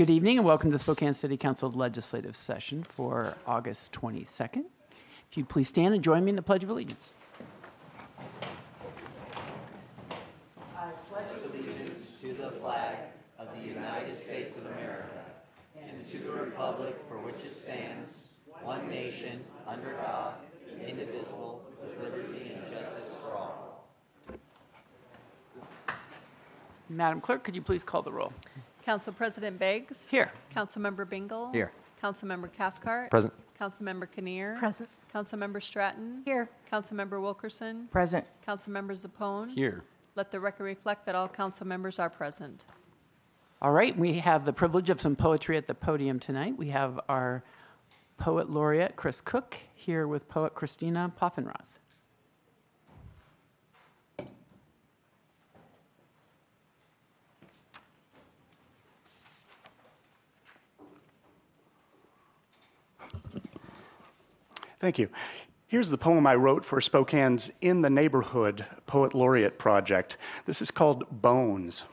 Good evening and welcome to the Spokane City Council legislative session for August 22nd. If you'd please stand and join me in the Pledge of Allegiance. I pledge allegiance to the flag of the United States of America and to the republic for which it stands, one nation, under God, indivisible, with liberty and justice for all. Madam Clerk, could you please call the roll? Council President Beggs? Here. Councilmember Bingle? Here. Councilmember Cathcart? Present. Councilmember Kinnear? Present. Councilmember Stratton? Here. Councilmember Wilkerson? Present. Council Councilmember Zappone? Here. Let the record reflect that all council members are present. All right, we have the privilege of some poetry at the podium tonight. We have our poet laureate, Chris Cook, here with poet Christina Poffenroth. Thank you. Here's the poem I wrote for Spokane's In the Neighborhood Poet Laureate Project. This is called Bones.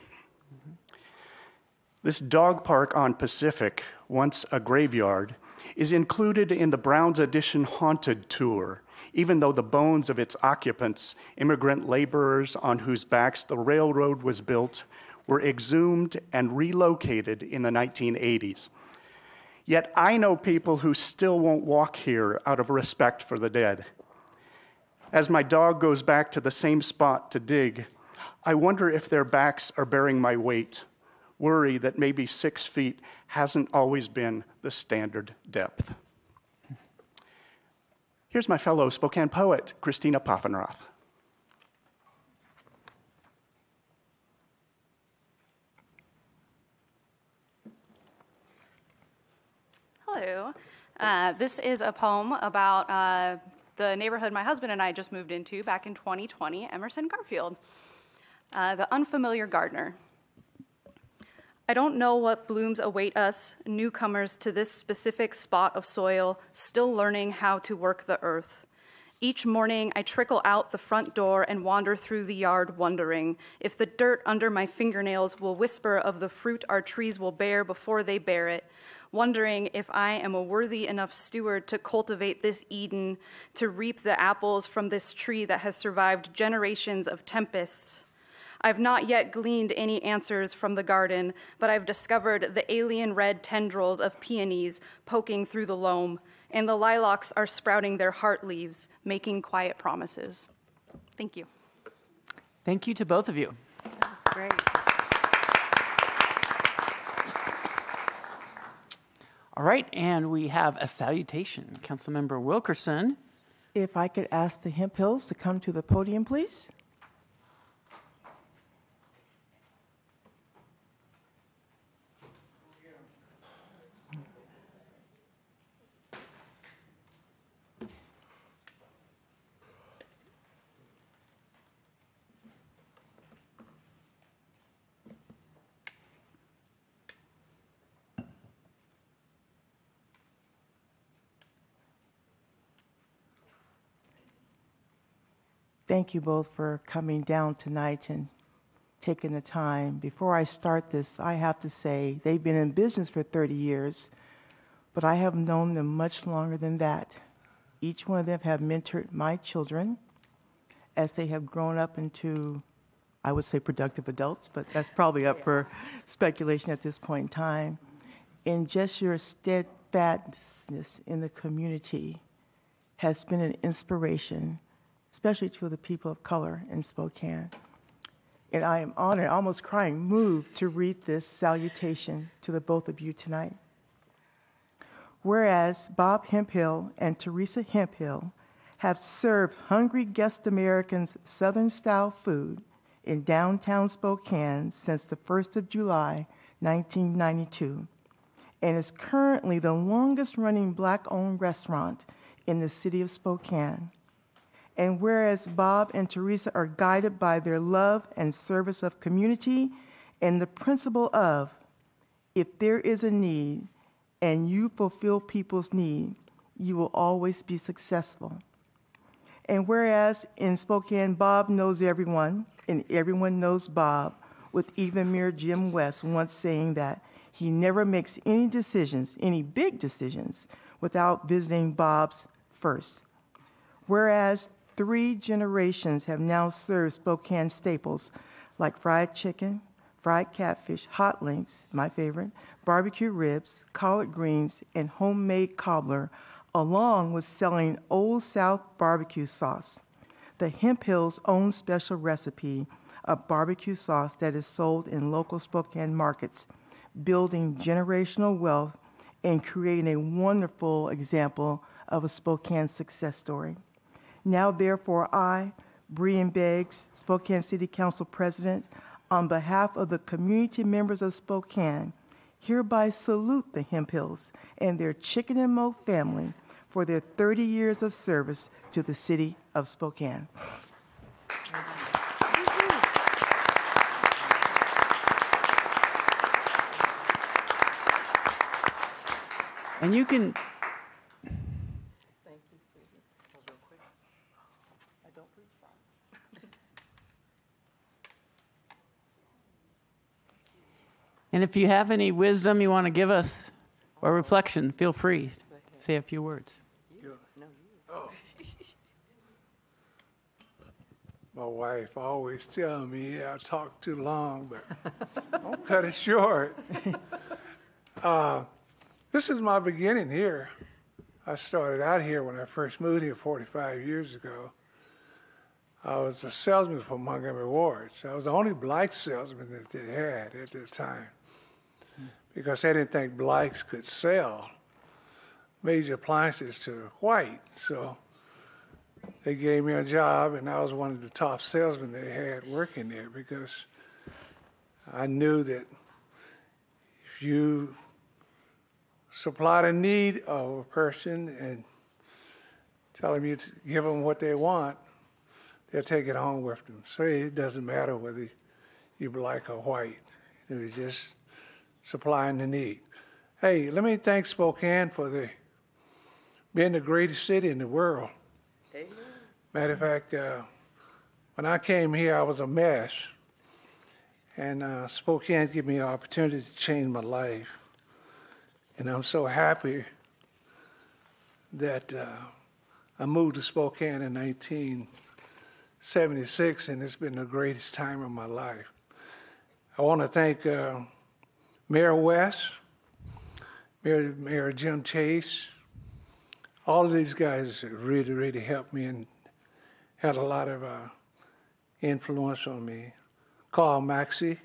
This dog park on Pacific, once a graveyard, is included in the Browne's Addition Haunted Tour, even though the bones of its occupants, immigrant laborers on whose backs the railroad was built, were exhumed and relocated in the 1980s. Yet I know people who still won't walk here out of respect for the dead. As my dog goes back to the same spot to dig, I wonder if their backs are bearing my weight, worry that maybe six feet hasn't always been the standard depth. Here's my fellow Spokane poet, Christina Poffenroth. Hello. Uh, this is a poem about uh, the neighborhood my husband and I just moved into back in 2020, Emerson Garfield. Uh, the Unfamiliar Gardener. I don't know what blooms await us, newcomers to this specific spot of soil, still learning how to work the earth. Each morning, I trickle out the front door and wander through the yard, wondering if the dirt under my fingernails will whisper of the fruit our trees will bear before they bear it, wondering if I am a worthy enough steward to cultivate this Eden, to reap the apples from this tree that has survived generations of tempests. I've not yet gleaned any answers from the garden, but I've discovered the alien red tendrils of peonies poking through the loam, and the lilacs are sprouting their heart leaves, making quiet promises. Thank you. Thank you to both of you. That's great. All right, and we have a salutation. Councilmember Wilkerson. If I could ask the Hemphills to come to the podium, please. Thank you both for coming down tonight and taking the time. Before I start this, I have to say they've been in business for 30 years, but I have known them much longer than that. Each one of them have mentored my children as they have grown up into, I would say, productive adults, but that's probably up for speculation at this point in time. And just your steadfastness in the community has been an inspiration especially to the people of color in Spokane. And I am honored, almost crying, moved to read this salutation to the both of you tonight. Whereas Bob Hemphill and Teresa Hemphill have served hungry guest Americans Southern style food in downtown Spokane since the 1st of July, 1992, and is currently the longest running black owned restaurant in the city of Spokane. And whereas Bob and Teresa are guided by their love and service of community and the principle of if there is a need and you fulfill people's need, you will always be successful. And whereas in Spokane, Bob knows everyone and everyone knows Bob, with even Mayor Jim West once saying that He never makes any decisions, any big decisions, without visiting Bob's first. Whereas three generations have now served Spokane staples like fried chicken, fried catfish, hot links, my favorite, barbecue ribs, collard greens, and homemade cobbler, along with selling Old South barbecue sauce, the Hemphill's own special recipe of barbecue sauce that is sold in local Spokane markets, building generational wealth and creating a wonderful example of a Spokane success story. Now, therefore, I, Breean Beggs, Spokane City Council President, on behalf of the community members of Spokane, hereby salute the Hemphills and their Chicken-N-Mo family for their 30 years of service to the city of Spokane. And you can. And if you have any wisdom you want to give us or reflection, feel free. Say a few words. My wife always tells me I talk too long, but I'll cut it short. Uh, this is my beginning here. I started out here when I first moved here 45 years ago. I was a salesman for Montgomery Wards. I was the only black salesman that they had at that time because they didn't think blacks could sell major appliances to white. So they gave me a job, and I was one of the top salesmen they had working there because I knew that if you supply the need of a person and tell them you give them what they want, they'll take it home with them. So it doesn't matter whether you're black or white. It was just supplying the need. Hey, let me thank Spokane for the being the greatest city in the world. Matter of fact, uh, when I came here, I was a mess. And uh, Spokane gave me an opportunity to change my life. And I'm so happy that uh, I moved to Spokane in 1976, and it's been the greatest time of my life. I want to thank uh, Mayor West, Mayor, Mayor Jim Chase, all of these guys really, really helped me and had a lot of uh, influence on me. Carl Maxey.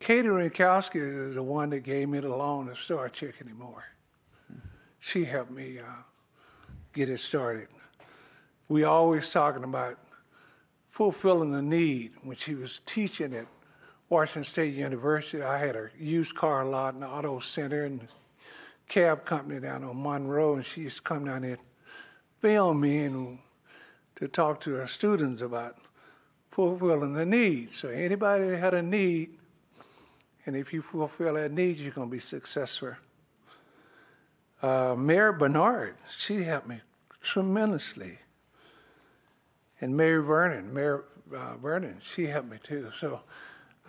Katie Rinkowski is the one that gave me the loan to start Chicken-N-Mo. She helped me uh, get it started. We always talking about fulfilling the need. When she was teaching at Washington State University, I had a used car lot and auto center and cab company down on Monroe, and she used to come down there and film me and to talk to her students about fulfilling the need. So anybody that had a need, and if you fulfill that need, you're going to be successful. Uh, Bernard, she helped me tremendously. And Mary Vernon, Mary uh, Vernon, she helped me too. So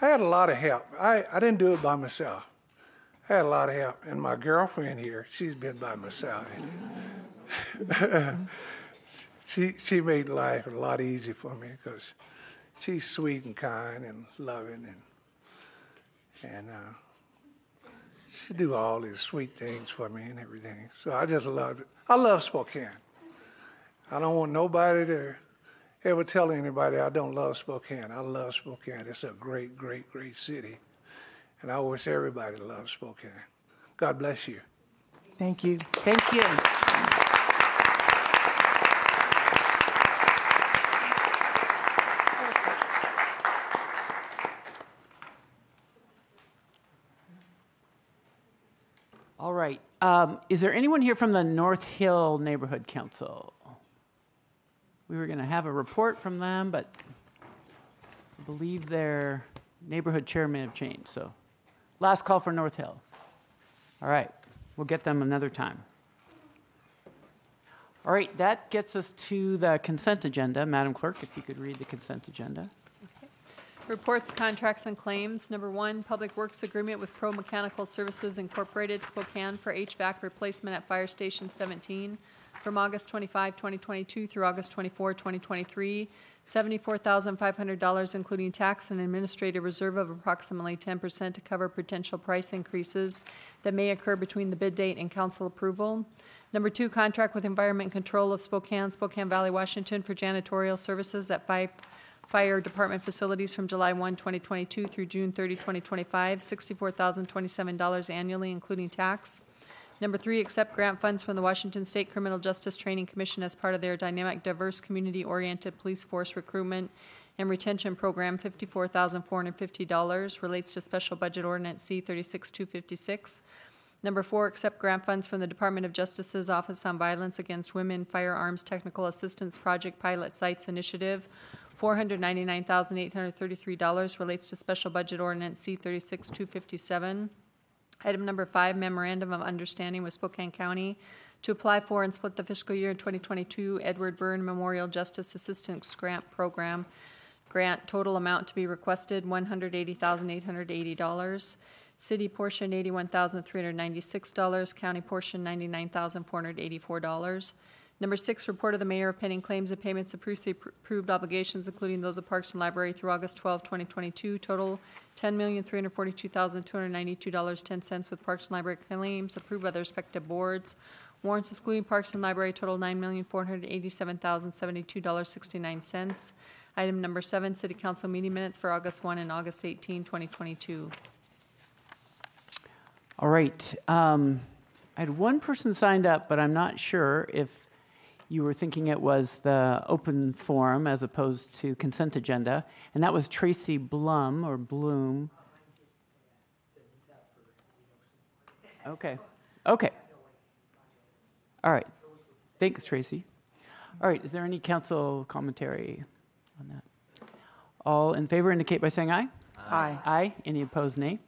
I had a lot of help. I, I didn't do it by myself. I had a lot of help. And my girlfriend here, she's been by my side. she, she made life a lot easier for me because she's sweet and kind and loving and, and uh, she do all these sweet things for me and everything. So I just love it. I love Spokane. I don't want nobody to ever tell anybody I don't love Spokane. I love Spokane. It's a great, great, great city. And I wish everybody loves Spokane. God bless you. Thank you. Thank you. All right. Um, is there anyone here from the North Hill Neighborhood Council? We were going to have a report from them, but I believe their neighborhood chair may have changed. So, last call for North Hill. All right. We'll get them another time. All right, that gets us to the consent agenda. Madam Clerk, if you could read the consent agenda. Reports, contracts, and claims. Number one, Public Works Agreement with Pro Mechanical Services Incorporated Spokane for HVAC replacement at Fire Station 17 from August 25, 2022 through August 24, 2023. $74,500, including tax and administrative reserve of approximately 10% to cover potential price increases that may occur between the bid date and council approval. Number two, contract with Environment Control of Spokane, Spokane Valley, Washington for janitorial services at five fire department facilities from July 1, 2022 through June 30, 2025, $64,027 annually, including tax. Number three, accept grant funds from the Washington State Criminal Justice Training Commission as part of their dynamic, diverse, community-oriented police force recruitment and retention program, $54,450, relates to Special Budget Ordinance C 36256. Number four, accept grant funds from the Department of Justice's Office on Violence Against Women Firearms Technical Assistance Project Pilot Sites Initiative. $499,833 relates to Special Budget Ordinance C 36257. Item number five, memorandum of understanding with Spokane County to apply for and split the fiscal year 2022 Edward Byrne Memorial Justice Assistance Grant Program. Grant total amount to be requested, $180,880. City portion, $81,396. County portion, $99,484. Number six, report of the mayor of pending claims and payments of previously approved obligations, including those of Parks and Library through August 12, 2022. Total, $10,342,292.10 with Parks and Library claims approved by the respective boards. Warrants excluding Parks and Library total $9,487,072.69. Item number seven, city council meeting minutes for August 1 and August 18, 2022. All right. Um, I had one person signed up, but I'm not sure if you were thinking it was the open forum as opposed to consent agenda, and that was Tracy Blum or Bloom. Okay. Okay. All right. Thanks, Tracy. All right. Is there any council commentary on that? All in favor indicate by saying aye. Aye. Aye. Any opposed, nay.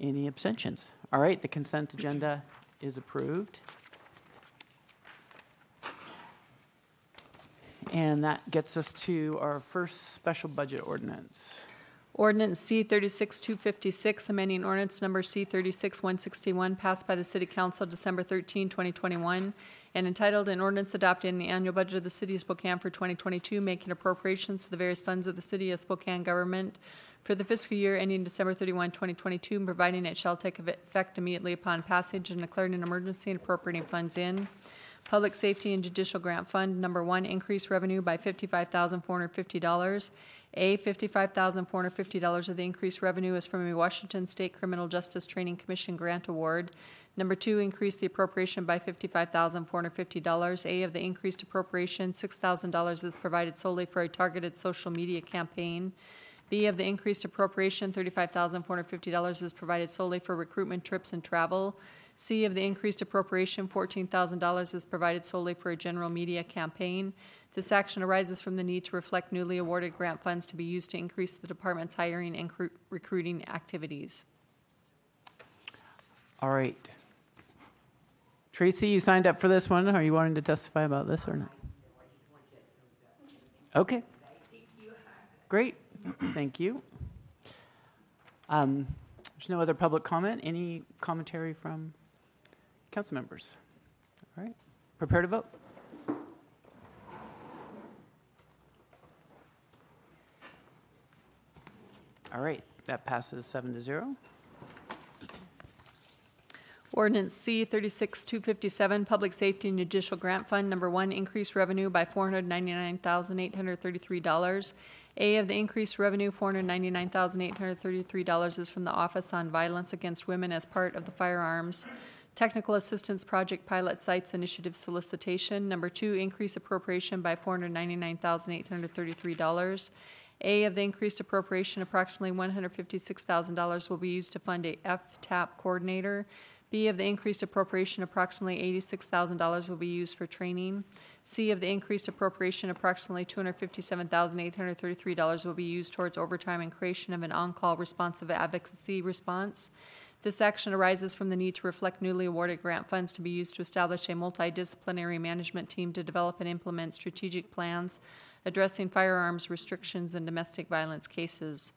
Any abstentions? All right, the consent agenda is approved. And that gets us to our first special budget ordinance. Ordinance C 36256, amending ordinance number C 36161, passed by the City Council December 13, 2021, and entitled an ordinance adopting the annual budget of the City of Spokane for 2022, making appropriations to the various funds of the City of Spokane government for the fiscal year ending December 31, 2022, and providing it shall take effect immediately upon passage and declaring an emergency and appropriating funds in. Public Safety and Judicial Grant Fund, number one, increase revenue by $55,450. A, $55,450 of the increased revenue is from a Washington State Criminal Justice Training Commission grant award. Number two, increase the appropriation by $55,450. A, of the increased appropriation, $6,000 is provided solely for a targeted social media campaign. B, of the increased appropriation, $35,450 is provided solely for recruitment trips and travel. C, of the increased appropriation, $14,000 is provided solely for a general media campaign. This action arises from the need to reflect newly awarded grant funds to be used to increase the department's hiring and cru- recruiting activities. All right. Tracy, you signed up for this one. Are you wanting to testify about this or not? Okay. Great. Thank you. Um, there's no other public comment. Any commentary from council members? All right. Prepare to vote. All right. That passes seven to zero. Ordinance C 36257, Public Safety and Judicial Grant Fund, number one, increased revenue by $499,833. A of the increased revenue, $499,833 is from the Office on Violence Against Women as part of the Firearms Technical Assistance Project Pilot Sites Initiative solicitation. Number two, increase appropriation by $499,833. A of the increased appropriation, approximately $156,000 will be used to fund a F-TAP coordinator. B of the increased appropriation, approximately $86,000 will be used for training. C of the increased appropriation, approximately $257,833 will be used towards overtime and creation of an on-call responsive advocacy response. This action arises from the need to reflect newly awarded grant funds to be used to establish a multidisciplinary management team to develop and implement strategic plans addressing firearms restrictions and domestic violence cases.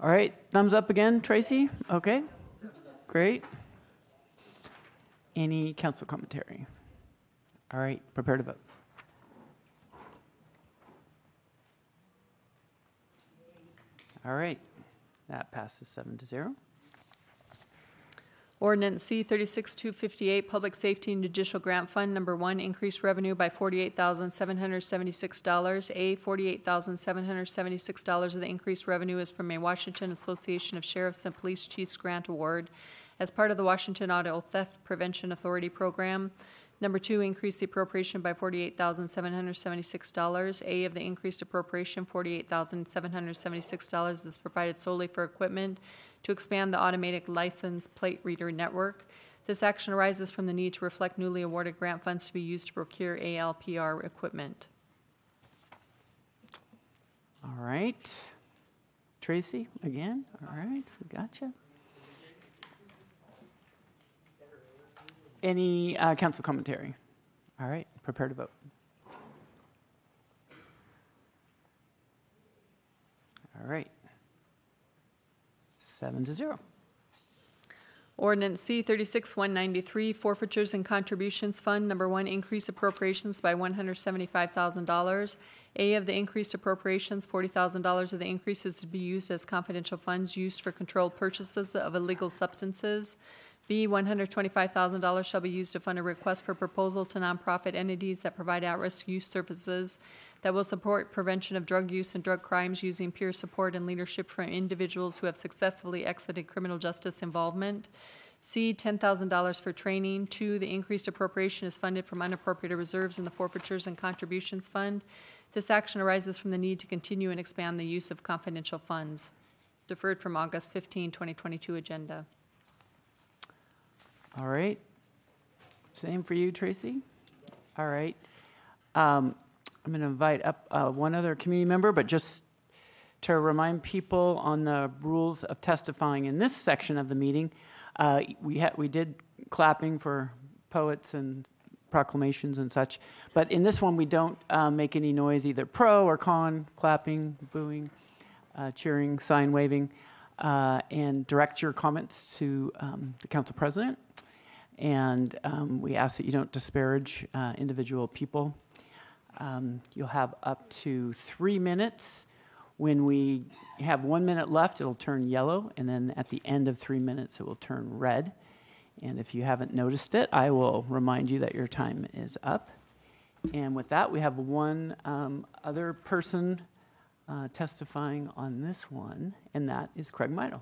All right, thumbs up again, Tracy? Okay, great. Any council commentary? All right, prepare to vote. All right, that passes seven to zero. Ordinance C thirty-six two fifty-eight, Public Safety and Judicial Grant Fund, number one, increased revenue by forty-eight thousand seven hundred seventy-six dollars. A, forty-eight thousand seven hundred seventy-six dollars of the increased revenue is from a Washington Association of Sheriffs and Police Chiefs Grant Award as part of the Washington Auto Theft Prevention Authority Program. Number two, increase the appropriation by forty-eight thousand seven hundred seventy-six dollars. A of the increased appropriation, forty-eight thousand seven hundred seventy-six dollars is provided solely for equipment to expand the automatic license plate reader network. This action arises from the need to reflect newly awarded grant funds to be used to procure ALPR equipment. All right. Tracy, again? All right, we got gotcha. Any uh, council commentary? All right, prepare to vote. All right. Seven to zero. Ordinance C thirty-six one ninety-three, forfeitures and contributions fund, number one, increase appropriations by one hundred seventy-five thousand dollars. A of the increased appropriations, forty thousand dollars of the increase is to be used as confidential funds used for controlled purchases of illegal substances. B, one hundred twenty-five thousand dollars shall be used to fund a request for proposal to nonprofit entities that provide at-risk youth services that will support prevention of drug use and drug crimes using peer support and leadership from individuals who have successfully exited criminal justice involvement. C, ten thousand dollars for training. Two, the increased appropriation is funded from unappropriated reserves in the forfeitures and contributions fund. This action arises from the need to continue and expand the use of confidential funds. Deferred from August 15, 2022 agenda. All right. Same for you, Tracy? All right. Um, I'm going to invite up uh, one other community member, but just to remind people on the rules of testifying in this section of the meeting, uh, we had, we did clapping for poets and proclamations and such, but in this one, we don't uh, make any noise, either pro or con, clapping, booing, uh, cheering, sign waving, uh, and direct your comments to um, the council president. And um, we ask that you don't disparage uh, individual people. Um, you'll have up to three minutes. When we have one minute left, it'll turn yellow, and then at the end of three minutes, it will turn red. And if you haven't noticed it, I will remind you that your time is up. And with that, we have one um, other person uh, testifying on this one, and that is Craig Meidl.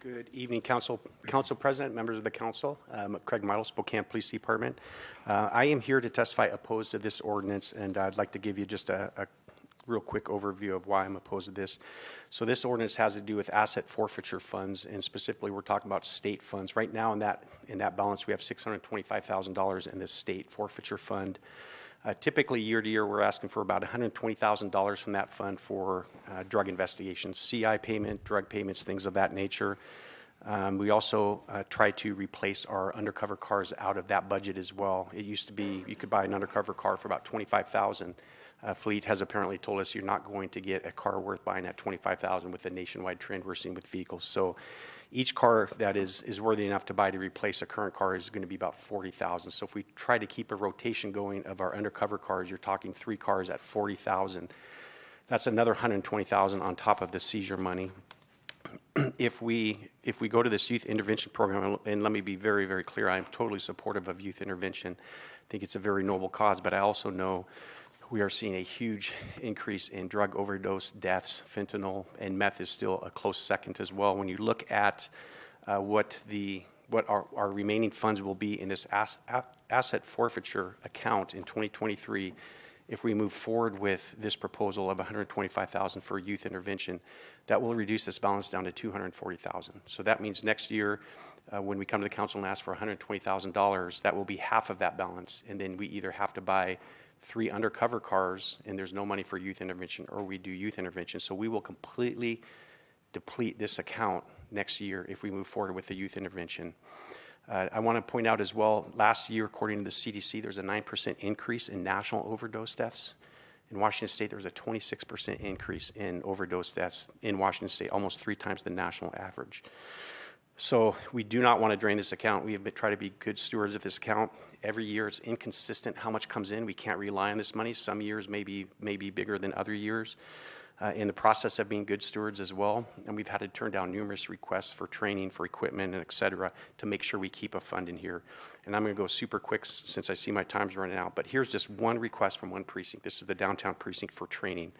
Good evening, Council, Council President, members of the council. Um, Craig Meidl, Spokane Police Department. Uh, I am here to testify opposed to this ordinance, and I'd like to give you just a, a real quick overview of why I'm opposed to this. So this ordinance has to do with asset forfeiture funds, and specifically, we're talking about state funds. Right now, in that, in that balance, we have $625,000 in this state forfeiture fund. Uh, Typically, year to year, we're asking for about $120,000 from that fund for uh, drug investigations, CI payment, drug payments, things of that nature. Um, We also uh, try to replace our undercover cars out of that budget as well. It used to be, you could buy an undercover car for about 25000 Uh, Fleet has apparently told us you're not going to get a car worth buying at 25000 with the nationwide trend we're seeing with vehicles. So each car that is, is worthy enough to buy to replace a current car is going to be about 40,000. So if we try to keep a rotation going of our undercover cars, you're talking three cars at 40,000. That's another 120,000 on top of the seizure money. if we, if we go to this youth intervention program, and let me be very, very clear, I am totally supportive of youth intervention. I think it's a very noble cause, but I also know we are seeing a huge increase in drug overdose deaths. Fentanyl and meth is still a close second as well. When you look at uh, what the what our, our remaining funds will be in this a, asset forfeiture account in 2023, if we move forward with this proposal of 125,000 for youth intervention, that will reduce this balance down to 240,000. So that means next year, uh, when we come to the council and ask for $120,000, that will be half of that balance, and then we either have to buy three undercover cars and there's no money for youth intervention, or we do youth intervention. So we will completely deplete this account next year if we move forward with the youth intervention. Uh, I want to point out as well, last year, according to the CDC, there's a 9% increase in national overdose deaths. In Washington State, there was a 26% increase in overdose deaths in Washington State, almost three times the national average. So we do not want to drain this account. We have been, try to be good stewards of this account. Every year, it's inconsistent how much comes in. We can't rely on this money. Some years may be, may be bigger than other years. Uh, in the process of being good stewards as well, and we've had to turn down numerous requests for training, for equipment, and et cetera, to make sure we keep a fund in here. And I'm going to go super quick since I see my time's running out. But here's just one request from one precinct. This is the downtown precinct for training.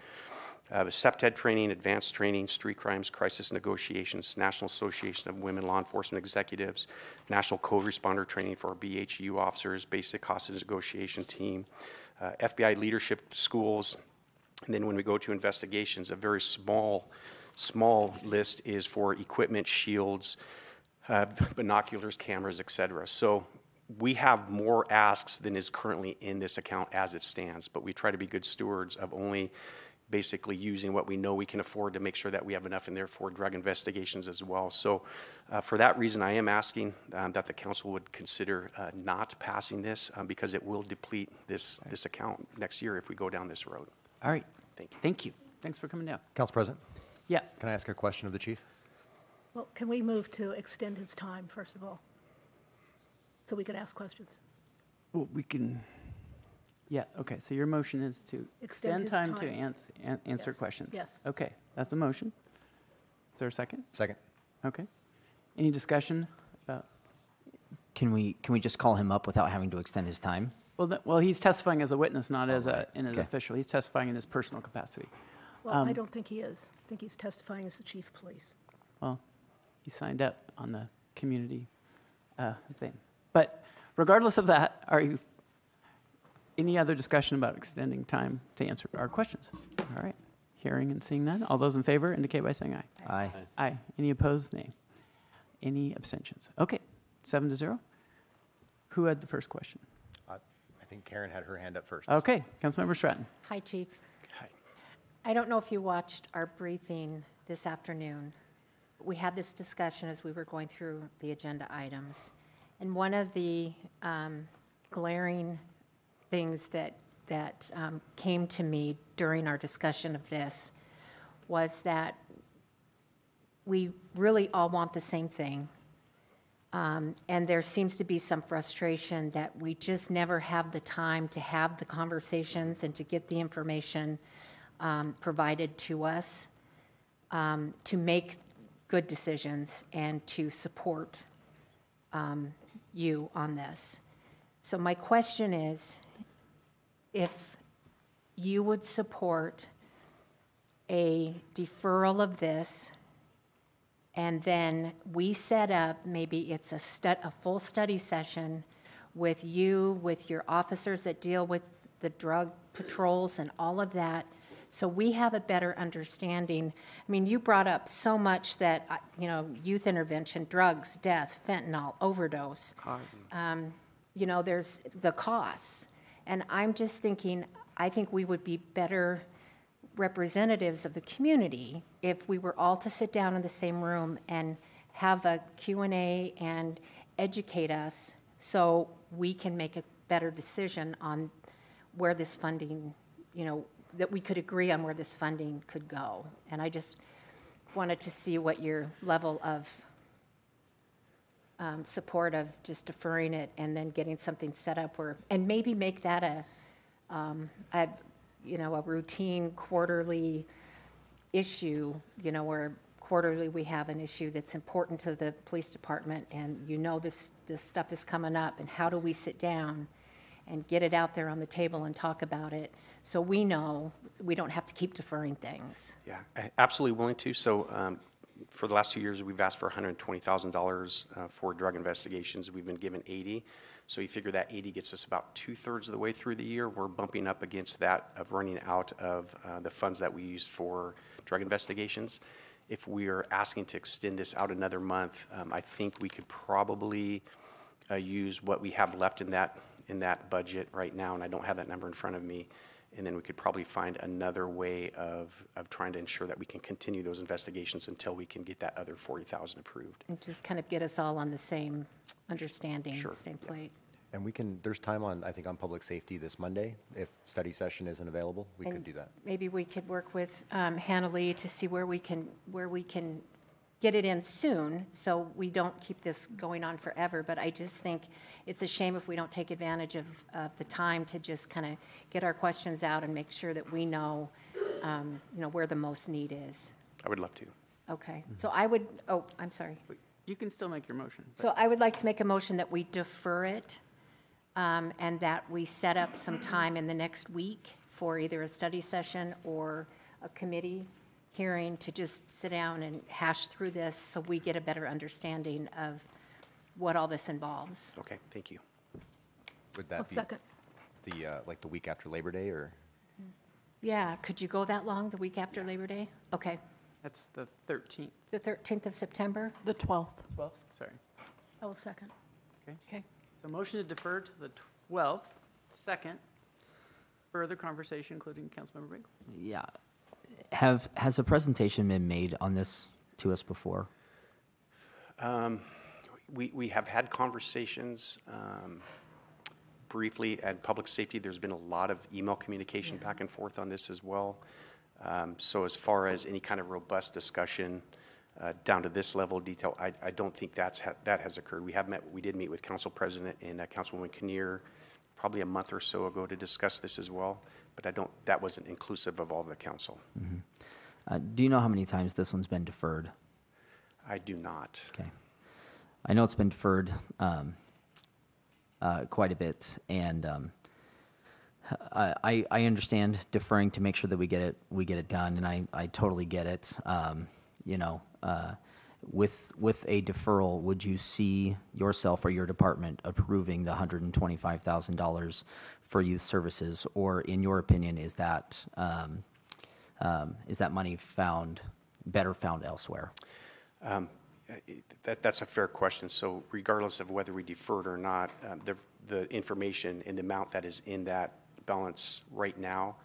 Uh, CPTED training, advanced training, street crimes, crisis negotiations, National Association of Women Law Enforcement Executives, National Code Responder training for our BHU officers, basic hostage negotiation team, uh, FBI leadership schools, and then when we go to investigations, a very small, small list is for equipment, shields, uh, binoculars, cameras, et cetera. So we have more asks than is currently in this account as it stands, but we try to be good stewards of only basically using what we know we can afford to make sure that we have enough in there for drug investigations as well. So uh, for that reason, I am asking um, that the council would consider uh, not passing this um, because it will deplete this, this account next year if we go down this road. All right. Thank you. Thank you. Thanks for coming down. Council President, Yeah. can I ask a question of the chief? Well, can we move to extend his time, first of all? So we could ask questions? Well, we can, yeah, okay, so your motion is to extend Extend his time to time. ans- an- answer Yes, questions? yes. Okay, that's a motion. Is there a second? Second. Okay. Any discussion about, Can we, can we just call him up without having to extend his time? well, th- well, he's testifying as a witness, not as a, in an Okay. official. He's testifying in his personal capacity. Well, Um, I don't think he is. I think he's testifying as the chief of police. Well, he signed up on the community uh, thing. But regardless of that, are you, any other discussion about extending time to answer our questions? All right, hearing and seeing none. All those in favor indicate by saying aye. Aye. Aye. Any opposed? Nay. Any abstentions? Okay, seven to zero. Who had the first question? I I think Karen had her hand up first. Okay, Councilmember Stratton. Hi, Chief. Hi. I don't know if you watched our briefing this afternoon. We had this discussion as we were going through the agenda items. And one of the um, glaring things that, that um, came to me during our discussion of this was that we really all want the same thing. Um, And there seems to be some frustration that we just never have the time to have the conversations and to get the information um, provided to us um, to make good decisions and to support um, you on this. So my question is, if you would support a deferral of this and then we set up, maybe it's a a full study session with you, with your officers that deal with the drug patrols and all of that. So we have a better understanding. I mean, you brought up so much that, uh, you know, youth intervention, drugs, death, fentanyl, overdose. Um, You know, there's the costs. And I'm just thinking, I think we would be better representatives of the community if we were all to sit down in the same room and have a Q&A and educate us so we can make a better decision on where this funding, you know, that we could agree on where this funding could go. And I just wanted to see what your level of um, support of just deferring it and then getting something set up where, and maybe make that a, um, a, you know, a routine quarterly issue, you know, where quarterly we have an issue that's important to the police department and you know this, this stuff is coming up and how do we sit down and get it out there on the table and talk about it so we know we don't have to keep deferring things. Yeah, absolutely willing to. So um, for the last two years, we've asked for $120,000 uh, for drug investigations. We've been given 80. So you figure that 80 gets us about two-thirds of the way through the year. We're bumping up against that of running out of uh, the funds that we use for drug investigations. If we are asking to extend this out another month, um, I think we could probably uh, use what we have left in that, in that budget right now, and I don't have that number in front of me, And then we could probably find another way of, of trying to ensure that we can continue those investigations until we can get that other 40,000 approved. And just kind of get us all on the same understanding, Sure, same plate. And we can, there's time on, I think, on public safety this Monday. If study session isn't available, we could And do that. Maybe we could work with um, Hannah Lee to see where we can, where we can get it in soon, so we don't keep this going on forever. But I just think it's a shame if we don't take advantage of, of the time to just kind of get our questions out and make sure that we know, um, you know, where the most need is. I would love to. Okay, so I would, oh, I'm sorry. You can still make your motion. but- So I would like to make a motion that we defer it um, and that we set up some time in the next week for either a study session or a committee hearing to just sit down and hash through this so we get a better understanding of what all this involves. Okay, thank you. Would I'll that be second. the, uh, like the week after Labor Day or? Yeah, could you go that long, the week after Labor Day? Okay, That's the 13th, the 13th of September? The 12th. 12th, sorry. I will second. Okay. So motion to defer to the 12th, second. Further conversation, including Councilmember Brinkley. Yeah. Have, has a presentation been made on this to us before? We, we have had conversations um, briefly at public safety. There's been a lot of email communication back and forth on this as well. Um, So as far as any kind of robust discussion uh, down to this level of detail, I, I don't think that's, ha- that has occurred. We have met, we did meet with Council President and uh, Councilwoman Kinnear probably a month or so ago to discuss this as well, but I don't, that wasn't inclusive of all the council. Uh, do you know how many times this one's been deferred? I do not. Okay. I know it's been deferred um, uh, quite a bit, and um, I, I understand deferring to make sure that we get it we get it done, and I, I totally get it. Um, you know, uh, with with a deferral, would you see yourself or your department approving the hundred and twenty five thousand dollars for youth services, or in your opinion, is that um, um, is that money found better found elsewhere? That, that's a fair question. So regardless of whether we deferred or not, um, the, the information and the amount that is in that balance right now,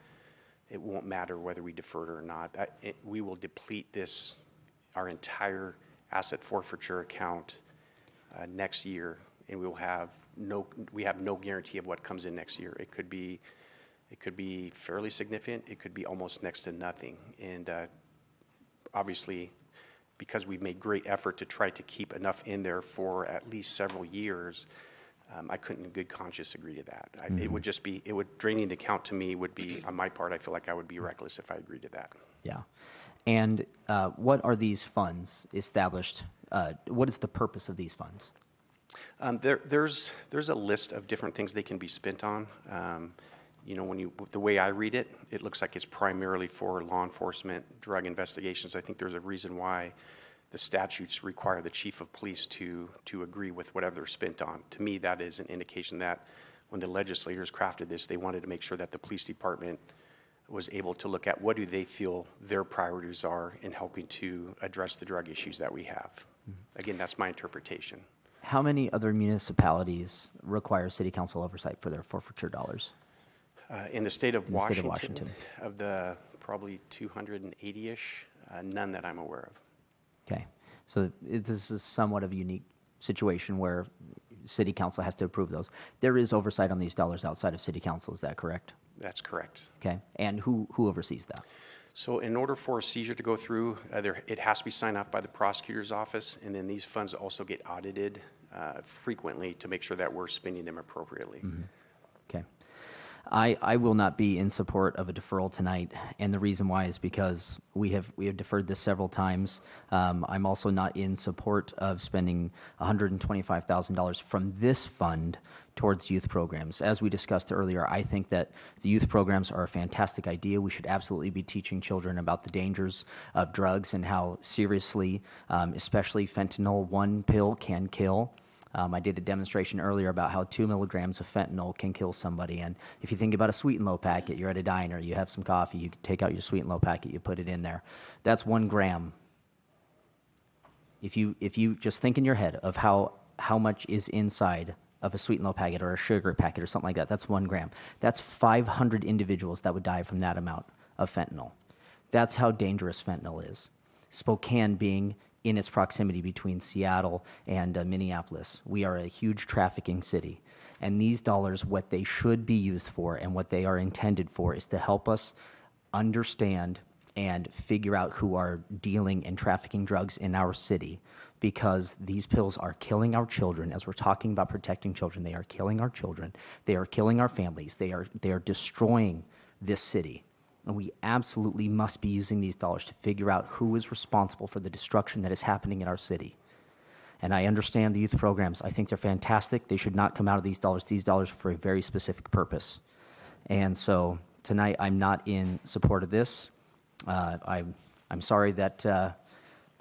it won't matter whether we deferred or not. It- We will deplete this, our entire asset forfeiture account uh, next year, and we will have no, we have no guarantee of what comes in next year. It could be, it could be fairly significant, it could be almost next to nothing. And uh, obviously, because we've made great effort to try to keep enough in there for at least several years, um, I couldn't in good conscience agree to that. I- It would just be, it would, draining the account to me would be, on my part, I feel like I would be reckless if I agreed to that. Yeah. And uh, what are these funds established? Uh, what is the purpose of these funds? Um, There, there's, there's a list of different things they can be spent on. Um, You know, when you, the way I read it, it looks like it's primarily for law enforcement, drug investigations. I think there's a reason why the statutes require the chief of police to, to agree with whatever they're spent on. To me, that is an indication that when the legislators crafted this, they wanted to make sure that the police department was able to look at what do they feel their priorities are in helping to address the drug issues that we have. Mm-hmm. Again, that's my interpretation. How many other municipalities require city council oversight for their forfeiture dollars? Uh, In the state of In the state of Washington, Washington. of the probably 280-ish, uh, none that I'm aware of. Okay. So it- this is somewhat of a unique situation where city council has to approve those. There is oversight on these dollars outside of city council, is that correct? That's correct. Okay. And who, who oversees that? So in order for a seizure to go through, uh, there, it has to be signed off by the prosecutor's office, and then these funds also get audited uh, frequently to make sure that we're spending them appropriately. Okay. I, I will not be in support of a deferral tonight, and the reason why is because we have, we have deferred this several times. Um, I'm also not in support of spending $125,000 from this fund towards youth programs. As we discussed earlier, I think that the youth programs are a fantastic idea. We should absolutely be teaching children about the dangers of drugs and how seriously, um, especially fentanyl, one pill can kill. Um, I did a demonstration earlier about how two milligrams of fentanyl can kill somebody. And if you think about a sweet and low packet, you're at a diner, you have some coffee, you take out your sweet and low packet, you put it in there. That's one gram. If you if you just think in your head of how how much is inside of a sweet and low packet or a sugar packet or something like that. That's one gram. That's 500 individuals that would die from that amount of fentanyl. That's how dangerous fentanyl is. Spokane being in its proximity between Seattle and uh, Minneapolis. We are a huge trafficking city. And these dollars, what they should be used for and what they are intended for, is to help us understand and figure out who are dealing and trafficking drugs in our city because these pills are killing our children as we're talking about protecting children they are killing our children they are killing our families they are they are destroying this city and we absolutely must be using these dollars to figure out who is responsible for the destruction that is happening in our city and I understand the youth programs. I think they're fantastic. They should not come out of these dollars. These dollars for a very specific purpose. And so tonight, I'm not in support of this. Uh, I'm, I'm sorry that uh,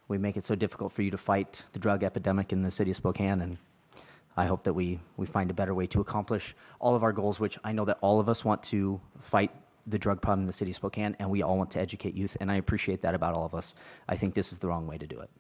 we make it so difficult for you to fight the drug epidemic in the city of Spokane. And I hope that we, we find a better way to accomplish all of our goals, which I know that all of us want to fight the drug problem in the city of Spokane, and we all want to educate youth. And I appreciate that about all of us. I think this is the wrong way to do it.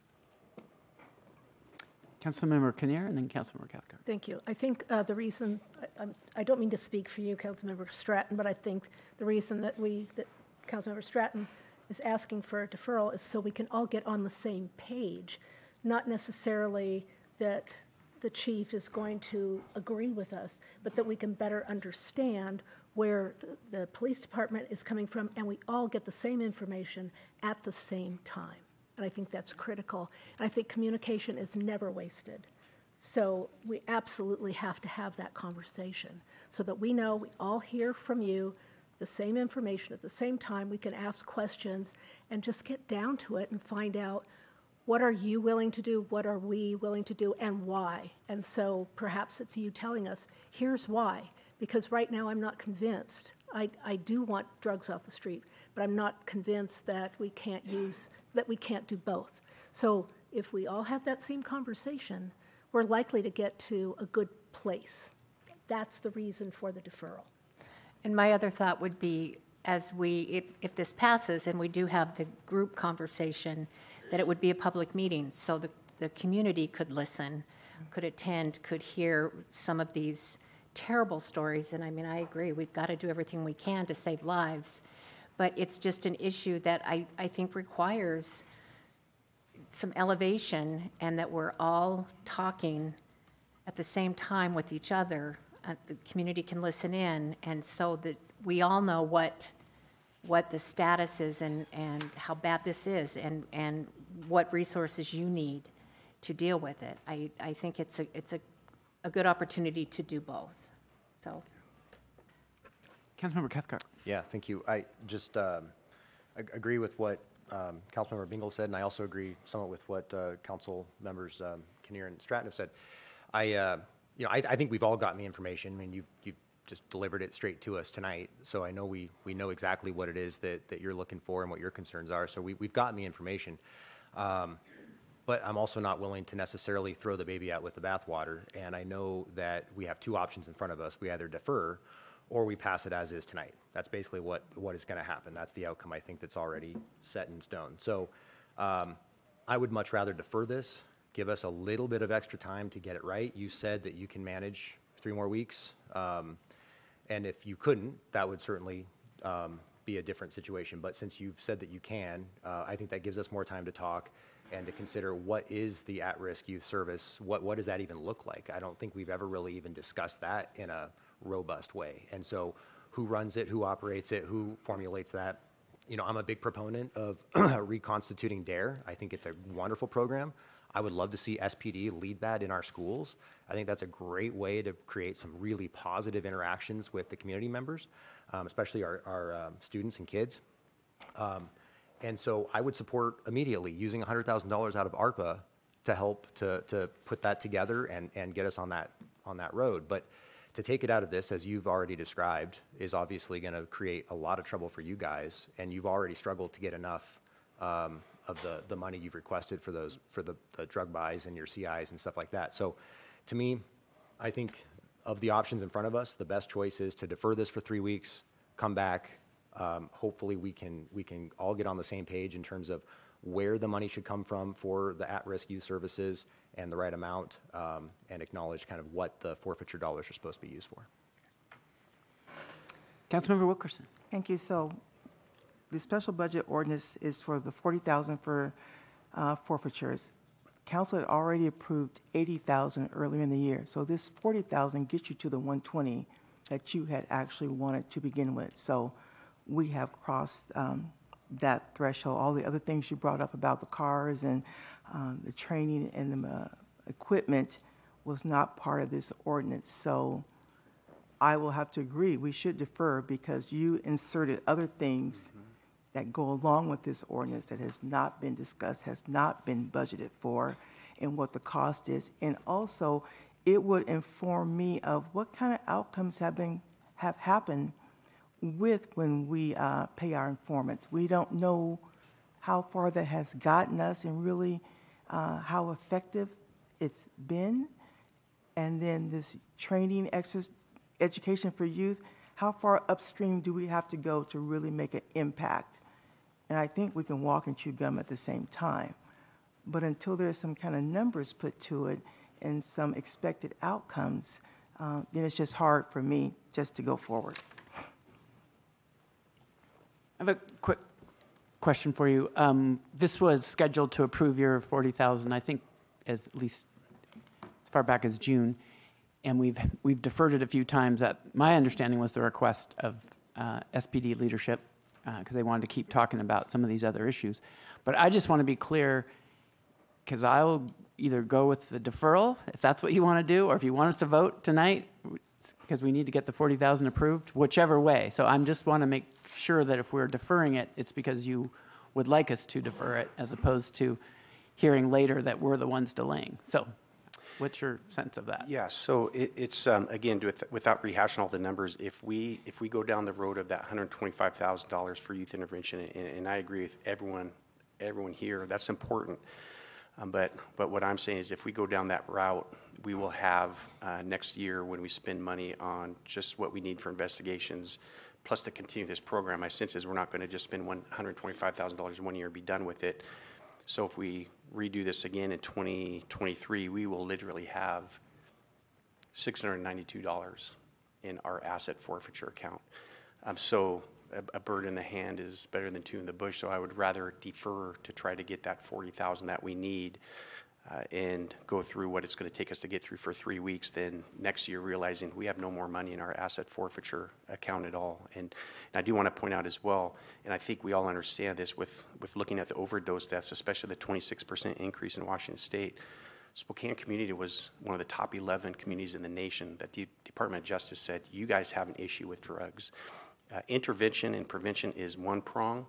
Councilmember Kinnear and then Councilmember Cathcart. Thank you. I think uh, the reason, I- I'm- don't mean to speak for you, Councilmember Stratton, but I think the reason that we, that Councilmember Stratton is asking for a deferral is so we can all get on the same page, not necessarily that the chief is going to agree with us, but that we can better understand where the- the police department is coming from, and we all get the same information at the same time. And I think that's critical. And I think communication is never wasted. So we absolutely have to have that conversation so that we know we all hear from you the same information at the same time. We can ask questions and just get down to it and find out what are you willing to do, what are we willing to do, and why. And so perhaps it's you telling us, here's why. Because right now I'm not convinced. I, I do want drugs off the street, but I'm not convinced that we can't use, that we can't do both. So if we all have that same conversation, we're likely to get to a good place. That's the reason for the deferral. And my other thought would be, as we, if, if this passes and we do have the group conversation, that it would be a public meeting, so the, the community could listen, could attend, could hear some of these terrible stories. And I mean, I agree, we've got to do everything we can to save lives. But it's just an issue that I, I think requires some elevation and that we're all talking at the same time with each other. Uh, the community can listen in, and so that we all know what what the status is and, and how bad this is, and, and what resources you need to deal with it. I, I think it's a it's a, a good opportunity to do both. So. Councilmember Cathcart. Yeah, thank you. I just um, ag- agree with what um, Councilmember Bingle said, and I also agree somewhat with what uh, Council members um, Kinnear and Stratton have said. I, uh, you know, I, I think we've all gotten the information. I mean, you you just delivered it straight to us tonight, so I know we we know exactly what it is that that you're looking for and what your concerns are. So we we've gotten the information. Um, but I'm also not willing to necessarily throw the baby out with the bathwater. And I know that we have two options in front of us. We either defer or we pass it as is tonight. That's basically what, what is going to happen. That's the outcome I think that's already set in stone. So um, I would much rather defer this, give us a little bit of extra time to get it right. You said that you can manage three more weeks. Um, and if you couldn't, that would certainly um, be a different situation. But since you've said that you can, uh, I think that gives us more time to talk and to consider what is the at-risk youth service? What, what does that even look like? I don't think we've ever really even discussed that in a robust way. And so who runs it, who operates it, who formulates that? You know, I'm a big proponent of reconstituting DARE. I think it's a wonderful program. I would love to see SPD lead that in our schools. I think that's a great way to create some really positive interactions with the community members, um, especially our, our um, students and kids. Um, and so I would support immediately using $100,000 out of ARPA to help to, to put that together and, and get us on that, on that road. But to take it out of this, as you've already described, is obviously going to create a lot of trouble for you guys. And you've already struggled to get enough um, of the, the money you've requested for those, for the, the drug buys and your CIs and stuff like that. So to me, I think of the options in front of us, the best choice is to defer this for three weeks, come back. Um, hopefully, we can we can all get on the same page in terms of where the money should come from for the at-risk youth services and the right amount, um, and acknowledge kind of what the forfeiture dollars are supposed to be used for. Councilmember Wilkerson. Thank you. So the special budget ordinance is for the 40,000 for uh, forfeitures. Council had already approved 80,000 earlier in the year. So this 40,000 gets you to the 120 that you had actually wanted to begin with. So we have crossed um, that threshold. All the other things you brought up about the cars and um, the training and the uh, equipment was not part of this ordinance. So I will have to agree, we should defer because you inserted other things that go along with this ordinance that has not been discussed, has not been budgeted for, and what the cost is. And also, it would inform me of what kind of outcomes have been, have happened with when we uh, pay our informants. We don't know how far that has gotten us and really uh, how effective it's been. And then this training education for youth, how far upstream do we have to go to really make an impact? And I think we can walk and chew gum at the same time. But until there's some kind of numbers put to it and some expected outcomes, uh, then it's just hard for me just to go forward. I have a quick question for you. Um, This was scheduled to approve your 40,000, I think, as at least as far back as June, and we've, we've deferred it a few times. At My understanding was the request of uh, SPD leadership, because they wanted to keep talking about some of these other issues. But I just want to be clear, because I'll either go with the deferral, if that's what you want to do, or if you want us to vote tonight, because we need to get the 40,000 approved, whichever way. So I'm just want to make sure that if we're deferring it, it's because you would like us to defer it, as opposed to hearing later that we're the ones delaying. So what's your sense of that? Yeah, so it, it's, um, again, with- without rehashing all the numbers, if we, if we go down the road of that hundred twenty-five thousand dollars for youth intervention, and, and I agree with everyone, everyone here, that's important. Um, but, but what I'm saying is if we go down that route, we will have, uh, next year when we spend money on just what we need for investigations, plus to continue this program, my sense is we're not gonna just spend one hundred twenty-five thousand dollars one year and be done with it. So if we redo this again in 2023, we will literally have $692 in our asset forfeiture account. Um, So a- a bird in the hand is better than two in the bush, so I would rather defer to try to get that 40,000 that we need uh, and go through what it's going to take us to get through for three weeks, then next year realizing we have no more money in our asset forfeiture account at all. And and I do want to point out as well, and I think we all understand this with, with looking at the overdose deaths, especially the 26% increase in Washington State, Spokane community was one of the top 11 communities in the nation that the Department of Justice said, you guys have an issue with drugs. Uh, intervention and prevention is one prong.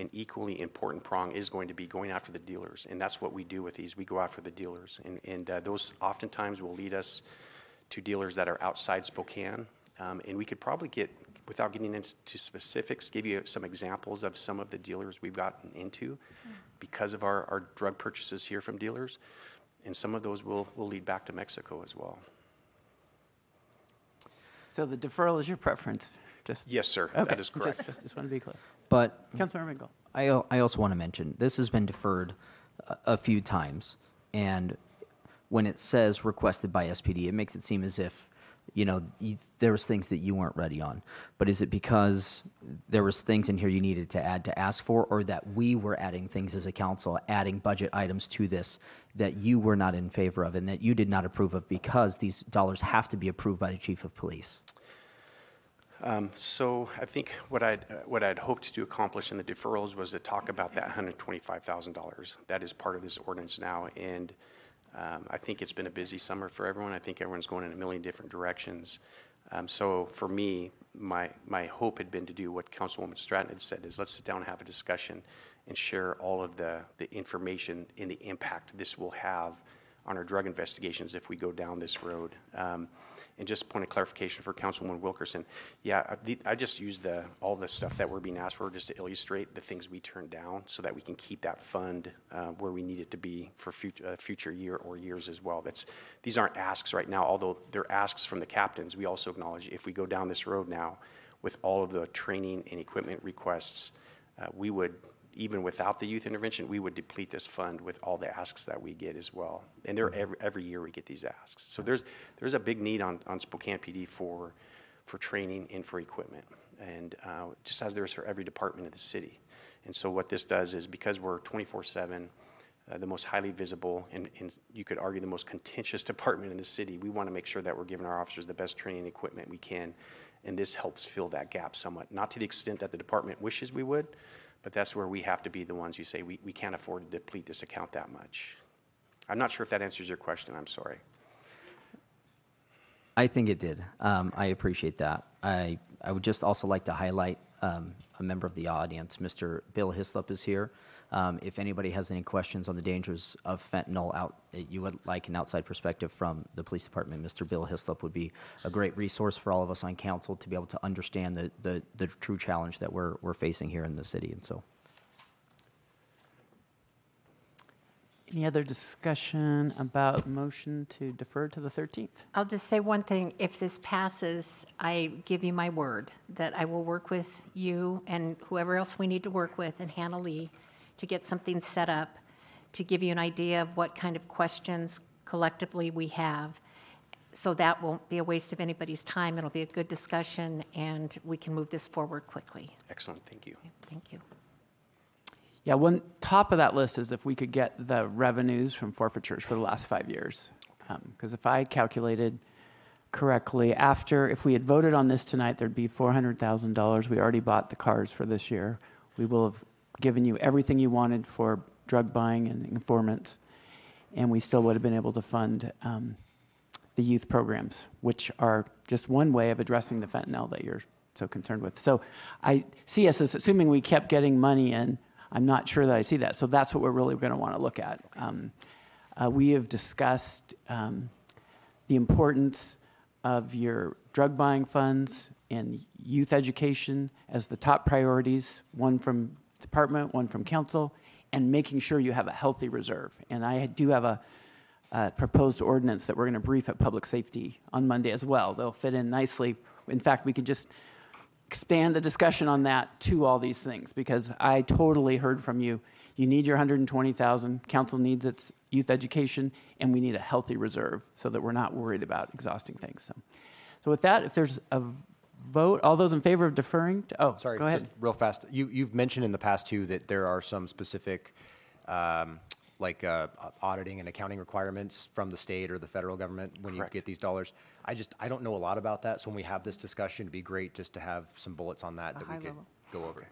An equally important prong is going to be going after the dealers. And that's what we do with these. We go after the dealers. And, and uh, those oftentimes will lead us to dealers that are outside Spokane. Um, and we could probably get, without getting into specifics, give you some examples of some of the dealers we've gotten into because of our, our drug purchases here from dealers. And some of those will, will lead back to Mexico as well. So the deferral is your preference? Just Yes, sir. Okay, That is correct. Just, just want to be clear. But Councilmember Bingle. I, I also want to mention this has been deferred a, a few times, and when it says requested by SPD, it makes it seem as if you know you, there was things that you weren't ready on. But is it because there was things in here you needed to add to ask for, or that we were adding things as a council, adding budget items to this that you were not in favor of and that you did not approve of because these dollars have to be approved by the chief of police? So I think what I'd, what I'd hoped to accomplish in the deferrals was to talk about that $125,000. That is part of this ordinance now, and um, I think it's been a busy summer for everyone. I think everyone's going in a million different directions. Um, So for me, my, my hope had been to do what Councilwoman Stratton had said, is let's sit down and have a discussion and share all of the, the information and the impact this will have on our drug investigations if we go down this road. And just point of clarification for Councilwoman Wilkerson, yeah, I- the- I just used the, all the stuff that we're being asked for just to illustrate the things we turned down so that we can keep that fund uh, where we need it to be for future, uh, future year or years as well. That's, these aren't asks right now, although they're asks from the captains. We also acknowledge if we go down this road now with all of the training and equipment requests, uh, we would even without the youth intervention, we would deplete this fund with all the asks that we get as well. And they're every, every year we get these asks. So there's, there's a big need on, on Spokane PD for, for training and for equipment. And uh, just as there is for every department of the city. And so what this does is because we're 24 7, uh, the most highly visible and, and you could argue the most contentious department in the city, we want to make sure that we're giving our officers the best training and equipment we can. And this helps fill that gap somewhat. Not to the extent that the department wishes we would, but that's where we have to be the ones who say we, we can't afford to deplete this account that much. I'm not sure if that answers your question. I'm sorry. I think it did. Um, I appreciate that. I, I would just also like to highlight um, a member of the audience, Mr. Bill Hislop is here. Um, if anybody has any questions on the dangers of fentanyl out, you would like an outside perspective from the police department, Mr. Bill Hislop would be a great resource for all of us on council to be able to understand the, the, the true challenge that we're, we're facing here in the city. And so Any other discussion about motion to defer to the 13th? I'll just say one thing. If this passes, I give you my word that I will work with you and whoever else we need to work with and Hannah Lee to get something set up to give you an idea of what kind of questions collectively we have. So that won't be a waste of anybody's time. It'll be a good discussion and we can move this forward quickly. Excellent. Thank you. Thank you. Yeah, one top of that list is if we could get the revenues from forfeitures for the last five years. Um, because if I calculated correctly, after, if we had voted on this tonight, there'd be $400,000. We already bought the cars for this year. We will have given you everything you wanted for drug buying and informants, and we still would have been able to fund um, the youth programs, which are just one way of addressing the fentanyl that you're so concerned with. So I see us as assuming we kept getting money in. I'm not sure that I see that. So that's what we're really going to want to look at. Um, uh, we have discussed um, the importance of your drug buying funds and youth education as the top priorities, one from department, one from council, and making sure you have a healthy reserve. And I do have a, a proposed ordinance that we're going to brief at public safety on Monday as well. They'll fit in nicely. In fact, we could just expand the discussion on that to all these things because I totally heard from you. You need your 120,000. Council needs its youth education, and we need a healthy reserve so that we're not worried about exhausting things. So, so with that, if there's a vote, all those in favor of deferring? To, oh, Sorry, go ahead. just real fast. You, you've mentioned in the past too that there are some specific, um, like uh, auditing and accounting requirements from the state or the federal government when Correct. you get these dollars. I just, I don't know a lot about that, so when we have this discussion, it'd be great just to have some bullets on that that we high could level. go over.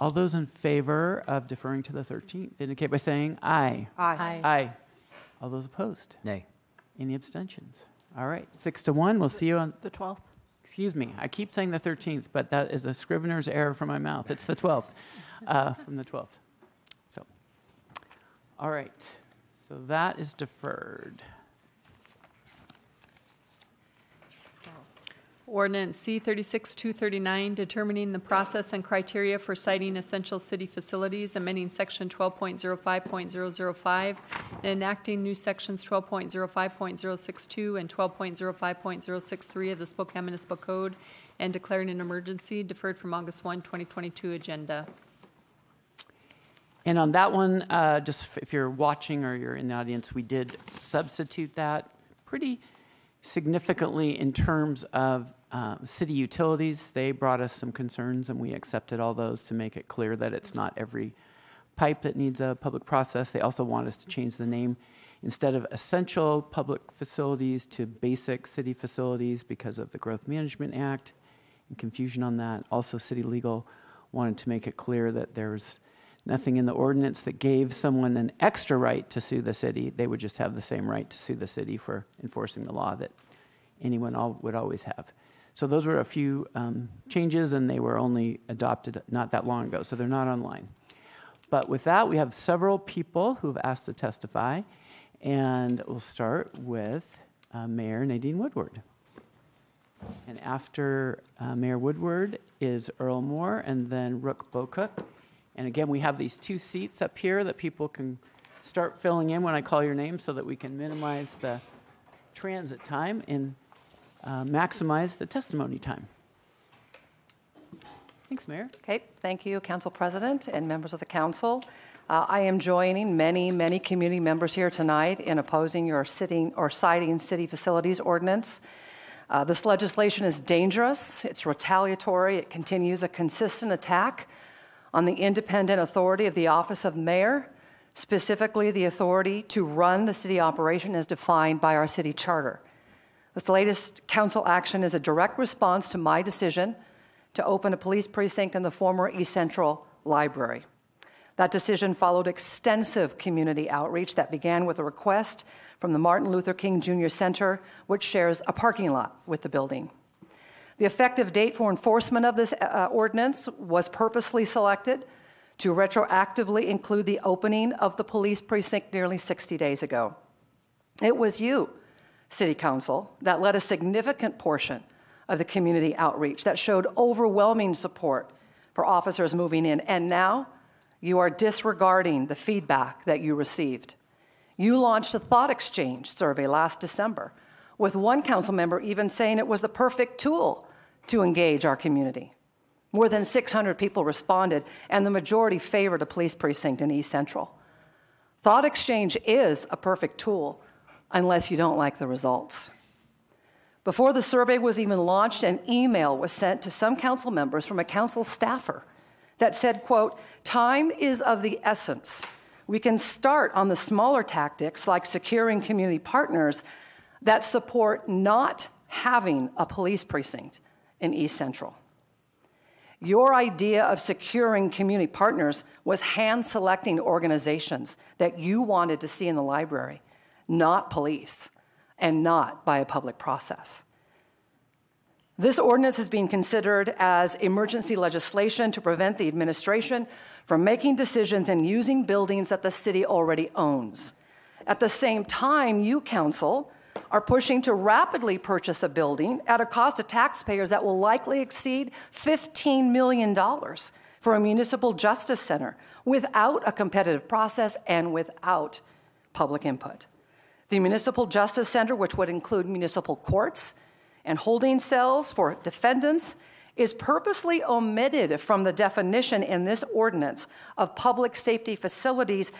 All those in favor of deferring to the 13th indicate by saying aye. Aye. Aye. All those opposed? nay. Any abstentions? All right, six to one. We'll see you on The 12th. Excuse me, I keep saying the 13th, but that is a scrivener's error from my mouth. It's the 12th, uh, from the 12th. So, all right, so that is deferred. Ordinance C thirty-six two thirty-nine, determining the process and criteria for citing essential city facilities, amending section twelve point zero five point zero zero five, and enacting new sections twelve point zero five point zero six two and twelve point zero five point zero six three of the Spokane Municipal Code, and declaring an emergency deferred from August 1, 2022 agenda. And on that one, uh, just if you're watching or you're in the audience, we did substitute that pretty significantly in terms of uh, city utilities. They brought us some concerns, and we accepted all those to make it clear that it's not every pipe that needs a public process. They also want us to change the name instead of essential public facilities to basic city facilities because of the Growth Management Act and confusion on that. Also, city legal wanted to make it clear that there's nothing in the ordinance that gave someone an extra right to sue the city. They would just have the same right to sue the city for enforcing the law that anyone al- would always have. So those were a few um, changes, and they were only adopted not that long ago, so they're not online. But with that, we have several people who have asked to testify, and we'll start with uh, Mayor Nadine Woodward. And after uh, Mayor Woodward is Earl Moore and then Rick Bocook. And again, we have these two seats up here that people can start filling in when I call your name so that we can minimize the transit time and uh, maximize the testimony time. Thanks, Mayor. Okay, thank you, Council President and members of the council. Uh, I am joining many, many community members here tonight in opposing your sitting or citing city facilities ordinance. Uh, This legislation is dangerous, it's retaliatory, it continues a consistent attack on the independent authority of the office of mayor, specifically the authority to run the city operation as defined by our city charter. This latest council action is a direct response to my decision to open a police precinct in the former East Central Library. That decision followed extensive community outreach that began with a request from the Martin Luther King Jr. Center, which shares a parking lot with the building. The effective date for enforcement of this uh, ordinance was purposely selected to retroactively include the opening of the police precinct nearly 60 days ago. It was you, City Council, that led a significant portion of the community outreach that showed overwhelming support for officers moving in. And now you are disregarding the feedback that you received. You launched a thought exchange survey last December, with one council member even saying it was the perfect tool to engage our community. More than 600 people responded, and the majority favored a police precinct in East Central. Thought exchange is a perfect tool unless you don't like the results. Before the survey was even launched, an email was sent to some council members from a council staffer that said, quote, time is of the essence. We can start on the smaller tactics like securing community partners that support not having a police precinct in East Central. Your idea of securing community partners was hand selecting organizations that you wanted to see in the library, not police, and not by a public process. This ordinance is being considered as emergency legislation to prevent the administration from making decisions and using buildings that the city already owns. At the same time, you, council, are pushing to rapidly purchase a building at a cost to taxpayers that will likely exceed $15 million for a municipal justice center without a competitive process and without public input. The Municipal Justice Center, which would include municipal courts and holding cells for defendants, is purposely omitted from the definition in this ordinance of public safety facilities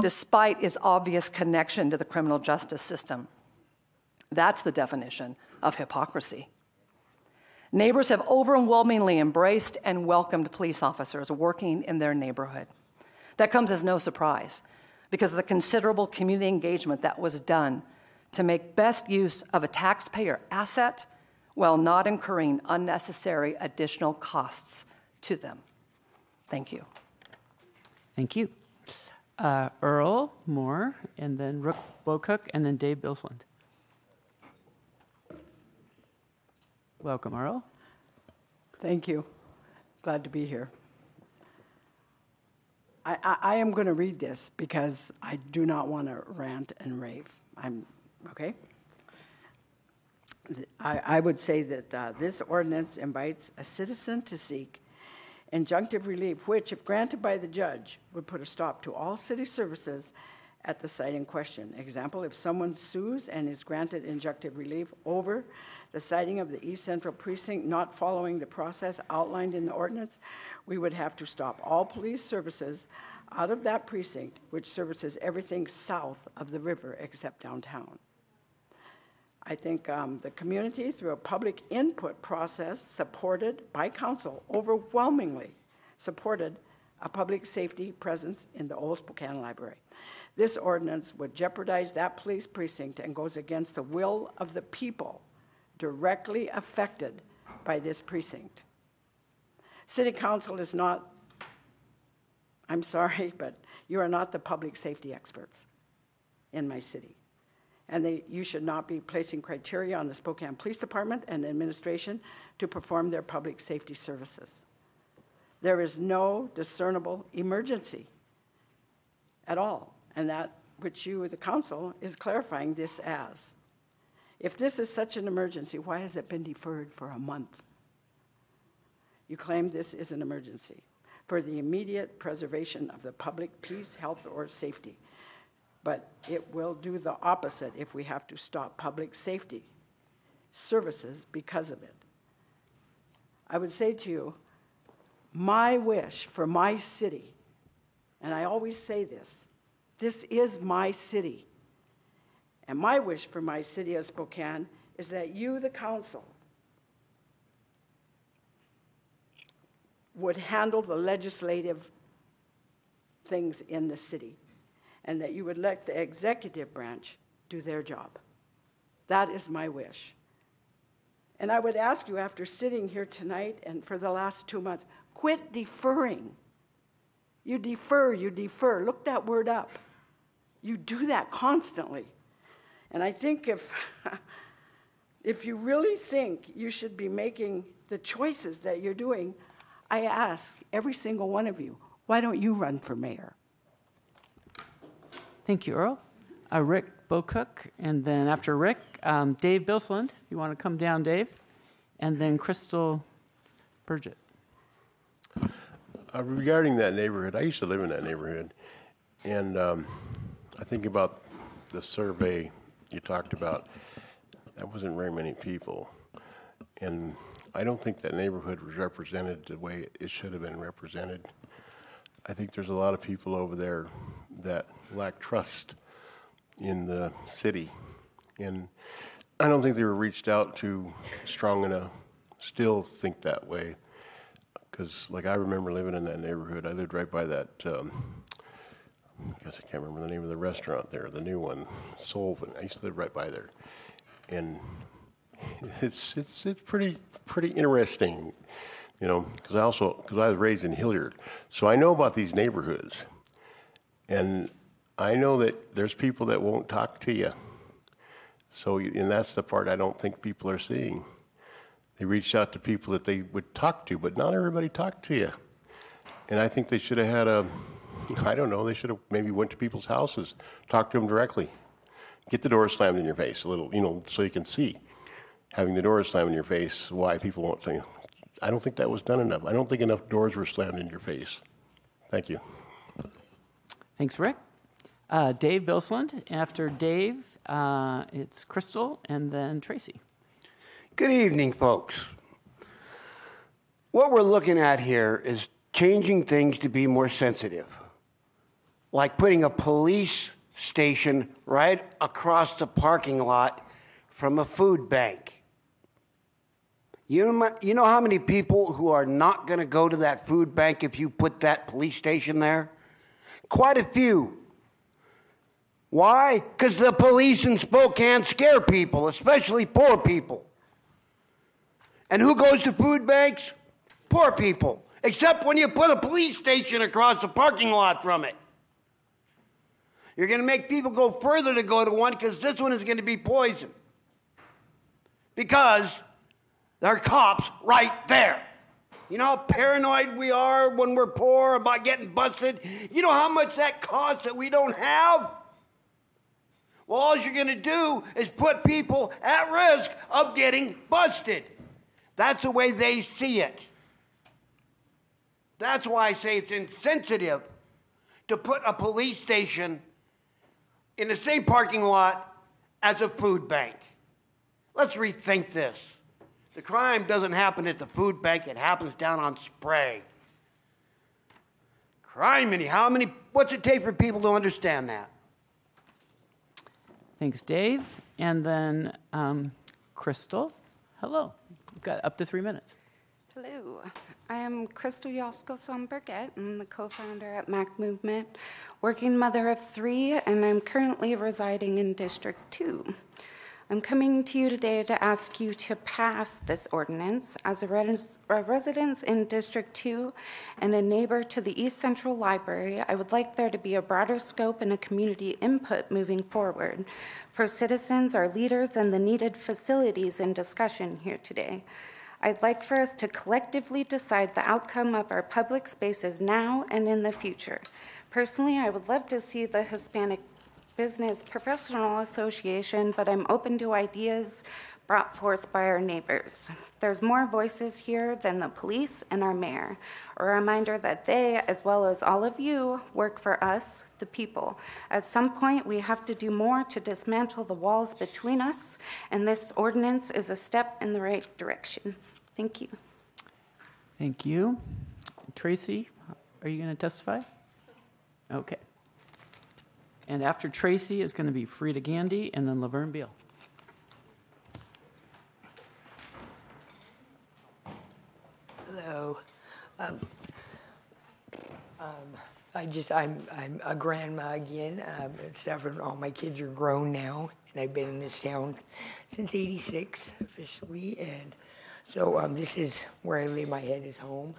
despite its obvious connection to the criminal justice system. That's the definition of hypocrisy. Neighbors have overwhelmingly embraced and welcomed police officers working in their neighborhood. That comes as no surprise because of the considerable community engagement that was done to make best use of a taxpayer asset while not incurring unnecessary additional costs to them. Thank you. Thank you. Uh, Earl Moore, and then Rick Bocook, and then Dave Bilsland. Welcome, Earl. Thank you. Glad to be here. I, I, am going to read this because I do not want to rant and rave. I'm, okay? I, I would say that uh, this ordinance invites a citizen to seek injunctive relief, which, if granted by the judge, would put a stop to all city services at the site in question. Example, if someone sues and is granted injunctive relief over the siting of the East Central Precinct not following the process outlined in the ordinance, we would have to stop all police services out of that precinct, which services everything south of the river except downtown. I think um, the community, through a public input process supported by council, overwhelmingly supported a public safety presence in the old Spokane Library. This ordinance would jeopardize that police precinct and goes against the will of the people directly affected by this precinct. City Council is not, I'm sorry, but you are not the public safety experts in my city. And they, you should not be placing criteria on the Spokane Police Department and the administration to perform their public safety services. There is no discernible emergency at all, and that which you, the council, is clarifying this as. If this is such an emergency, why has it been deferred for a month? You claim this is an emergency for the immediate preservation of the public peace, health, or safety. But it will do the opposite if we have to stop public safety services because of it. I would say to you, My wish for my city, and I always say this this is my city. And my wish for my city of Spokane is that you, the council, would handle the legislative things in the city, and that you would let the executive branch do their job. That is my wish. And I would ask you, after sitting here tonight and for the last two months, quit deferring. You defer, you defer. Look that word up. You do that constantly. And I think if, if you really think you should be making the choices that you're doing, I ask every single one of you, why don't you run for mayor? Thank you, Earl. Uh, Rick Bocook, and then after Rick, um, Dave Bilsland. If you want to come down, Dave, and then Crystal Burgett. Uh, regarding that neighborhood, I used to live in that neighborhood, and um, I think about the survey you talked about. That wasn't very many people, and I don't think that neighborhood was represented the way it should have been represented. I think there's a lot of people over there that lack trust in the city, and I don't think they were reached out to strong enough. Still think that way because like I remember living in that neighborhood. I lived right by that. Um, I guess I can't remember the name of the restaurant there, the new one, Solvin. I used to live right by there, and it's it's it's pretty pretty interesting, you know, because I also because I was raised in Hillyard, so I know about these neighborhoods, and I know that there's people that won't talk to you. So, and that's the part I don't think people are seeing. They reached out to people that they would talk to, but not everybody talked to you. And I think they should have had a, I don't know, they should have maybe went to people's houses, talked to them directly, get the door slammed in your face a little, you know, so you can see. Having the door slammed in your face, why people won't think. I don't think that was done enough. I don't think enough doors were slammed in your face. Thank you. Thanks, Rick. Uh, Dave Bilsland. After Dave, uh, it's Crystal, and then Tracy. Good evening, folks. What we're looking at here is changing things to be more sensitive, like putting a police station right across the parking lot from a food bank. You know, you know how many people who are not going to go to that food bank if you put that police station there? Quite a few. Why? Because the police in Spokane scare people, especially poor people. And who goes to food banks? Poor people. Except when you put a police station across the parking lot from it. You're going to make people go further to go to one because this one is going to be poison. Because there are cops right there. You know how paranoid we are when we're poor about getting busted? You know how much that costs that we don't have? Well, all you're going to do is put people at risk of getting busted. That's the way they see it. That's why I say it's insensitive to put a police station in the same parking lot as a food bank. Let's rethink this. The crime doesn't happen at the food bank, it happens down on Sprague. Crime, anyhow. How many, what's it take for people to understand that? Thanks, Dave. And then um, Crystal. Hello. You've got up to three minutes. Hello, I am Crystal Yoskoson Burgett. I'm the co founder at Mac Movement, working mother of three, and I'm currently residing in District 2. I'm coming to you today to ask you to pass this ordinance. As a, res- a resident in District 2 and a neighbor to the East Central Library, I would like there to be a broader scope and a community input moving forward for citizens, our leaders, and the needed facilities in discussion here today. I'd like for us to collectively decide the outcome of our public spaces now and in the future. Personally, I would love to see the Hispanic Business Professional Association, but I'm open to ideas brought forth by our neighbors. There's more voices here than the police and our mayor. A reminder that they, as well as all of you, work for us, the people. At some point, we have to do more to dismantle the walls between us, and this ordinance is a step in the right direction. Thank you. Thank you. Tracy, are you going to testify? Okay. And after Tracy is going to be Frida Gandy and then Laverne Beal. Hello. Um, um, I just, I'm, I'm a grandma again. Um, several, all my kids are grown now, and I've been in this town since '86 officially, and so um, this is where I lay my head is home,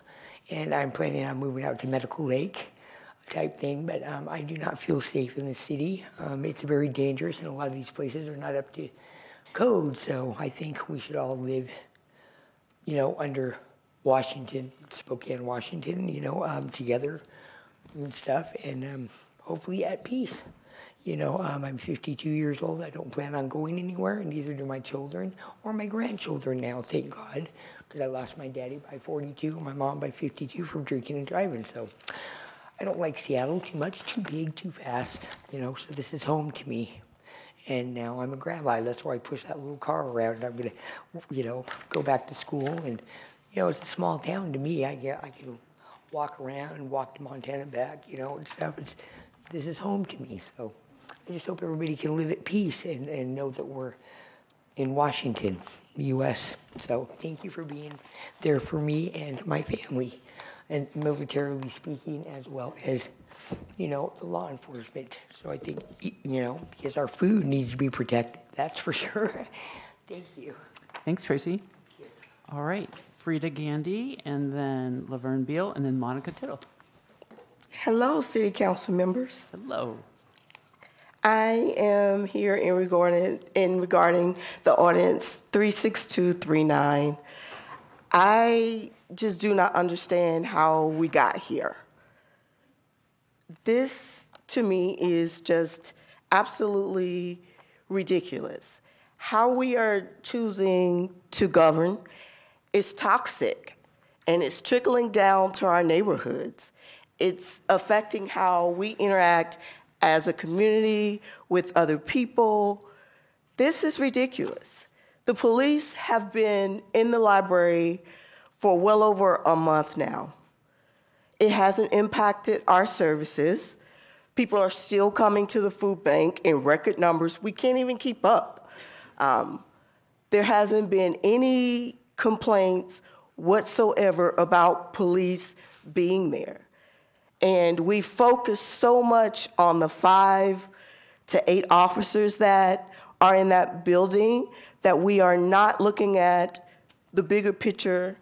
and I'm planning on moving out to Medical Lake type thing, but um, I do not feel safe in the city. Um, it's very dangerous, and a lot of these places are not up to code. So I think we should all live, you know, under Washington, Spokane, Washington, you know, um, together and stuff, and um, hopefully at peace. You know, um, I'm 52 years old. I don't plan on going anywhere, and neither do my children or my grandchildren now, thank God, because I lost my daddy by 42 and my mom by 52 from drinking and driving. So I don't like Seattle too much, too big, too fast, you know, so this is home to me. And now I'm a grandma. That's why I push that little car around. I'm going to, you know, go back to school. And, you know, it's a small town to me. I get, I can walk around and walk to Montana back, you know, and stuff. It's, this is home to me. So I just hope everybody can live at peace and, and know that we're in Washington, U.S. So thank you for being there for me and my family and militarily speaking, as well as, you know, the law enforcement. So I think, you know, because our food needs to be protected, that's for sure. Thank you. Thanks, Tracy. All right, Frida Gandy, and then Laverne Beal, and then Monica Tittle. Hello, City Council members. Hello. I am here in regarding, in regarding the ordinance 36239. I just do not understand how we got here. This, to me, is just absolutely ridiculous. How we are choosing to govern is toxic and it's trickling down to our neighborhoods. It's affecting how we interact as a community with other people. This is ridiculous. The police have been in the library for well over a month now. It hasn't impacted our services. People are still coming to the food bank in record numbers. We can't even keep up. Um, there hasn't been any complaints whatsoever about police being there. And we focus so much on the five to eight officers that are in that building that we are not looking at the bigger picture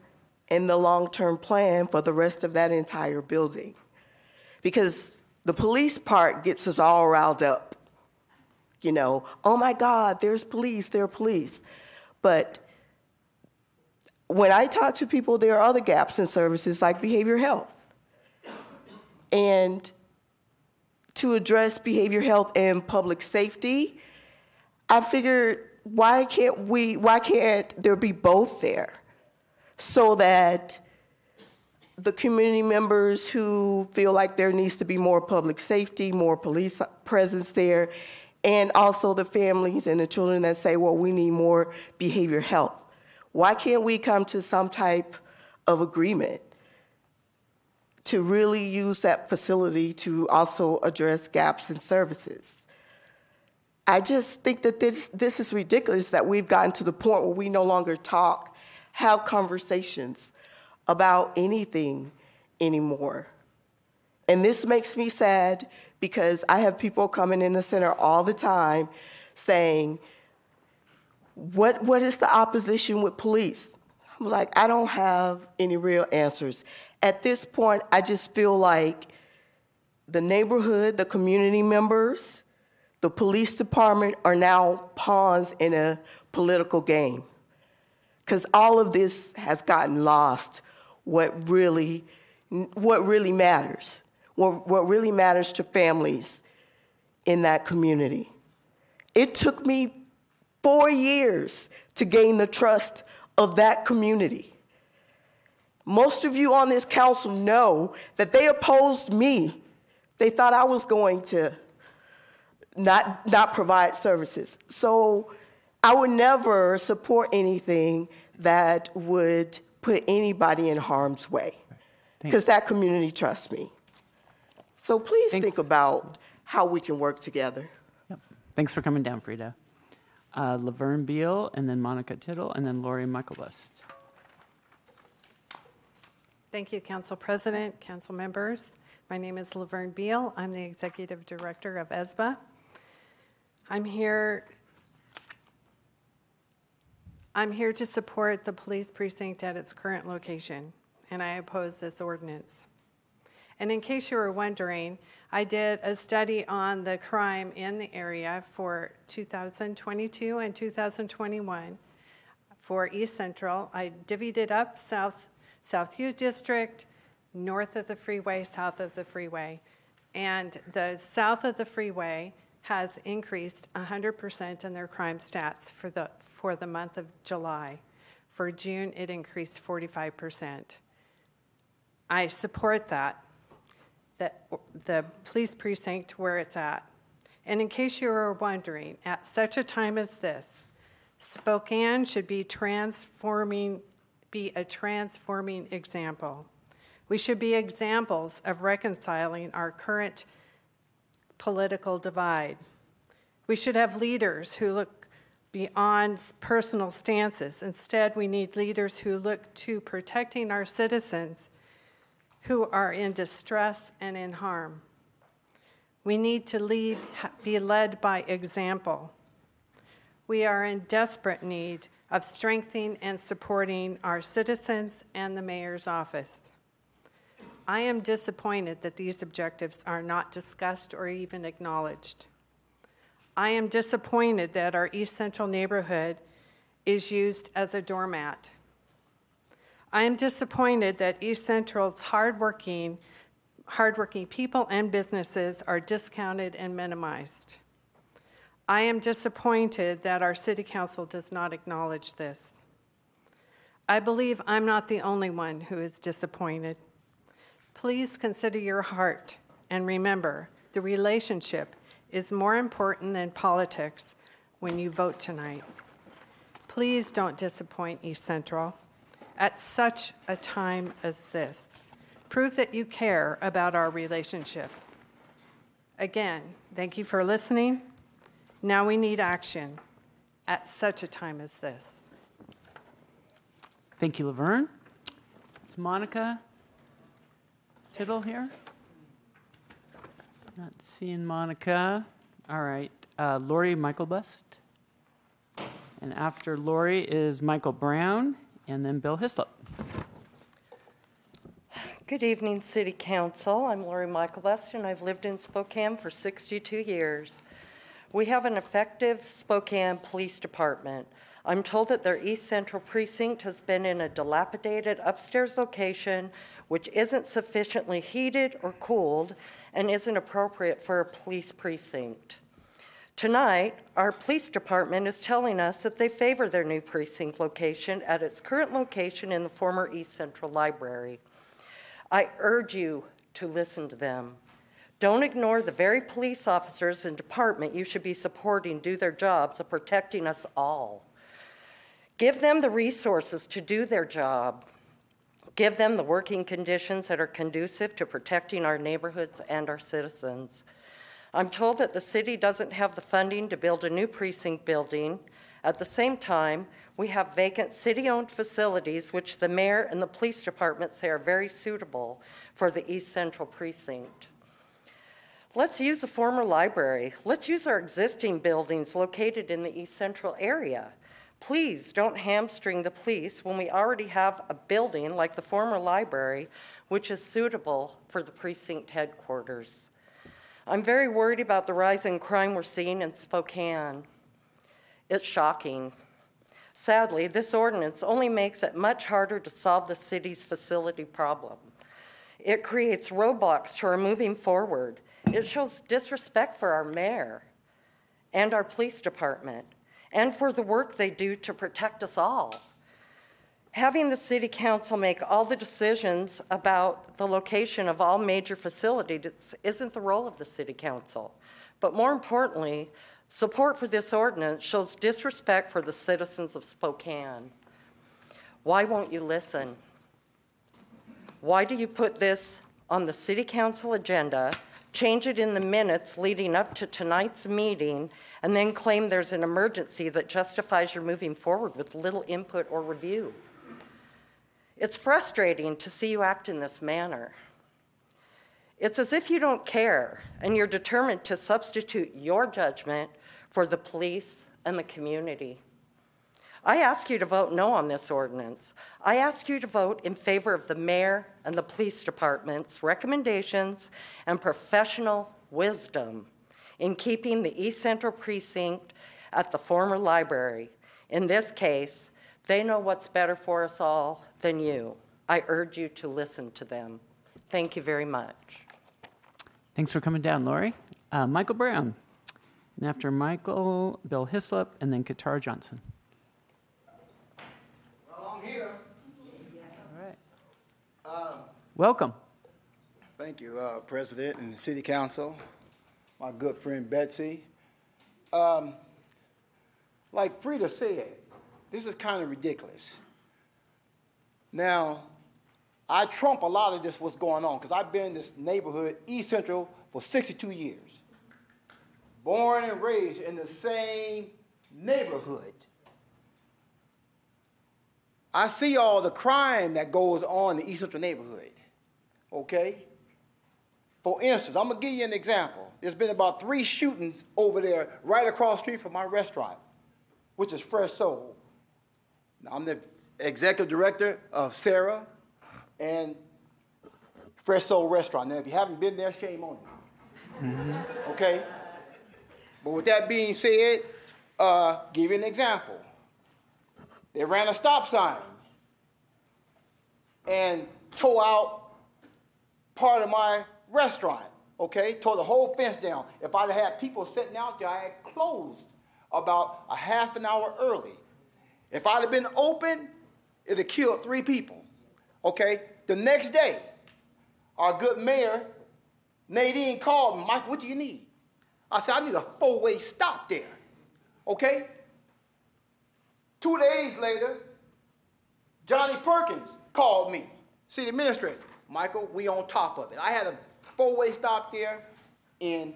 and the long term plan for the rest of that entire building. Because the police part gets us all riled up. You know, oh my God, there's police, there are police. But when I talk to people, there are other gaps in services like behavior health. And to address behavior health and public safety, I figured why can't we why can't there be both there? So that the community members who feel like there needs to be more public safety, more police presence there, and also the families and the children that say, well, we need more behavior health. Why can't we come to some type of agreement to really use that facility to also address gaps in services? I just think that this, this is ridiculous that we've gotten to the point where we no longer talk, have conversations about anything anymore. And this makes me sad because I have people coming in the center all the time saying, what, what is the opposition with police? I'm like, I don't have any real answers. At this point, I just feel like the neighborhood, the community members, the police department are now pawns in a political game. Because all of this has gotten lost what really, what really matters, what, what really matters to families in that community. It took me four years to gain the trust of that community. Most of you on this council know that they opposed me. They thought I was going to not, not provide services. So I would never support anything that would put anybody in harm's way. because that community trusts me. So please think about how we can work together. Thanks for coming down, Freda. Uh, Laverne Beal, and then Monica Tittle, and then Lori Michaelbust. Thank you, Council President, council members. My name is Laverne Beal. I'm the Executive Director of ESBA. I'm here, I'm here to support the police precinct at its current location, and I oppose this ordinance. And in case you were wondering, I did a study on the crime in the area for 2022 and 2021 for East Central. I divvied it up south, South U District, north of the freeway, south of the freeway. And the south of the freeway has increased 100% in their crime stats for the, for the month of July. For June, it increased 45%. I support that that the police precinct where it's at. And in case you were wondering, at such a time as this, Spokane should be transforming, be a transforming example. We should be examples of reconciling our current political divide. We should have leaders who look beyond personal stances. Instead, we need leaders who look to protecting our citizens who are in distress and in harm. We need to lead, be led by example. We are in desperate need of strengthening and supporting our citizens and the mayor's office. I am disappointed that these objectives are not discussed or even acknowledged. I am disappointed that our East Central neighborhood is used as a doormat. I am disappointed that East Central's hardworking, hardworking people and businesses are discounted and minimized. I am disappointed that our City Council does not acknowledge this. I believe I'm not the only one who is disappointed. Please consider your heart and remember the relationship is more important than politics when you vote tonight. Please don't disappoint East Central at such a time as this. Prove that you care about our relationship. Again, thank you for listening. Now we need action at such a time as this. Thank you, Laverne. Is Monica Tittle here? Not seeing Monica. All right. Uh, Lori Michaelbust. And after Lori is Michael Brown and then Bill Hyslop. Good evening, City Council. I'm Lori Michaelbust, and I've lived in Spokane for 62 years. We have an effective Spokane Police Department. I'm told that their East Central precinct has been in a dilapidated upstairs location which isn't sufficiently heated or cooled and isn't appropriate for a police precinct. Tonight, our police department is telling us that they favor their new precinct location at its current location in the former East Central Library. I urge you to listen to them. Don't ignore the very police officers and department you should be supporting do their jobs of protecting us all. Give them the resources to do their job. Give them the working conditions that are conducive to protecting our neighborhoods and our citizens. I'm told that the city doesn't have the funding to build a new precinct building. At the same time, we have vacant city-owned facilities which the mayor and the police department say are very suitable for the East Central precinct. Let's use the former library. Let's use our existing buildings located in the East Central area. Please don't hamstring the police when we already have a building like the former library, which is suitable for the precinct headquarters. I'm very worried about the rise in crime we're seeing in Spokane. It's shocking. Sadly, this ordinance only makes it much harder to solve the city's facility problem. It creates roadblocks to our moving forward. It shows disrespect for our mayor and our police department and for the work they do to protect us all. Having the city council make all the decisions about the location of all major facilities isn't the role of the city council. But more importantly, support for this ordinance shows disrespect for the citizens of Spokane. Why won't you listen? Why do you put this on the city council agenda, change it in the minutes leading up to tonight's meeting, and then claim there's an emergency that justifies your moving forward with little input or review? It's frustrating to see you act in this manner. It's as if you don't care and you're determined to substitute your judgment for the police and the community. I ask you to vote no on this ordinance. I ask you to vote in favor of the mayor and the police department's recommendations and professional wisdom in keeping the East Central Precinct at the former library. In this case, they know what's better for us all than you. I urge you to listen to them. Thank you very much. Thanks for coming down, Lori. Uh, Michael Brown. And after Michael, Bill Hyslop, and then Katara Johnson. Well, I'm here. All right. Uh, Welcome. Thank you, uh, President and City Council, my good friend Betsy. Um, like Freda said, this is kind of ridiculous. Now, I trump a lot of this what's going on because I've been in this neighborhood, East Central, for 62 years. Born and raised in the same neighborhood. I see all the crime that goes on in the East Central neighborhood. Okay? For instance, I'm gonna give you an example. There's been about three shootings over there right across the street from my restaurant, which is Fresh Soul. I'm the executive director of Sarah and Fresh Soul Restaurant. Now, if you haven't been there, shame on you. Okay? But with that being said, uh, give you an example. They ran a stop sign and tore out part of my restaurant, okay? Tore the whole fence down. If I'd have had people sitting out there, I had closed about a half an hour early. If I'd have been open, it'd have killed three people, okay? The next day, our good mayor, Nadine, called me, Mike, what do you need? I said, I need a four-way stop there, okay? Two days later, Johnnie Perkins called me, city administrator. Michael, we on top of it. I had a four-way stop there in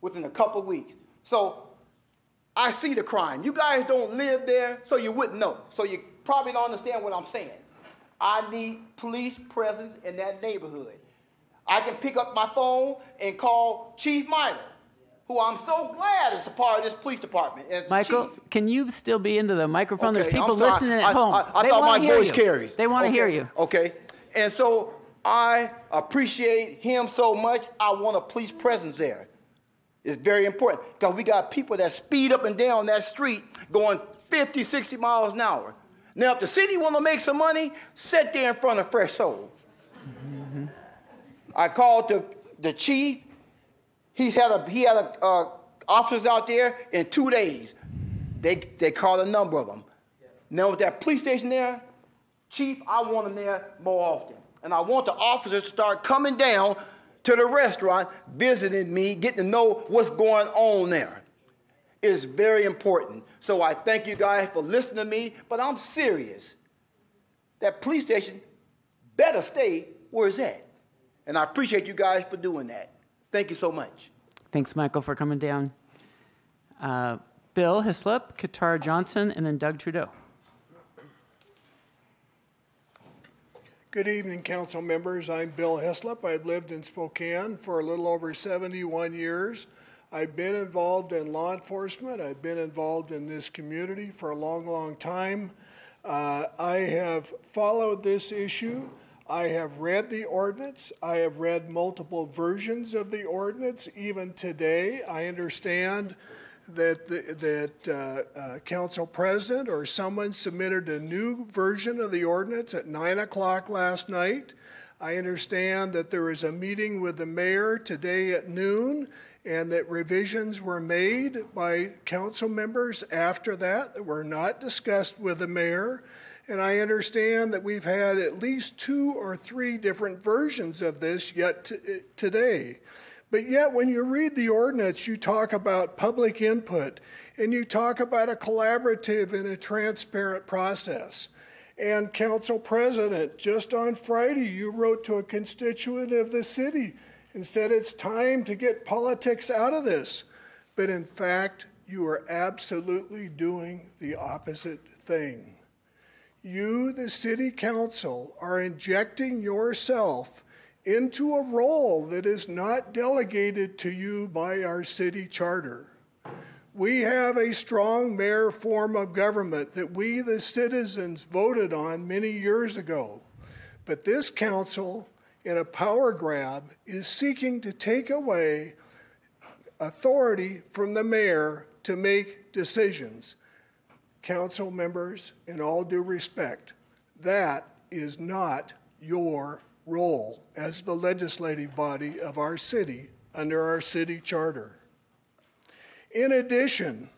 within a couple weeks. So I see the crime. You guys don't live there, so you wouldn't know. So you probably don't understand what I'm saying. I need police presence in that neighborhood. I can pick up my phone and call Chief Minor, who I'm so glad is a part of this police department. Michael, chief. can you still be into the microphone? Okay, There's people listening at I- home. I, I they thought my voice you. carries. They want to Okay, hear you. Okay. And so I appreciate him so much. I want a police presence there. It's very important because we got people that speed up and down that street going 50, 60 miles an hour. Now, if the city want to make some money, sit there in front of Fresh Soul. I called the, the chief. He's had a, he had a, uh, officers out there in two days. They, they called a number of them. Now with that police station there, chief, I want them there more often. And I want the officers to start coming down to the restaurant, visiting me, getting to know what's going on there is very important. So I thank you guys for listening to me, but I'm serious. That police station better stay where it's at. And I appreciate you guys for doing that. Thank you so much. Thanks, Michael, for coming down. Uh, Bill Hyslop, Katara Johnson, and then Doug Trudeau. Good evening, council members. I'm Bill Hyslop. I've lived in Spokane for a little over 71 years. I've been involved in law enforcement. I've been involved in this community for a long, long time. Uh, I have followed this issue. I have read the ordinance. I have read multiple versions of the ordinance. Even today, I understand that, the, that uh, uh, council president or someone submitted a new version of the ordinance at 9 o'clock last night. I understand that there is a meeting with the mayor today at noon and that revisions were made by council members after that that were not discussed with the mayor. And I understand that we've had at least two or three different versions of this yet t- today. But yet, when you read the ordinance, you talk about public input and you talk about a collaborative and a transparent process. And Council President, just on Friday, you wrote to a constituent of the city and said it's time to get politics out of this. But in fact, you are absolutely doing the opposite thing. You, the city council, are injecting yourself into a role that is not delegated to you by our city charter. We have a strong mayor form of government that we, the citizens, voted on many years ago. But this council, in a power grab, is seeking to take away authority from the mayor to make decisions. Council members, in all due respect, that is not your role as the legislative body of our city under our city charter. In addition,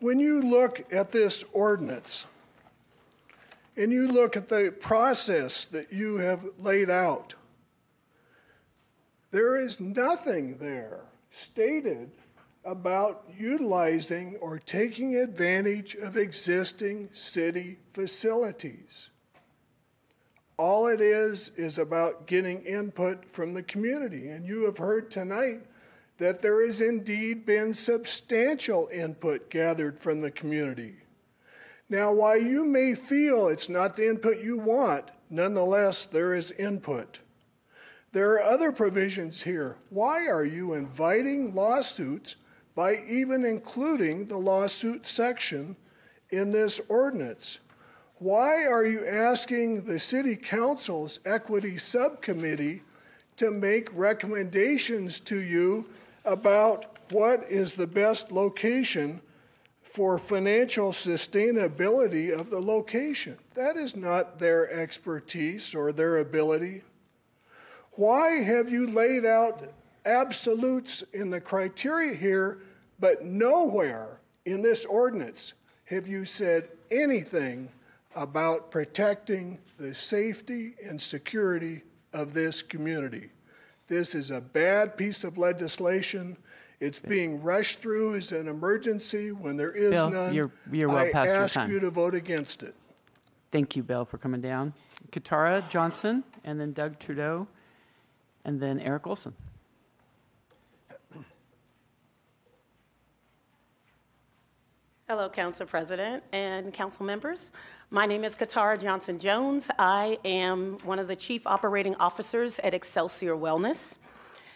when you look at this ordinance and you look at the process that you have laid out, there is nothing there stated about utilizing or taking advantage of existing city facilities. All it is is about getting input from the community. And you have heard tonight that there has indeed been substantial input gathered from the community. Now, while you may feel it's not the input you want, nonetheless, there is input. There are other provisions here. Why are you inviting lawsuits by even including the lawsuit section in this ordinance? Why are you asking the City Council's Equity Subcommittee to make recommendations to you about what is the best location for financial sustainability of the location? That is not their expertise or their ability. Why have you laid out absolutes in the criteria here, but nowhere in this ordinance have you said anything about protecting the safety and security of this community? This is a bad piece of legislation. It's being rushed through as an emergency when there is Bill, none. you're- you're well I past your ask time. you to vote against it. Thank you, Bill, for coming down. Katara Johnson, and then Doug Trudeau, and then Eric Olson. Hello, Council President and council members. My name is Katara Johnson Jones. I am one of the chief operating officers at Excelsior Wellness.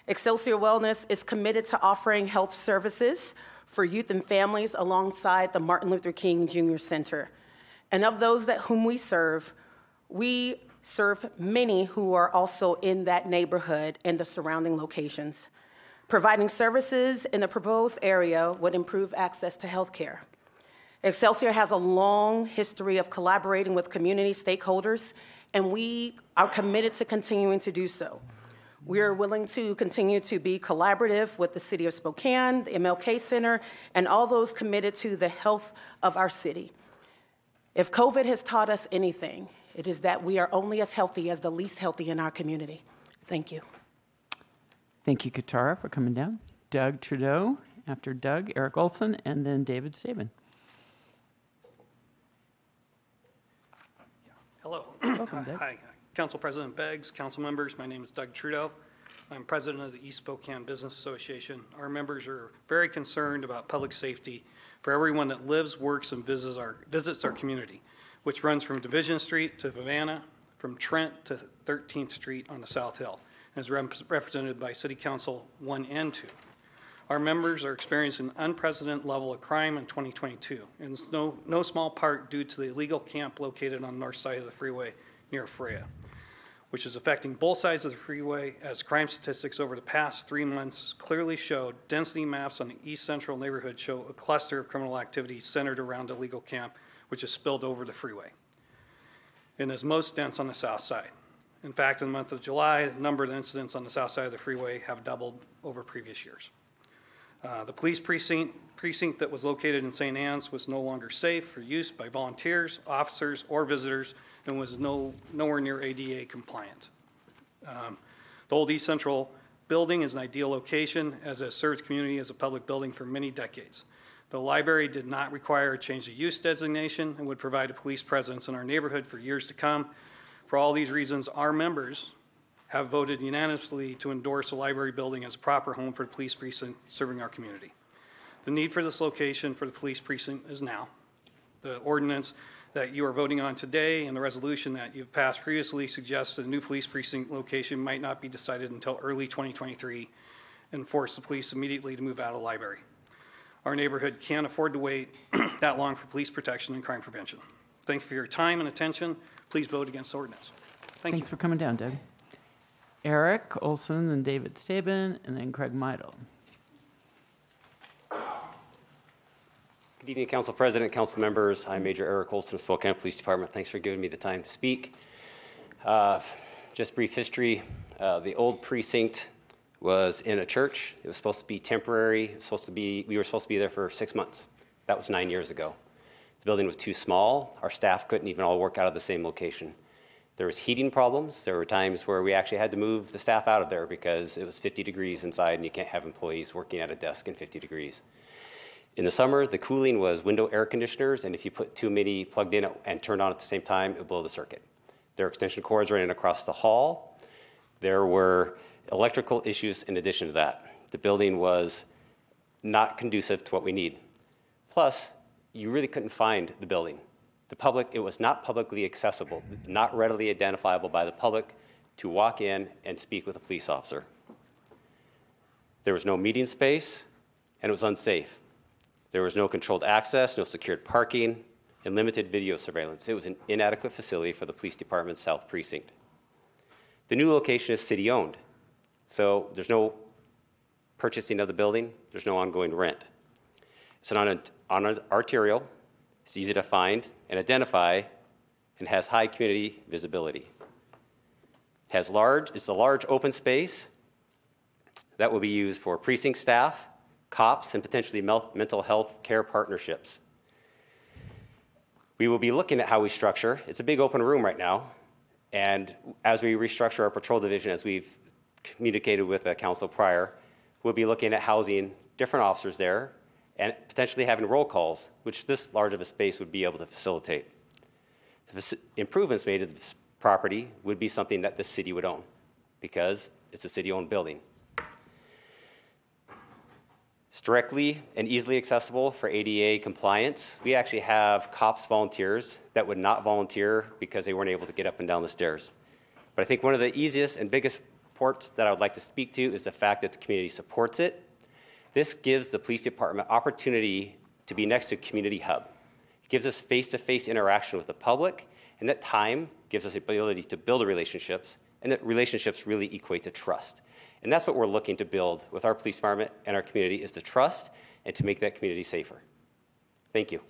Excelsior Wellness is committed to offering health services for youth and families alongside the Martin Luther King Jr. Center. And of those that whom we serve, we serve many who are also in that neighborhood and the surrounding locations. Providing services in the proposed area would improve access to health care. Excelsior has a long history of collaborating with community stakeholders, and we are committed to continuing to do so. We are willing to continue to be collaborative with the City of Spokane, the MLK Center, and all those committed to the health of our city. If COVID has taught us anything, it is that we are only as healthy as the least healthy in our community. Thank you. Thank you, Katara, for coming down. Doug Trudeau, after Doug, Eric Olson, and then David Staben. Hello. Welcome, Doug. Hi, Council President Beggs, council members. My name is Doug Trudeau. I'm president of the East Spokane Business Association. Our members are very concerned about public safety for everyone that lives, works, and visits our, visits our community, which runs from Division Street to Havana, from Trent to 13th Street on the South Hill, and is rep- represented by City Council 1 and 2. Our members are experiencing an unprecedented level of crime in 2022, and it's no, no small part due to the illegal camp located on the north side of the freeway near Freya, which is affecting both sides of the freeway as crime statistics over the past three months clearly show density maps on the east central neighborhood show a cluster of criminal activity centered around the illegal camp, which is spilled over the freeway and is most dense on the south side. In fact, in the month of July, the number of incidents on the south side of the freeway have doubled over previous years. Uh, The police precinct, precinct that was located in St. Anne's was no longer safe for use by volunteers, officers, or visitors, and was no, nowhere near ADA compliant. Um, The old East Central building is an ideal location as it has served community as a public building for many decades. The library did not require a change of use designation and would provide a police presence in our neighborhood for years to come. For all these reasons, our members have voted unanimously to endorse the library building as a proper home for the police precinct serving our community. The need for this location for the police precinct is now. The ordinance that you are voting on today and the resolution that you've passed previously suggests that a new police precinct location might not be decided until early 2023 and force the police immediately to move out of the library. Our neighborhood can't afford to wait that long for police protection and crime prevention. Thank you for your time and attention. Please vote against the ordinance. Thank Thanks you. for coming down, Doug. Eric Olson and David Staben, and then Craig Meidl. Good evening, Council President, Council members. I'm Major Eric Olson of Spokane Police Department. Thanks for giving me the time to speak. Uh, just brief history. Uh, the old precinct was in a church. It was supposed to be temporary. It was supposed to be, we were supposed to be there for six months. That was nine years ago. The building was too small. Our staff couldn't even all work out of the same location. There was heating problems. There were times where we actually had to move the staff out of there because it was 50 degrees inside and you can't have employees working at a desk in 50 degrees. In the summer, the cooling was window air conditioners, and if you put too many plugged in and turned on at the same time, it would blow the circuit. There were extension cords running across the hall. There were electrical issues in addition to that. The building was not conducive to what we need. Plus, you really couldn't find the building. The public, it was not publicly accessible, not readily identifiable by the public to walk in and speak with a police officer. There was no meeting space, and it was unsafe. There was no controlled access, no secured parking, and limited video surveillance. It was an inadequate facility for the police department's South Precinct. The new location is city owned, so there's no purchasing of the building, there's no ongoing rent. It's an on, an arterial, it's easy to find and identify, and has high community visibility. Has large, it's a large open space that will be used for precinct staff, cops, and potentially mental health care partnerships. We will be looking at how we structure. It's a big open room right now. And as we restructure our patrol division, as we've communicated with the council prior, we'll be looking at housing different officers there and potentially having roll calls, which this large of a space would be able to facilitate. The improvements made to this property would be something that the city would own because it's a city-owned building. It's directly and easily accessible for ADA compliance. We actually have cops volunteers that would not volunteer because they weren't able to get up and down the stairs. But I think one of the easiest and biggest parts that I would like to speak to is the fact that the community supports it. This gives the police department opportunity to be next to community hub. It gives us face-to-face interaction with the public, and that time gives us the ability to build relationships, and that relationships really equate to trust. And that's what we're looking to build with our police department and our community is to trust and to make that community safer. Thank you.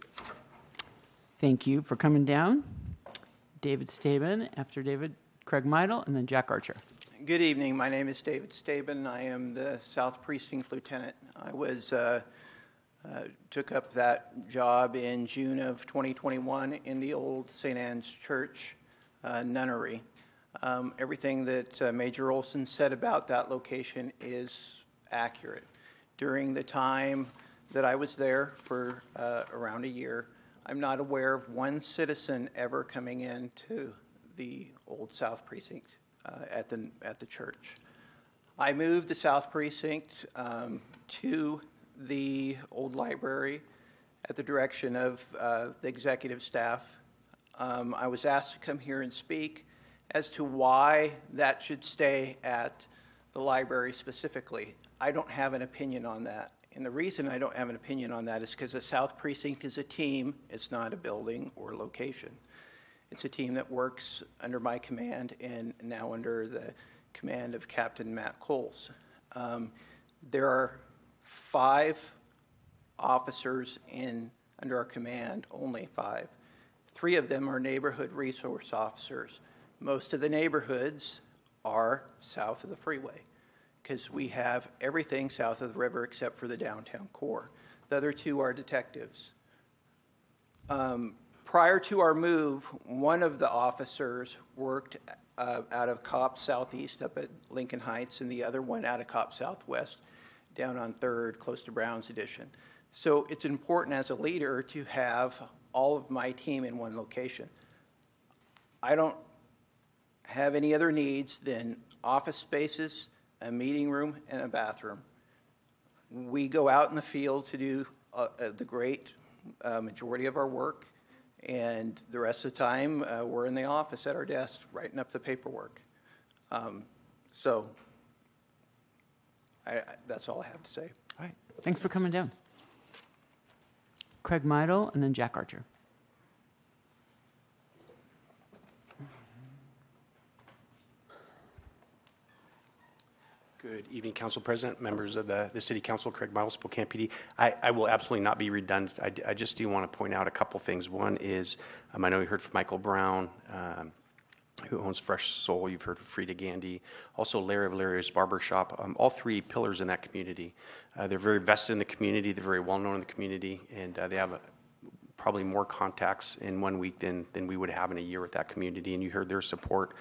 Thank you for coming down. David Staben, after David, Craig Meidl, and then Jack Archer. Good evening. My name is David Staben. I am the South Precinct Lieutenant. I was uh, uh, took up that job in June of 2021 in the old St. Anne's Church uh, nunnery. Um, everything that uh, Major Olson said about that location is accurate. During the time that I was there for uh, around a year, I'm not aware of one citizen ever coming into the Old South Precinct at the at the church. I moved the South Precinct um, to the old library at the direction of uh, the executive staff. Um, I was asked to come here and speak as to why that should stay at the library specifically. I don't have an opinion on that. And the reason I don't have an opinion on that is because the South Precinct is a team, it's not a building or location. It's a team that works under my command and now under the command of Captain Matt Coles. Um, there are five officers in under our command, only five. Three of them are neighborhood resource officers. Most of the neighborhoods are south of the freeway because we have everything south of the river except for the downtown core. The other two are detectives. Um, prior to our move, one of the officers worked uh, out of Cop Southeast up at Lincoln Heights, and the other one out of Cop Southwest down on Third, close to Browne's Addition. So it's important as a leader to have all of my team in one location. I don't have any other needs than office spaces, a meeting room, and a bathroom. We go out in the field to do uh, uh, the great uh, majority of our work, and the rest of the time uh, we're in the office at our desk writing up the paperwork. Um, so I, I, that's all I have to say. All right. Thanks for coming down. Craig Meidl and then Jack Archer. Good evening, Council President, members of the, the City Council, Craig Meidl, Spokane PD. I, I will absolutely not be redundant. I, I just do want to point out a couple things. One is, um, I know you heard from Michael Brown, um, who owns Fresh Soul. You've heard from Freda Gandy. Also, Larry of Larry's Barber Shop. Um, all three pillars in that community. Uh, they're very vested in the community. They're very well known in the community, and uh, they have a, probably more contacts in one week than, than we would have in a year with that community. And you heard their support.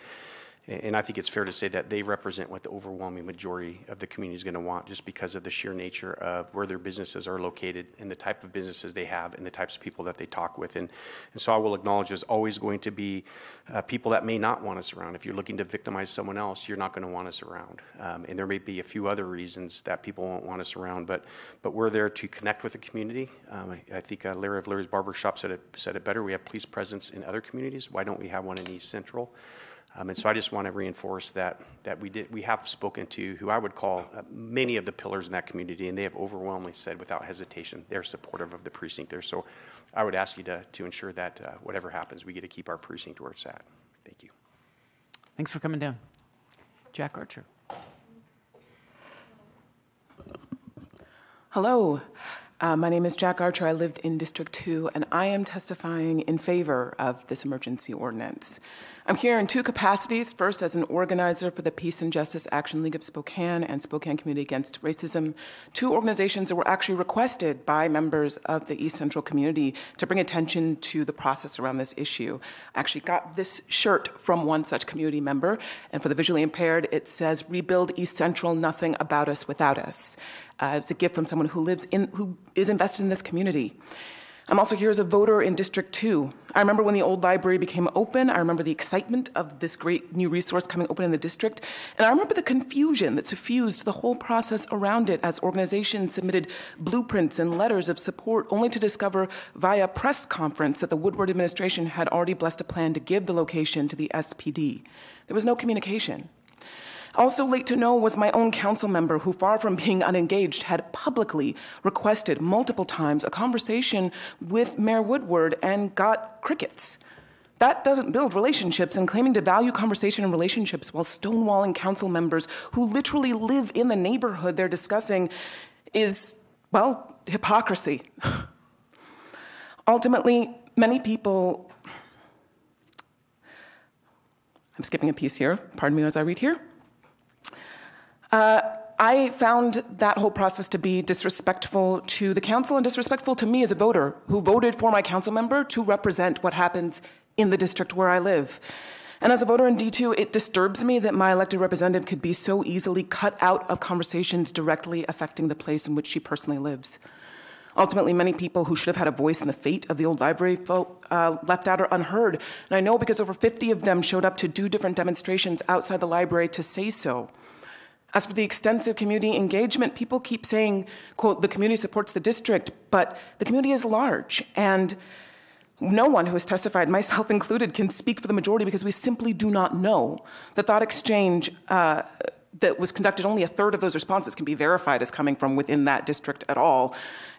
And I think it's fair to say that they represent what the overwhelming majority of the community is going to want just because of the sheer nature of where their businesses are located and the type of businesses they have and the types of people that they talk with. And, and so I will acknowledge there's always going to be uh, people that may not want us around. If you're looking to victimize someone else, you're not going to want us around. Um, and there may be a few other reasons that people won't want us around, but, but we're there to connect with the community. Um, I, I, think uh, Larry of Larry's Barbershop said it, said it better. We have police presence in other communities. Why don't we have one in East Central? Um, and so I just want to reinforce that that we did we have spoken to who I would call uh, many of the pillars in that community, and they have overwhelmingly said without hesitation they're supportive of the precinct there. So I would ask you to to ensure that uh, whatever happens, we get to keep our precinct where it's at. Thank you. Thanks for coming down, Jack Archer. Hello. Uh, my name is Jack Archer. I lived in District 2, and I am testifying in favor of this emergency ordinance. I'm here in two capacities. First, as an organizer for the Peace and Justice Action League of Spokane and Spokane Community Against Racism, two organizations that were actually requested by members of the East Central community to bring attention to the process around this issue. I actually got this shirt from one such community member, and for the visually impaired, it says, Rebuild East Central, nothing about us without us. Uh, it's a gift from someone who lives in, who is invested in this community. I'm also here as a voter in District 2. I remember when the old library became open. I remember the excitement of this great new resource coming open in the district. And I remember the confusion that suffused the whole process around it as organizations submitted blueprints and letters of support, only to discover via press conference that the Woodward administration had already blessed a plan to give the location to the SPD. There was no communication. Also late to know was my own council member who, far from being unengaged, had publicly requested multiple times a conversation with Mayor Woodward and got crickets. That doesn't build relationships, and claiming to value conversation and relationships while stonewalling council members who literally live in the neighborhood they're discussing is, well, hypocrisy. Ultimately, many people. I'm skipping a piece here. Pardon me as I read here. Uh, I found that whole process to be disrespectful to the council and disrespectful to me as a voter who voted for my council member to represent what happens in the district where I live. And as a voter in D2, it disturbs me that my elected representative could be so easily cut out of conversations directly affecting the place in which she personally lives. Ultimately, many people who should have had a voice in the fate of the old library felt uh, left out or unheard. And I know because over 50 of them showed up to do different demonstrations outside the library to say so. As for the extensive community engagement, people keep saying, quote, the community supports the district, but the community is large and no one who has testified, myself included, can speak for the majority because we simply do not know. The thought exchange uh, that was conducted, only a third of those responses can be verified as coming from within that district at all.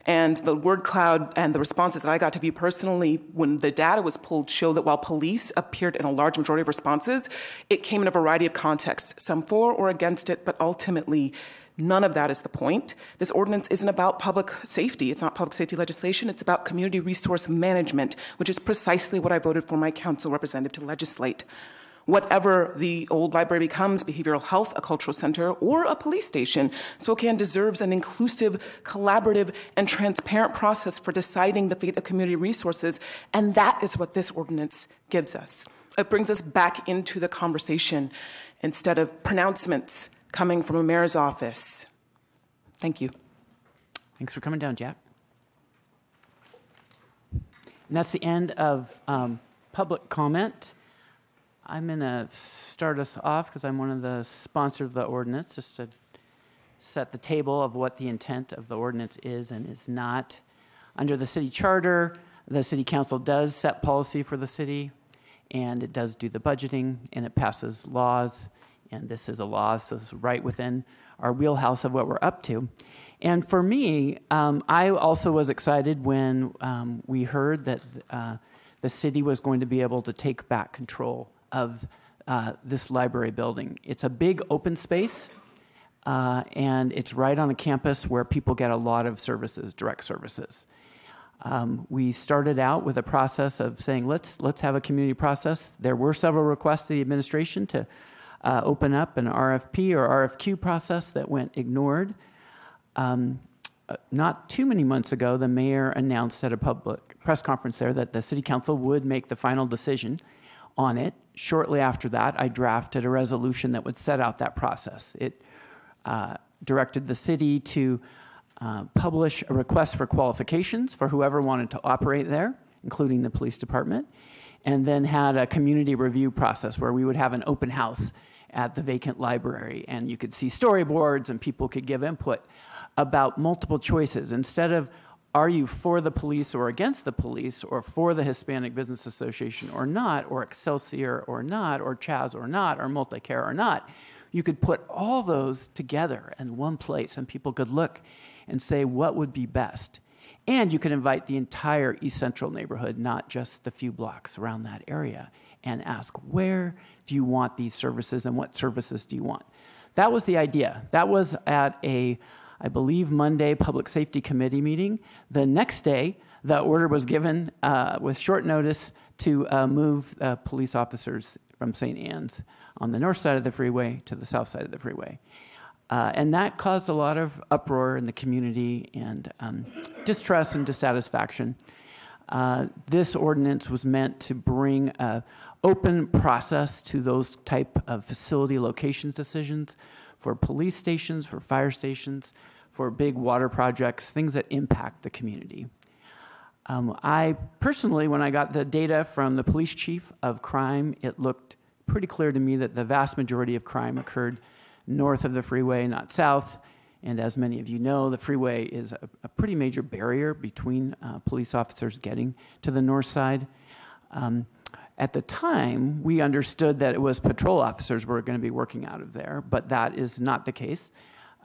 And the word cloud and the responses that I got to view personally when the data was pulled show that while police appeared in a large majority of responses, it came in a variety of contexts, some for or against it, but ultimately, None of that is the point. This ordinance isn't about public safety. It's not public safety legislation. It's about community resource management, which is precisely what I voted for my council representative to legislate whatever the old library becomes behavioral health, a cultural center, or a police station Spokane deserves an inclusive, collaborative, and transparent process for deciding the fate of community resources. And that is what this ordinance gives us. It brings us back into the conversation instead of pronouncements coming from a mayor's office. Thank you. Thanks for coming down, Jack. And that's the end of um, public comment. I'm going to start us off because I'm one of the sponsors of the ordinance, just to set the table of what the intent of the ordinance is and is not. Under the city charter, the city council does set policy for the city, and it does do the budgeting, and it passes laws, and this is a law, so it's right within our wheelhouse of what we're up to. And for me, um, I also was excited when um, we heard that uh, the city was going to be able to take back control of uh, this library building. It's a big open space, uh, and it's right on a campus where people get a lot of services, direct services. Um, we started out with a process of saying, let's, let's have a community process. There were several requests to the administration to uh, open up an RFP or RFQ process that went ignored. Um, uh, not too many months ago, the mayor announced at a public press conference there that the city council would make the final decision on it. Shortly after that, I drafted a resolution that would set out that process. It uh, directed the city to uh, publish a request for qualifications for whoever wanted to operate there, including the police department, and then had a community review process where we would have an open house at the vacant library and you could see storyboards and people could give input about multiple choices instead of are you for the police or against the police or for the Hispanic Business Association or not or Excelsior or not or CHAS or not or Multicare or not you could put all those together in one place and people could look and say what would be best. And you could invite the entire East Central neighborhood, not just the few blocks around that area, and ask where do you want these services and what services do you want? That was the idea. That was at a, I believe, Monday Public Safety Committee meeting. The next day, the order was given uh, with short notice to uh, move uh, police officers from St. Anne's on the north side of the freeway to the south side of the freeway. Uh, and that caused a lot of uproar in the community and um, distrust and dissatisfaction. Uh, this ordinance was meant to bring an open process to those type of facility locations decisions for police stations, for fire stations, for big water projects, things that impact the community. Um, I personally, when I got the data from the police chief of crime, it looked pretty clear to me that the vast majority of crime occurred north of the freeway, not south. And as many of you know, the freeway is a, a pretty major barrier between uh, police officers getting to the north side. Um, at the time, we understood that it was patrol officers were going to be working out of there, but that is not the case.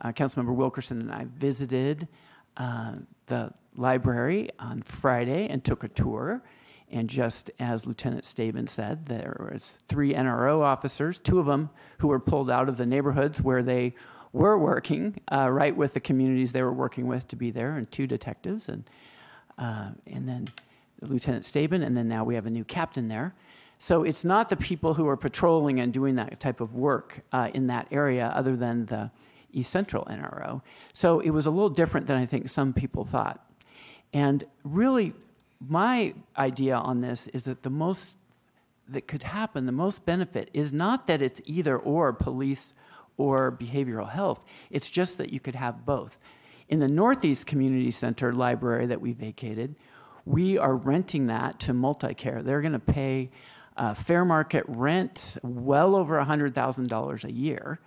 Uh, Councilmember Wilkerson and I visited uh, the library on Friday and took a tour. And just as Lieutenant Staben said, there was three NRO officers, two of them who were pulled out of the neighborhoods where they were working, uh, right with the communities they were working with to be there, and two detectives, and uh, and then Lieutenant Staben, and then now we have a new captain there. So it's not the people who are patrolling and doing that type of work uh, in that area, other than the East Central NRO. So it was a little different than I think some people thought. And really, my idea on this is that the most that could happen, the most benefit, is not that it's either or police or behavioral health. It's just that you could have both. In the Northeast Community Center library that we vacated, we are renting that to Multicare. They're going to pay uh, fair market rent well over $100,000 a year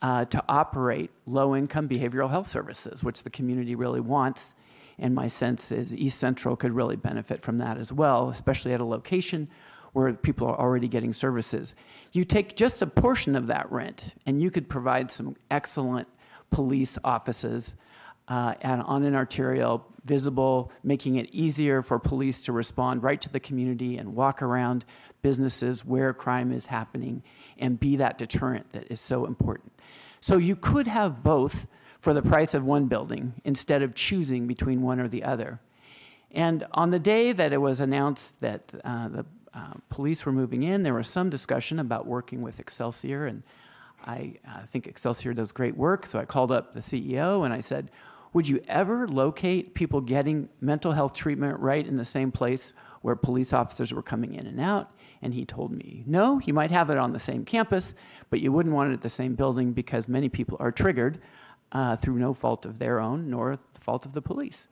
uh, to operate low income behavioral health services, which the community really wants and my sense is East Central could really benefit from that as well, especially at a location where people are already getting services. You take just a portion of that rent, and you could provide some excellent police offices uh, and on an arterial, visible, making it easier for police to respond right to the community and walk around businesses where crime is happening and be that deterrent that is so important. So you could have both for the price of one building instead of choosing between one or the other. And on the day that it was announced that uh, the uh, police were moving in, there was some discussion about working with Excelsior. And I uh, think Excelsior does great work. So I called up the CEO and I said, Would you ever locate people getting mental health treatment right in the same place where police officers were coming in and out? And he told me, No, you might have it on the same campus, but you wouldn't want it at the same building because many people are triggered uh, through no fault of their own nor the fault of the police.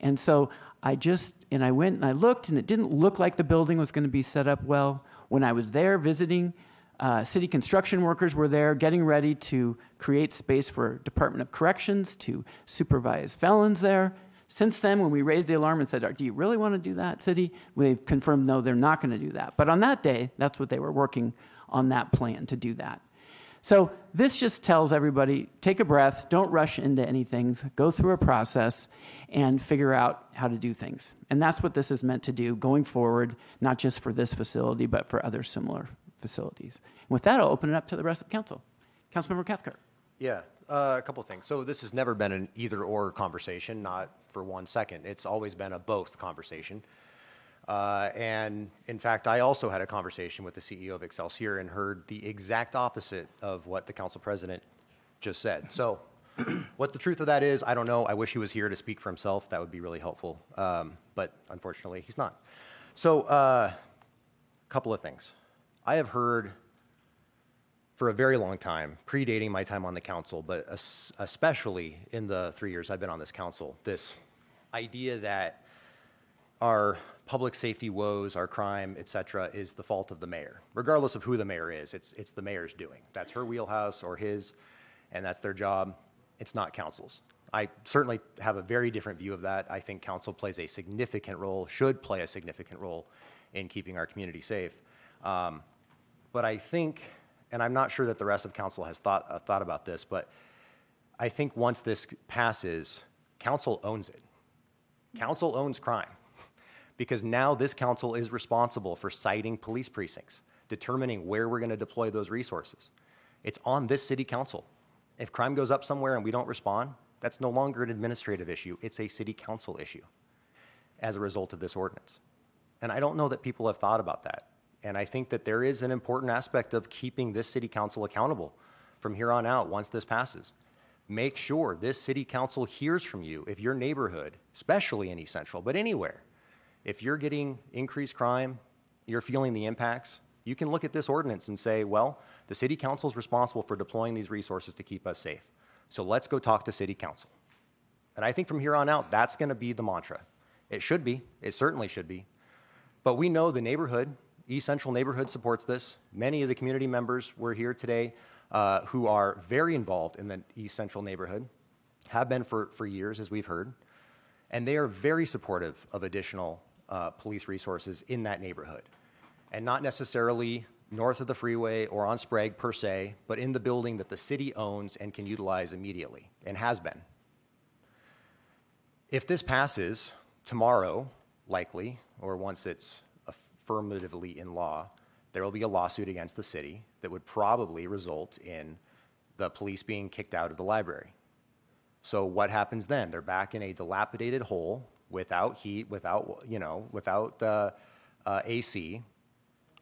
And so I just, and I went and I looked, and it didn't look like the building was going to be set up well. When I was there visiting, uh, city construction workers were there getting ready to create space for Department of Corrections to supervise felons there. Since then, when we raised the alarm and said, Do you really want to do that, city? They've confirmed, no, they're not going to do that. But on that day, that's what they were working on that plan to do that. So this just tells everybody take a breath, don't rush into anything, go through a process and figure out how to do things. And that's what this is meant to do going forward, not just for this facility, but for other similar facilities. And with that, I'll open it up to the rest of the council. Councilmember Cathcart. Yeah, uh, a couple of things. So this has never been an either or conversation, not for one second. It's always been a both conversation. Uh, and in fact, I also had a conversation with the CEO of Excelsior and heard the exact opposite of what the council president just said. So, what the truth of that is, I don't know. I wish he was here to speak for himself. That would be really helpful. Um, but unfortunately, he's not. So, a uh, couple of things. I have heard for a very long time, predating my time on the council, but especially in the three years I've been on this council, this idea that our public safety woes, our crime, et cetera, is the fault of the mayor. Regardless of who the mayor is, it's, it's the mayor's doing. That's her wheelhouse or his, and that's their job. It's not council's. I certainly have a very different view of that. I think council plays a significant role, should play a significant role in keeping our community safe. Um, but I think, and I'm not sure that the rest of council has thought, uh, thought about this, but I think once this passes, council owns it. Council owns crime because now this council is responsible for siting police precincts, determining where we're going to deploy those resources. It's on this city council. If crime goes up somewhere and we don't respond, that's no longer an administrative issue, it's a city council issue as a result of this ordinance. And I don't know that people have thought about that. And I think that there is an important aspect of keeping this city council accountable from here on out once this passes. Make sure this city council hears from you if your neighborhood, especially in East Central, but anywhere, if you're getting increased crime, you're feeling the impacts, you can look at this ordinance and say, well, the city council is responsible for deploying these resources to keep us safe. So let's go talk to city council. And I think from here on out, that's going to be the mantra. It should be. It certainly should be. But we know the neighborhood, East Central neighborhood supports this. Many of the community members were here today uh, who are very involved in the East Central neighborhood, have been for, for years, as we've heard. And they are very supportive of additional uh, police resources in that neighborhood. And not necessarily north of the freeway or on Sprague per se, but in the building that the city owns and can utilize immediately and has been. If this passes tomorrow, likely, or once it's affirmatively in law, there will be a lawsuit against the city that would probably result in the police being kicked out of the library. So what happens then? They're back in a dilapidated hole without heat, without, you know, without uh, uh, AC.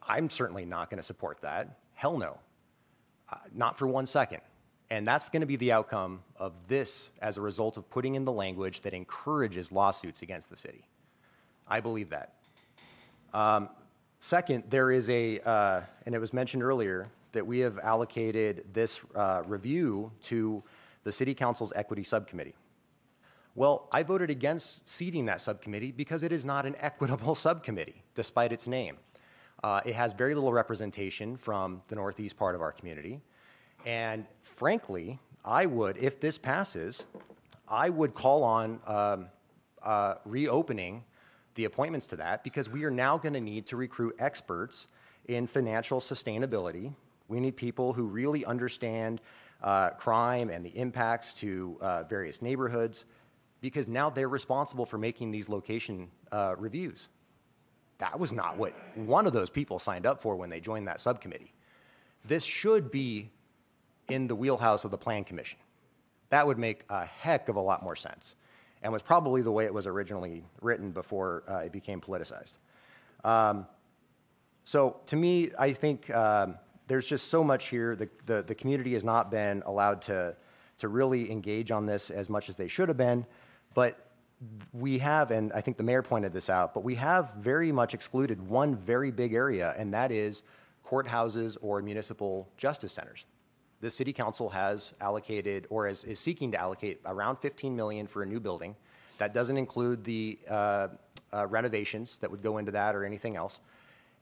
I'm certainly not going to support that. Hell no. Uh, not for one second. And that's going to be the outcome of this as a result of putting in the language that encourages lawsuits against the city. I believe that. Um, second, there is a, uh, and it was mentioned earlier, that we have allocated this uh, review to the City Council's Equity Subcommittee. Well, I voted against seating that subcommittee because it is not an equitable subcommittee, despite its name. Uh, it has very little representation from the northeast part of our community. And frankly, I would, if this passes, I would call on um, uh, reopening the appointments to that because we are now going to need to recruit experts in financial sustainability. We need people who really understand uh, crime and the impacts to uh, various neighborhoods because now they're responsible for making these location uh, reviews. That was not what one of those people signed up for when they joined that subcommittee. This should be in the wheelhouse of the Plan Commission. That would make a heck of a lot more sense and was probably the way it was originally written before uh, it became politicized. Um, so to me, I think um, there's just so much here. The, the, the community has not been allowed to, to really engage on this as much as they should have been. But we have, and I think the mayor pointed this out, but we have very much excluded one very big area, and that is courthouses or municipal justice centers. The city council has allocated or is, is seeking to allocate around 15 million for a new building That doesn't include the uh, uh, renovations that would go into that or anything else.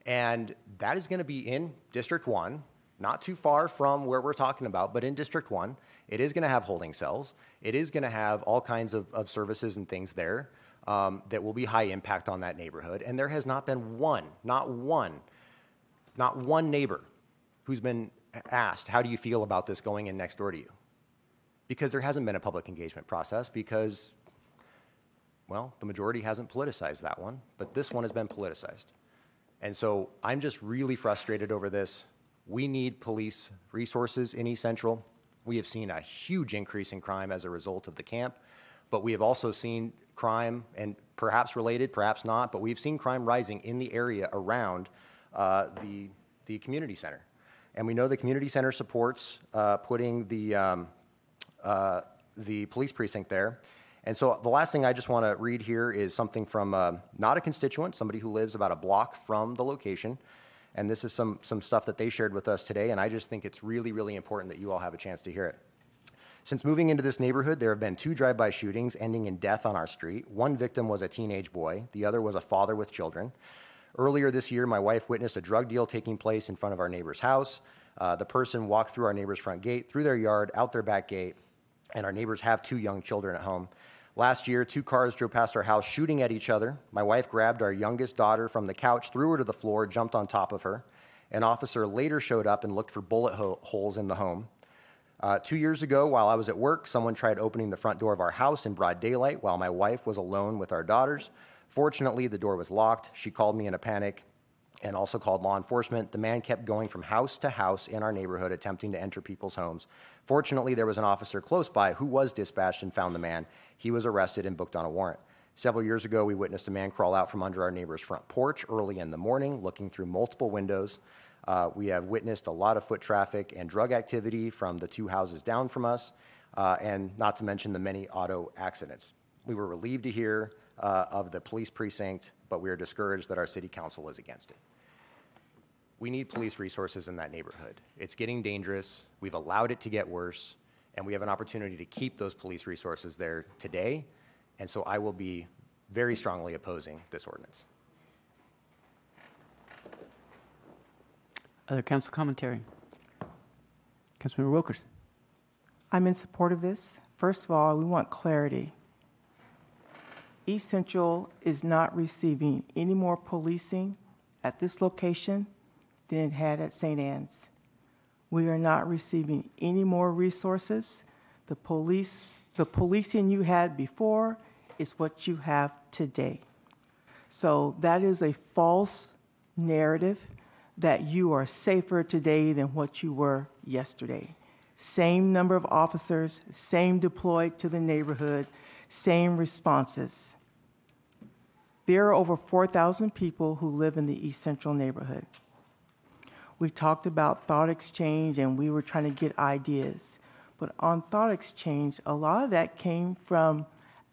And that is going to be in District 1, not too far from where we're talking about, but in District 1. It is going to have holding cells. It is going to have all kinds of, of services and things there um, that will be high impact on that neighborhood. And there has not been one, not one, not one neighbor who's been asked, How do you feel about this going in next door to you? Because there hasn't been a public engagement process, because, well, the majority hasn't politicized that one, but this one has been politicized. And so I'm just really frustrated over this. We need police resources in East Central. We have seen a huge increase in crime as a result of the camp, but we have also seen crime, and perhaps related, perhaps not, but we've seen crime rising in the area around uh, the, the community center. And we know the community center supports uh, putting the, um, uh, the police precinct there. And so the last thing I just want to read here is something from uh, not a constituent, somebody who lives about a block from the location. And this is some, some stuff that they shared with us today, and I just think it's really, really important that you all have a chance to hear it. Since moving into this neighborhood, there have been two drive by shootings ending in death on our street. One victim was a teenage boy, the other was a father with children. Earlier this year, my wife witnessed a drug deal taking place in front of our neighbor's house. Uh, the person walked through our neighbor's front gate, through their yard, out their back gate, and our neighbors have two young children at home. Last year, two cars drove past our house shooting at each other. My wife grabbed our youngest daughter from the couch, threw her to the floor, jumped on top of her. An officer later showed up and looked for bullet ho- holes in the home. Uh, two years ago, while I was at work, someone tried opening the front door of our house in broad daylight while my wife was alone with our daughters. Fortunately, the door was locked. She called me in a panic and also called law enforcement. The man kept going from house to house in our neighborhood, attempting to enter people's homes. Fortunately, there was an officer close by who was dispatched and found the man. He was arrested and booked on a warrant. Several years ago, we witnessed a man crawl out from under our neighbor's front porch early in the morning, looking through multiple windows. Uh, we have witnessed a lot of foot traffic and drug activity from the two houses down from us, uh, and not to mention the many auto accidents. We were relieved to hear uh, of the police precinct, but we are discouraged that our city council is against it. We need police resources in that neighborhood. It's getting dangerous. We've allowed it to get worse, and we have an opportunity to keep those police resources there today. And so I will be very strongly opposing this ordinance. Other council commentary? Councilmember Wilkerson. I'm in support of this. First of all, we want clarity. East Central is not receiving any more policing at this location than it had at St. Anne's. We are not receiving any more resources. The police, the policing you had before is what you have today. So that is a false narrative that you are safer today than what you were yesterday. Same number of officers, same deployed to the neighborhood, same responses. There are over 4,000 people who live in the East Central neighborhood. We talked about thought exchange and we were trying to get ideas. But on thought exchange, a lot of that came from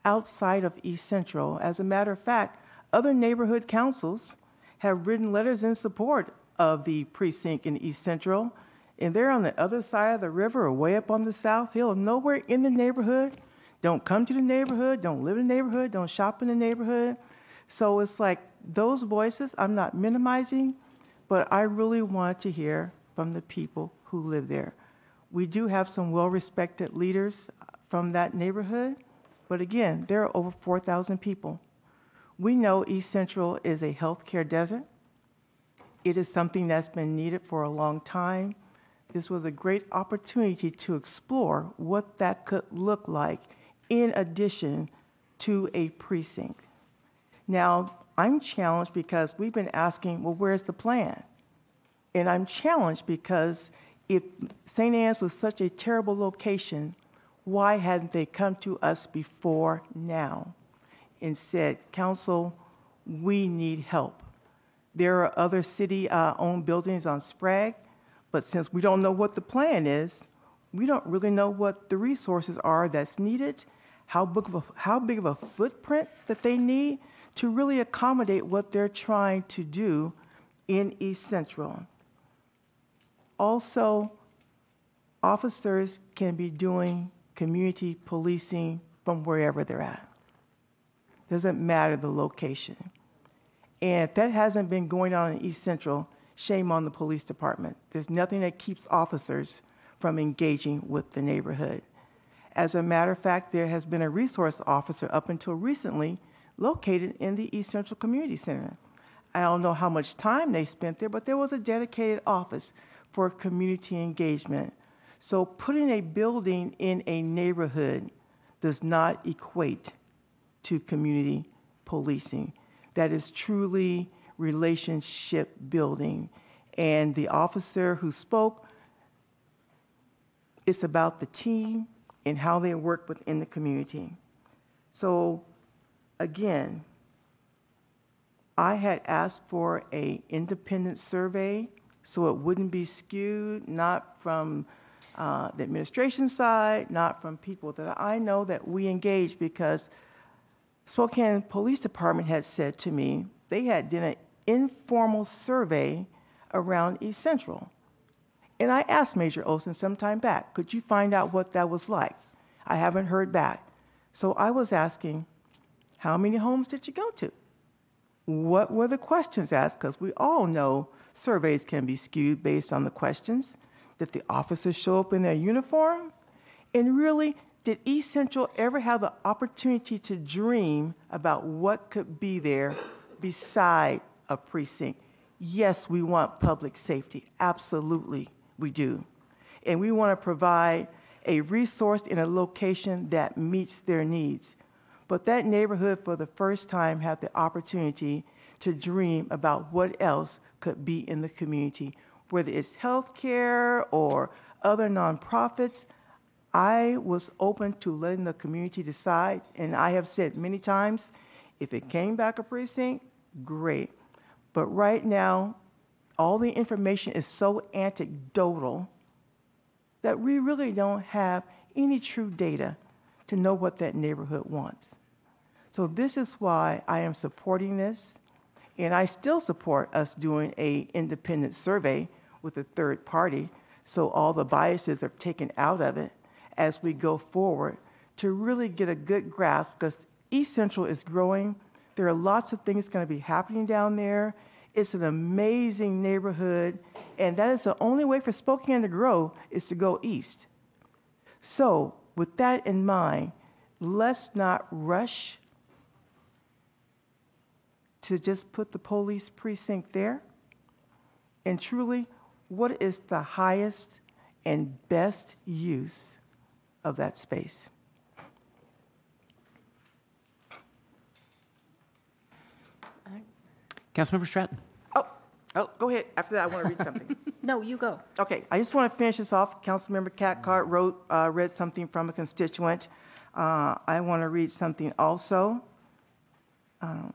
outside of East Central. As a matter of fact, other neighborhood councils have written letters in support of the precinct in East Central, and they're on the other side of the river or way up on the South Hill, nowhere in the neighborhood. Don't come to the neighborhood, don't live in the neighborhood, don't shop in the neighborhood. So it's like those voices, I'm not minimizing, but I really want to hear from the people who live there. We do have some well respected leaders uh, from that neighborhood, but again, there are over 4,000 people. We know East Central is a healthcare desert. It is something that's been needed for a long time. This was a great opportunity to explore what that could look like in addition to a precinct. Now, I'm challenged because we've been asking, well, where's the plan? And I'm challenged because if St. Anne's was such a terrible location, why hadn't they come to us before now and said, Council, we need help? There are other city uh, owned buildings on Sprague, but since we don't know what the plan is, we don't really know what the resources are that's needed, how big of a, how big of a footprint that they need to really accommodate what they're trying to do in East Central. Also, officers can be doing community policing from wherever they're at. doesn't matter the location. And if that hasn't been going on in East Central, shame on the police department. There's nothing that keeps officers from engaging with the neighborhood. As a matter of fact, there has been a resource officer up until recently located in the East Central Community Center. I don't know how much time they spent there, but there was a dedicated office for community engagement. So putting a building in a neighborhood does not equate to community policing. That is truly relationship building. And the officer who spoke, it's about the team and how they work within the community. So again, I had asked for a independent survey so it wouldn't be skewed, not from uh, the administration side, not from people that I know that we engage because Spokane Police Department had said to me they had done an informal survey around East Central. And I asked Major Olson some time back, could you find out what that was like? I haven't heard back. So I was asking, how many homes did you go to? What were the questions asked? Because we all know surveys can be skewed based on the questions. Did the officers show up in their uniform? And really, did East Central ever have the opportunity to dream about what could be there beside a precinct? Yes, we want public safety. Absolutely, we do. And we want to provide a resource in a location that meets their needs. But that neighborhood, for the first time, had the opportunity to dream about what else could be in the community, whether it's healthcare or other nonprofits. I was open to letting the community decide, and I have said many times if it came back a precinct, great. But right now, all the information is so anecdotal that we really don't have any true data to know what that neighborhood wants. So this is why I am supporting this, and I still support us doing a independent survey with a third party, so all the biases are taken out of it as we go forward to really get a good grasp because East Central is growing. There are lots of things going to be happening down there. It's an amazing neighborhood, and that is the only way for Spokane to grow is to go east. So, with that in mind, let's not rush to just put the police precinct there. And truly, what is the highest and best use of that space? Councilmember Stratton. Oh, go ahead. After that, I want to read something. No, you go. Okay, I just want to finish this off. Councilmember Cathcart wrote, uh, read something from a constituent. Uh, I want to read something also. Um,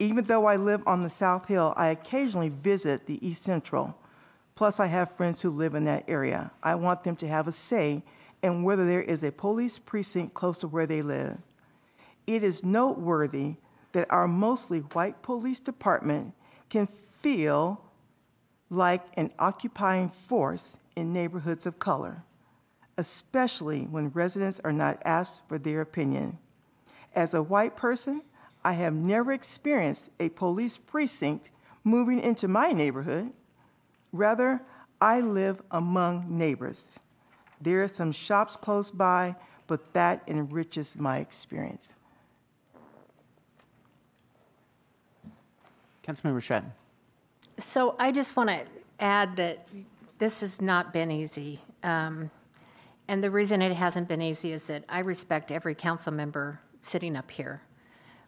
even though I live on the South Hill, I occasionally visit the East Central. Plus, I have friends who live in that area. I want them to have a say in whether there is a police precinct close to where they live. It is noteworthy that our mostly white police department can feel like an occupying force in neighborhoods of color, especially when residents are not asked for their opinion. As a white person, I have never experienced a police precinct moving into my neighborhood. Rather, I live among neighbors. There are some shops close by, but that enriches my experience. Councilmember Stratton. So I just want to add that this has not been easy. Um, and the reason it hasn't been easy is that I respect every council member sitting up here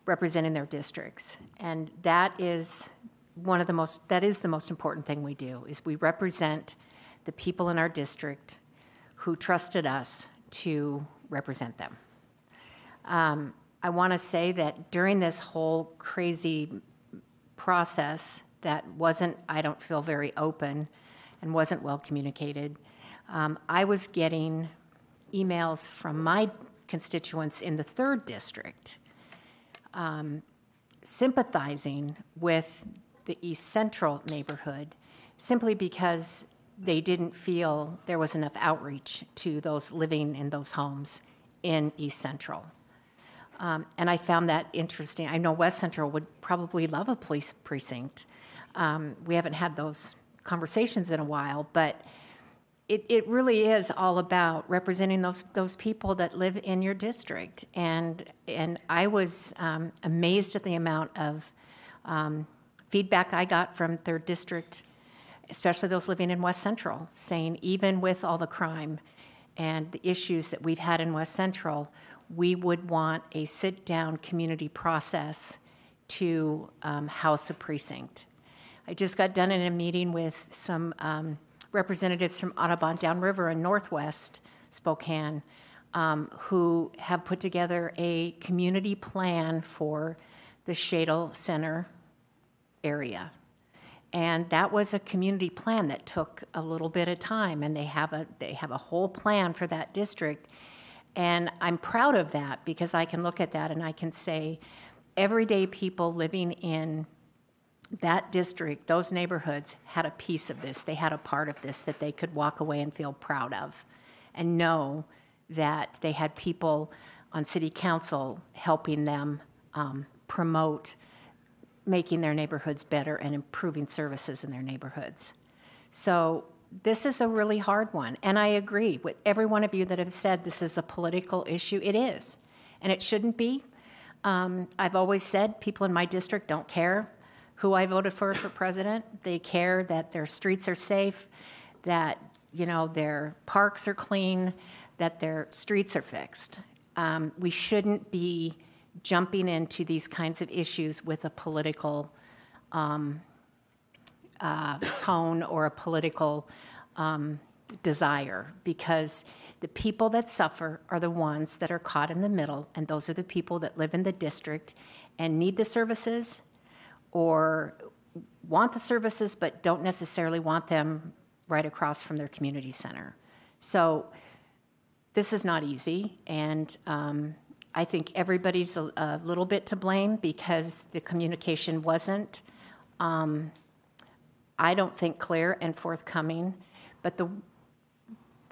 representing their districts. And that is one of the most, that is the most important thing we do, is we represent the people in our district who trusted us to represent them. Um, I want to say that during this whole crazy process that wasn't, I don't feel, very open and wasn't well communicated, um, I was getting emails from my constituents in the third district um, sympathizing with the East Central neighborhood simply because they didn't feel there was enough outreach to those living in those homes in East Central. Um, and I found that interesting. I know West Central would probably love a police precinct. Um, we haven't had those conversations in a while, but it, it really is all about representing those those people that live in your district. And and I was um, amazed at the amount of um, feedback I got from third district, especially those living in West Central, saying even with all the crime and the issues that we've had in West Central, we would want a sit down community process to um, house a precinct. I just got done in a meeting with some um, representatives from Audubon Downriver and Northwest Spokane um, who have put together a community plan for the Shadle Center area. And that was a community plan that took a little bit of time, and they have a they have a whole plan for that district. And I'm proud of that because I can look at that and I can say, everyday people living in that district, those neighborhoods had a piece of this. They had a part of this that they could walk away and feel proud of and know that they had people on city council helping them um, promote making their neighborhoods better and improving services in their neighborhoods. So this is a really hard one. And I agree with every one of you that have said this is a political issue. It is. And it shouldn't be. Um, I've always said people in my district don't care who I voted for for president. They care that their streets are safe, that you know their parks are clean, that their streets are fixed. Um, we shouldn't be jumping into these kinds of issues with a political um, uh, tone or a political um, desire because the people that suffer are the ones that are caught in the middle, and those are the people that live in the district and need the services or want the services but don't necessarily want them right across from their community center. So this is not easy, and um, I think everybody's a, a, little bit to blame because the communication wasn't, um, I don't think, clear and forthcoming. But the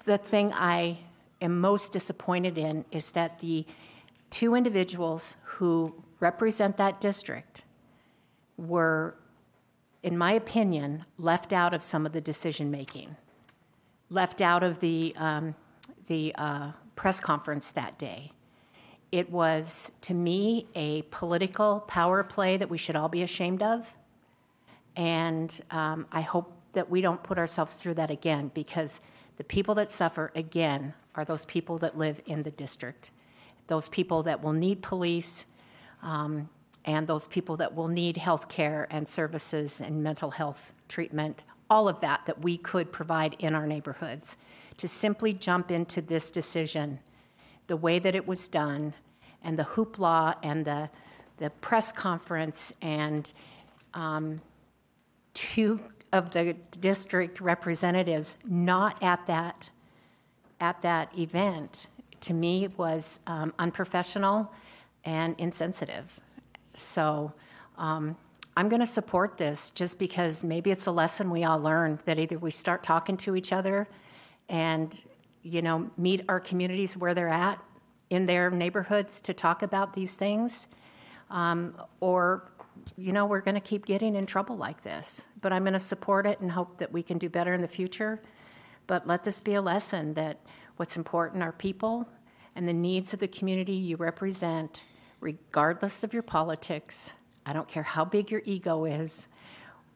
the thing I am most disappointed in is that the two individuals who represent that district were, in my opinion, left out of some of the decision making, left out of the, um, the uh, press conference that day. It was, to me, a political power play that we should all be ashamed of. And um, I hope that we don't put ourselves through that again because the people that suffer again are those people that live in the district, those people that will need police, um, and those people that will need health care and services and mental health treatment, all of that that we could provide in our neighborhoods. To simply jump into this decision the way that it was done and the hoopla and the, the press conference and um, two of the district representatives not at that at that event to me was um, unprofessional and insensitive so um, I'm going to support this just because maybe it's a lesson we all learn that either we start talking to each other and you know meet our communities where they're at in their neighborhoods to talk about these things. Um, or you know we're going to keep getting in trouble like this but i'm going to support it and hope that we can do better in the future. But let this be a lesson that what's important are people and the needs of the community you represent regardless of your politics. I don't care how big your ego is.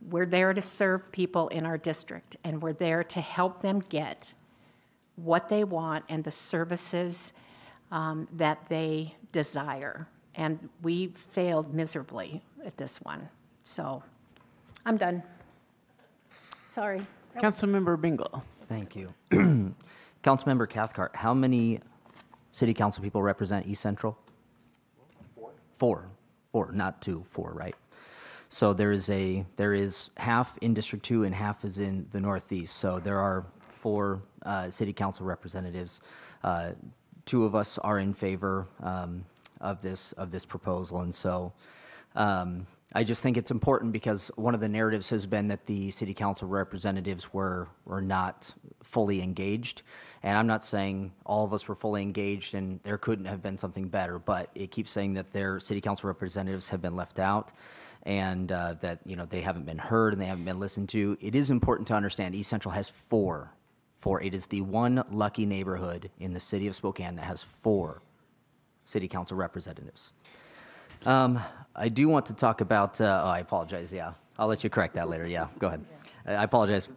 We're there to serve people in our district, and we're there to help them get what they want and the services um, that they desire. And we failed miserably at this one. So I'm done. Sorry. Councilmember Bingle. Thank you. Councilmember Cathcart, how many city council people represent East Central? Four, four, not two, four, right? So there is a there is half in District Two and half is in the Northeast. So there are four uh, city council representatives. Uh, two of us are in favor um, of this of this proposal, and so um, I just think it's important because one of the narratives has been that the city council representatives were, were not fully engaged. And I'm not saying all of us were fully engaged and there couldn't have been something better, but it keeps saying that their city council representatives have been left out and uh, that, you know, they haven't been heard and they haven't been listened to. It is important to understand East Central has four, four. It is the one lucky neighborhood in the city of Spokane that has four city council representatives. Um, I do want to talk about, uh, oh, I apologize, yeah. I'll let you correct that later, yeah, go ahead. I apologize.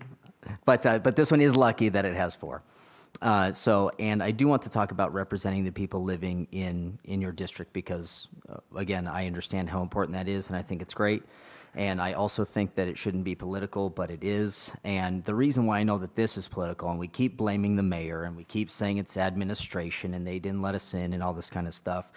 But, uh, but this one is lucky that it has four. Uh, so, and I do want to talk about representing the people living in, in your district because, uh, again, I understand how important that is and I think it's great. And I also think that it shouldn't be political, but it is. And the reason why I know that this is political, and we keep blaming the mayor, and we keep saying it's administration, and they didn't let us in, and all this kind of stuff.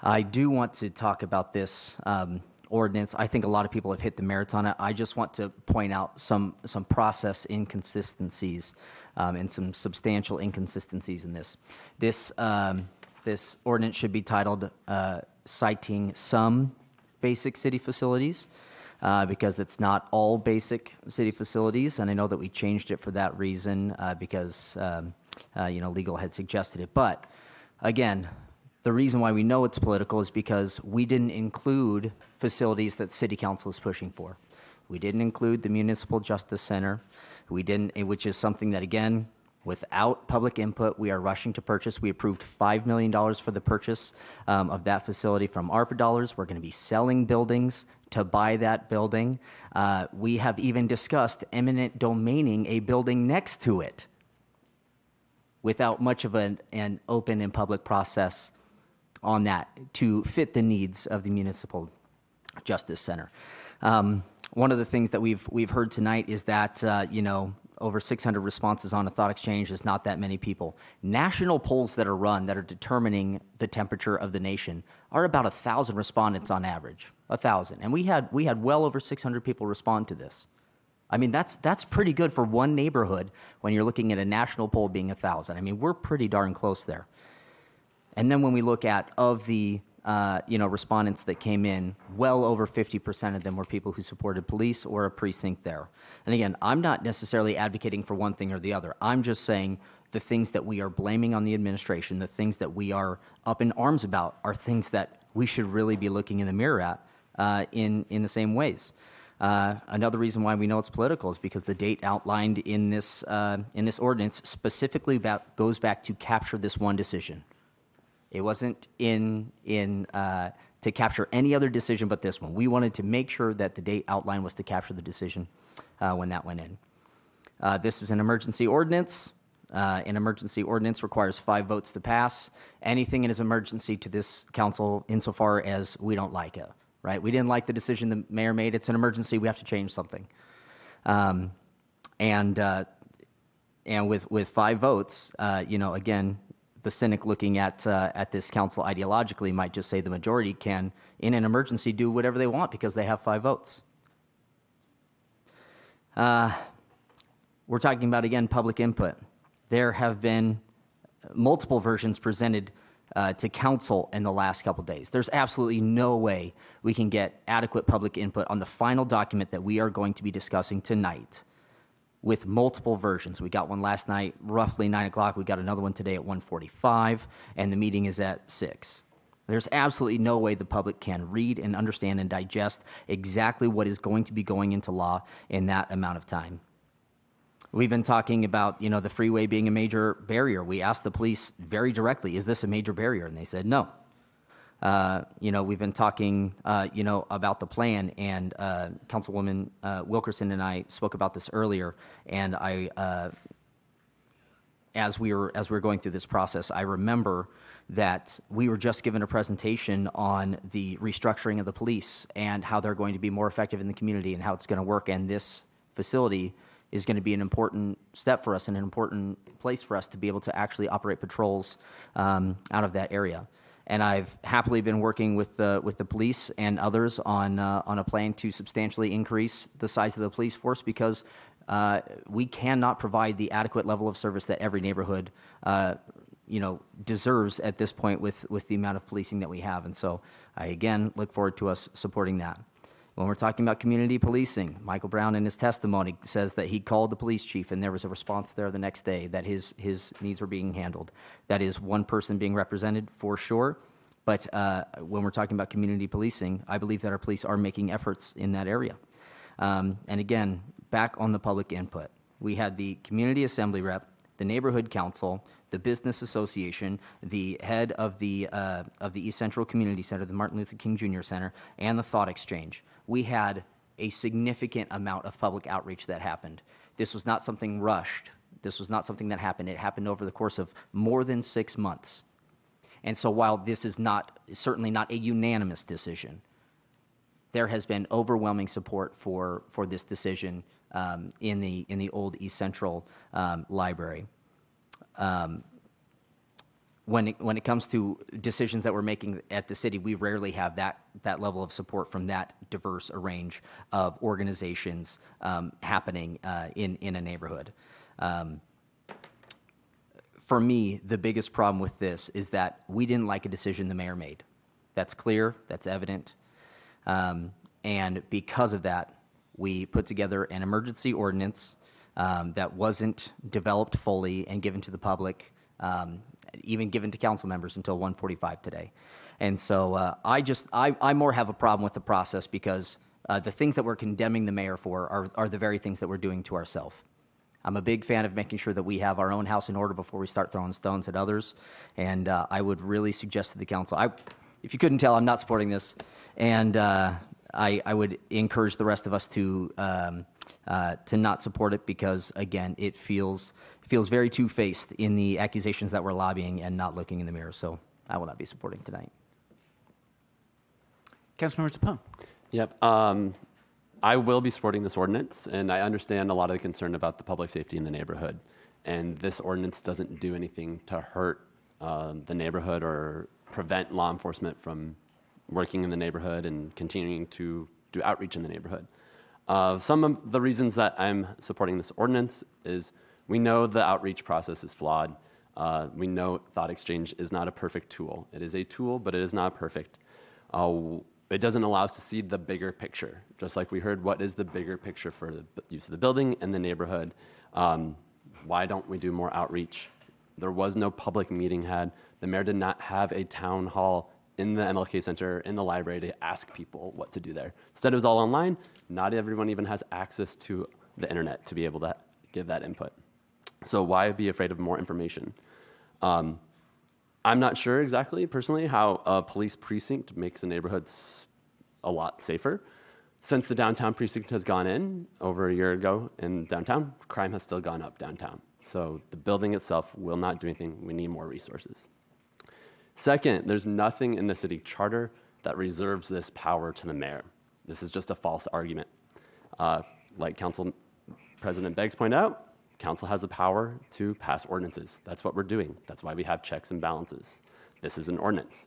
I do want to talk about this um, ordinance. I think a lot of people have hit the merits on it. I just want to point out some some process inconsistencies um, and some substantial inconsistencies in this. This um, this ordinance should be titled uh, siting some basic city facilities uh, because it's not all basic city facilities, and I know that we changed it for that reason uh, because um, uh, you know legal had suggested it. But again, the reason why we know it's political is because we didn't include facilities that City Council is pushing for. We didn't include the Municipal Justice Center. We didn't, eh, which is something that again, without public input, we are rushing to purchase. We approved $5 million for the purchase um, of that facility from ARPA dollars. We're going to be selling buildings to buy that building. Uh, we have even discussed eminent domaining a building next to it without much of an, an open and public process on that to fit the needs of the municipal justice center. Um, one of the things that we've we've heard tonight is that uh, you know over 600 responses on a thought exchange is not that many people. National polls that are run that are determining the temperature of the nation are about a thousand respondents on average, a thousand, and we had we had well over 600 people respond to this. I mean that's that's pretty good for one neighborhood when you're looking at a national poll being a thousand. I mean we're pretty darn close there. And then when we look at of the uh, you know respondents that came in, well over 50% of them were people who supported police or a precinct there. And again, I'm not necessarily advocating for one thing or the other. I'm just saying the things that we are blaming on the administration, the things that we are up in arms about, are things that we should really be looking in the mirror at uh, in in the same ways. Uh, another reason why we know it's political is because the date outlined in this uh, in this ordinance specifically about, goes back to capture this one decision. It wasn't in, in, uh, to capture any other decision but this one. We wanted to make sure that the date outline was to capture the decision uh, when that went in. Uh, this is an emergency ordinance. Uh, an emergency ordinance requires five votes to pass. Anything in is emergency to this council insofar as we don't like it, right? We didn't like the decision the mayor made. It's an emergency. We have to change something. Um, and uh, and with with five votes, uh, you know, again, the cynic looking at, uh, at this council ideologically might just say the majority can, in an emergency, do whatever they want because they have five votes. Uh, we're talking about, again, public input. There have been multiple versions presented uh, to council in the last couple days. There's absolutely no way we can get adequate public input on the final document that we are going to be discussing tonight with multiple versions. We got one last night, roughly 9 o'clock. We got another one today at 1.45, and the meeting is at 6. There's absolutely no way the public can read and understand and digest exactly what is going to be going into law in that amount of time. We've been talking about, you know, the freeway being a major barrier. We asked the police very directly, is this a major barrier? And they said no. Uh, you know, we've been talking, uh, you know, about the plan, and uh, Councilwoman uh, Wilkerson and I spoke about this earlier. And I, uh, as we were as we were going through this process, I remember that we were just given a presentation on the restructuring of the police and how they're going to be more effective in the community and how it's going to work. And this facility is going to be an important step for us and an important place for us to be able to actually operate patrols um, out of that area and I've happily been working with the with the police and others on uh, on a plan to substantially increase the size of the police force because uh, we cannot provide the adequate level of service that every neighborhood. Uh, you know, deserves at this point with, with the amount of policing that we have. And so I again look forward to us supporting that. When we're talking about community policing, Michael Brown in his testimony says that he called the police chief and there was a response there the next day that his, his needs were being handled. That is one person being represented for sure. But uh, when we're talking about community policing, I believe that our police are making efforts in that area. Um, and again, back on the public input, we had the community assembly rep, the neighborhood council, the business association, the head of the uh, of the East Central Community Center, the Martin Luther King Jr. Center, and the Thought Exchange. We had a significant amount of public outreach that happened. This was not something rushed. This was not something that happened. It happened over the course of more than six months. And so, while this is not certainly not a unanimous decision, there has been overwhelming support for, for this decision um, in, the, in the old East Central um, Library. Um, when, it, when it comes to decisions that we're making at the city, we rarely have that, that level of support from that diverse a range of organizations um, happening uh, in, in a neighborhood. Um, for me, the biggest problem with this is that we didn't like a decision the mayor made. That's clear, that's evident. Um, and because of that, we put together an emergency ordinance um, that wasn't developed fully and given to the public, um, even given to council members until 145 today. And so uh, I just, I, I more have a problem with the process because uh, the things that we're condemning the mayor for are, are the very things that we're doing to ourselves. I'm a big fan of making sure that we have our own house in order before we start throwing stones at others. And uh, I would really suggest to the council, I, if you couldn't tell, I'm not supporting this. And uh, I, I, would encourage the rest of us to, um, uh, to not support it because, again, it feels, feels very two faced in the accusations that we're lobbying and not looking in the mirror. So I will not be supporting tonight. Councilmember Zappone. Yep. Um, I will be supporting this ordinance, and I understand a lot of the concern about the public safety in the neighborhood. And this ordinance doesn't do anything to hurt um, the neighborhood or prevent law enforcement from working in the neighborhood and continuing to do outreach in the neighborhood. Uh, some of the reasons that I'm supporting this ordinance is we know the outreach process is flawed. Uh, we know Thought Exchange is not a perfect tool. It is a tool, but it is not perfect. Uh, it doesn't allow us to see the bigger picture. Just like we heard, what is the bigger picture for the use of the building and the neighborhood? Um, why don't we do more outreach? There was no public meeting had. The mayor did not have a town hall in the MLK Center, in the library to ask people what to do there. Instead, it was all online. Not everyone even has access to the internet to be able to give that input. So why be afraid of more information? Um, I'm not sure exactly, personally, how a police precinct makes a neighborhood a lot safer. Since the downtown precinct has gone in over a year ago in downtown, crime has still gone up downtown. So the building itself will not do anything. We need more resources. Second, there's nothing in the city charter that reserves this power to the mayor. This is just a false argument. Uh, like Council President Beggs pointed out, council has the power to pass ordinances. That's what we're doing. That's why we have checks and balances. This is an ordinance.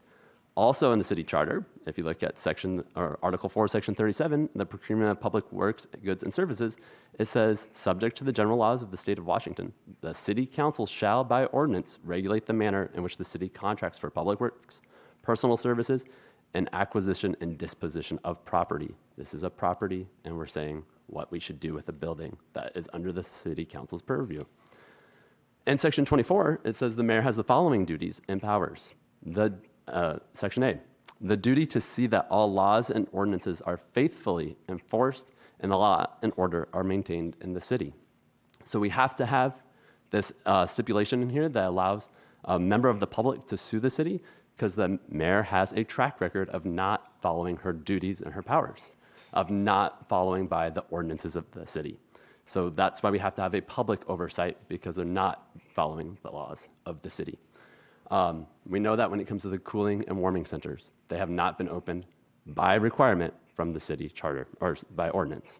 Also in the city charter, if you look at section or Article 4, Section 37, the procurement of public works, goods, and services, it says, subject to the general laws of the state of Washington, the city council shall by ordinance regulate the manner in which the city contracts for public works, personal services, and acquisition and disposition of property. This is a property, and we're saying what we should do with a building that is under the city council's purview. In section 24, it says the mayor has the following duties and powers. The uh, section A, the duty to see that all laws and ordinances are faithfully enforced and the law and order are maintained in the city. So we have to have this uh, stipulation in here that allows a member of the public to sue the city because the mayor has a track record of not following her duties and her powers of not following by the ordinances of the city. So that's why we have to have a public oversight because they're not following the laws of the city. Um, we know that when it comes to the cooling and warming centers, they have not been opened by requirement from the city charter or by ordinance.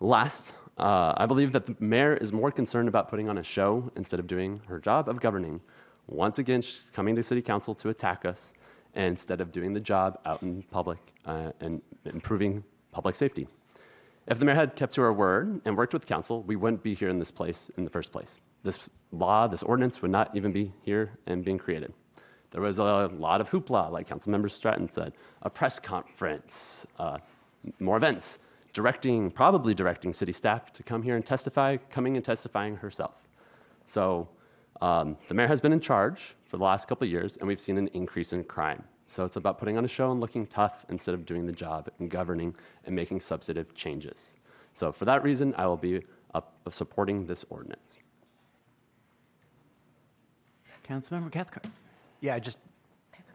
Last, uh, I believe that the mayor is more concerned about putting on a show instead of doing her job of governing. Once again, coming to city council to attack us instead of doing the job out in public uh, and improving public safety. If the mayor had kept to her word and worked with council, we wouldn't be here in this place in the first place. This law, this ordinance would not even be here and being created. There was a lot of hoopla, like Councilmember Stratton said, a press conference, uh, more events, directing, probably directing city staff to come here and testify, coming and testifying herself. So um, the mayor has been in charge for the last couple of years, and we've seen an increase in crime. So it's about putting on a show and looking tough instead of doing the job and governing and making substantive changes. So for that reason, I will be up, supporting this ordinance. Councilmember Cathcart. Yeah, I just,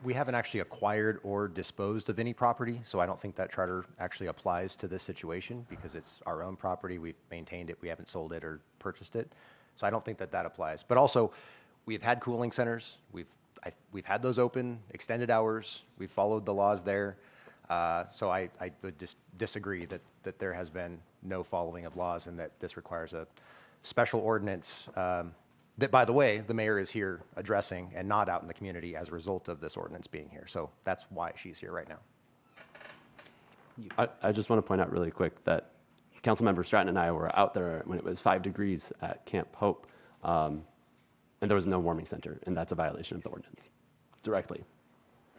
we haven't actually acquired or disposed of any property, so I don't think that charter actually applies to this situation because it's our own property. We've maintained it, we haven't sold it or purchased it. So I don't think that that applies. But also, we've had cooling centers. We've, I, we've had those open, extended hours. We've followed the laws there. Uh, so I, I would just disagree that, that there has been no following of laws and that this requires a special ordinance um, that, by the way, the mayor is here addressing and not out in the community as a result of this ordinance being here. So that's why she's here right now. I, I just want to point out really quick that Councilmember Stratton and I were out there when it was five degrees at Camp Hope, um, and there was no warming center, and that's a violation of the ordinance directly.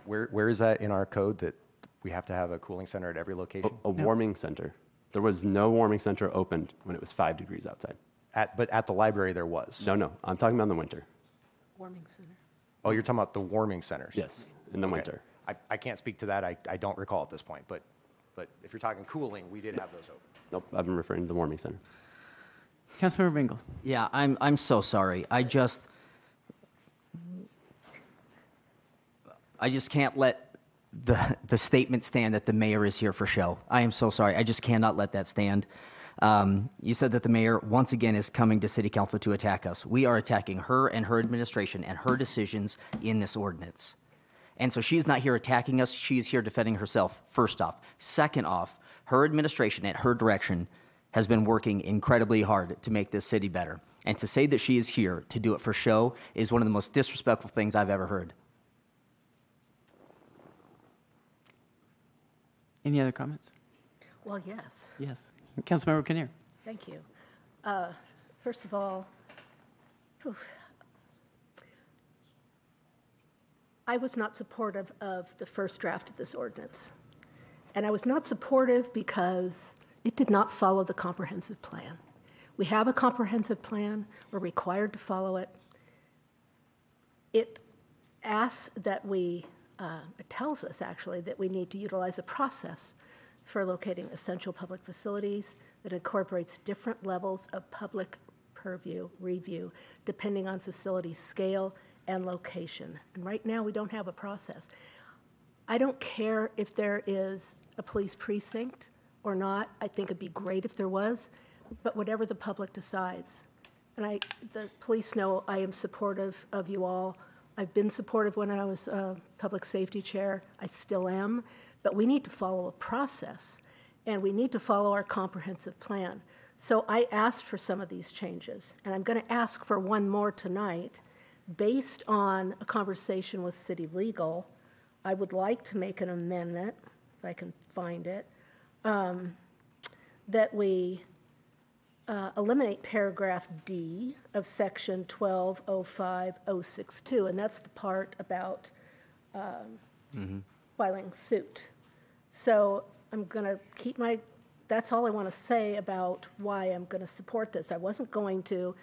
Where, where is that in our code that we have to have a cooling center at every A, location? a warming center. There was no warming center opened when it was five degrees outside. At, but at the library there was? No, no, I'm talking about in the winter. Warming center. Oh, you're talking about the warming centers? Yes, in the Okay. winter. I, I can't speak to that. I, I don't recall at this point, but, but if you're talking cooling, we did have those open. Nope, I've been referring to the warming center. Councilmember Bingle. Yeah, I'm, I'm so sorry. I just, I just can't let the, the statement stand that the mayor is here for show. I am so sorry. I just cannot let that stand. Um, you said that the mayor, once again, is coming to city council to attack us. We are attacking her and her administration and her decisions in this ordinance. And so she's not here attacking us. She's here defending herself, first off. Second off, her administration at her direction has been working incredibly hard to make this city better. And to say that she is here to do it for show is one of the most disrespectful things I've ever heard. Any other comments? Well, yes. Yes. Councilmember Kinnear. Thank you. Uh, First of all, whew, I was not supportive of the first draft of this ordinance. And I was not supportive because it did not follow the comprehensive plan. We have a comprehensive plan, we're required to follow it. It asks that we, uh, it tells us actually that we need to utilize a process for locating essential public facilities that incorporates different levels of public purview, review, depending on facility scale and location. And right now, we don't have a process. I don't care if there is a police precinct or not. I think it'd be great if there was, but whatever the public decides. And I, the police know I am supportive of you all. I've been supportive when I was uh, public safety chair. I still am. But we need to follow a process, and we need to follow our comprehensive plan. So I asked for some of these changes, and I'm going to ask for one more tonight. Based on a conversation with city legal, I would like to make an amendment, if I can find it, um, that we uh, eliminate paragraph D of section 1205062, and that's the part about um, filing suit. So I'm going to keep my, that's all I want to say about why I'm going to support this. I wasn't going to,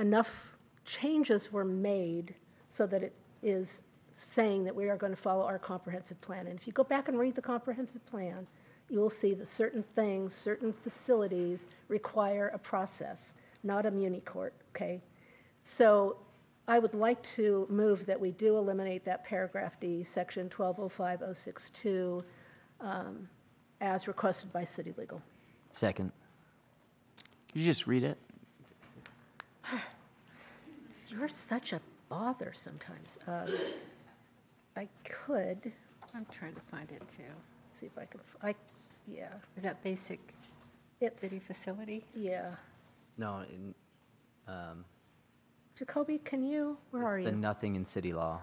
enough changes were made so that it is saying that we are going to follow our comprehensive plan. And if you go back and read the comprehensive plan, you will see that certain things, certain facilities require a process, not a muni court, okay? So I would like to move that we do eliminate that paragraph D, section 1205062, um, as requested by city legal. Second. Could you just read it? You're such a bother sometimes. Um, I could, I'm trying to find it too. see if I can, f- I, yeah. Is that basic It's- city facility? Yeah. No, in, um, Jacoby, can you, where are the you? nothing in city law.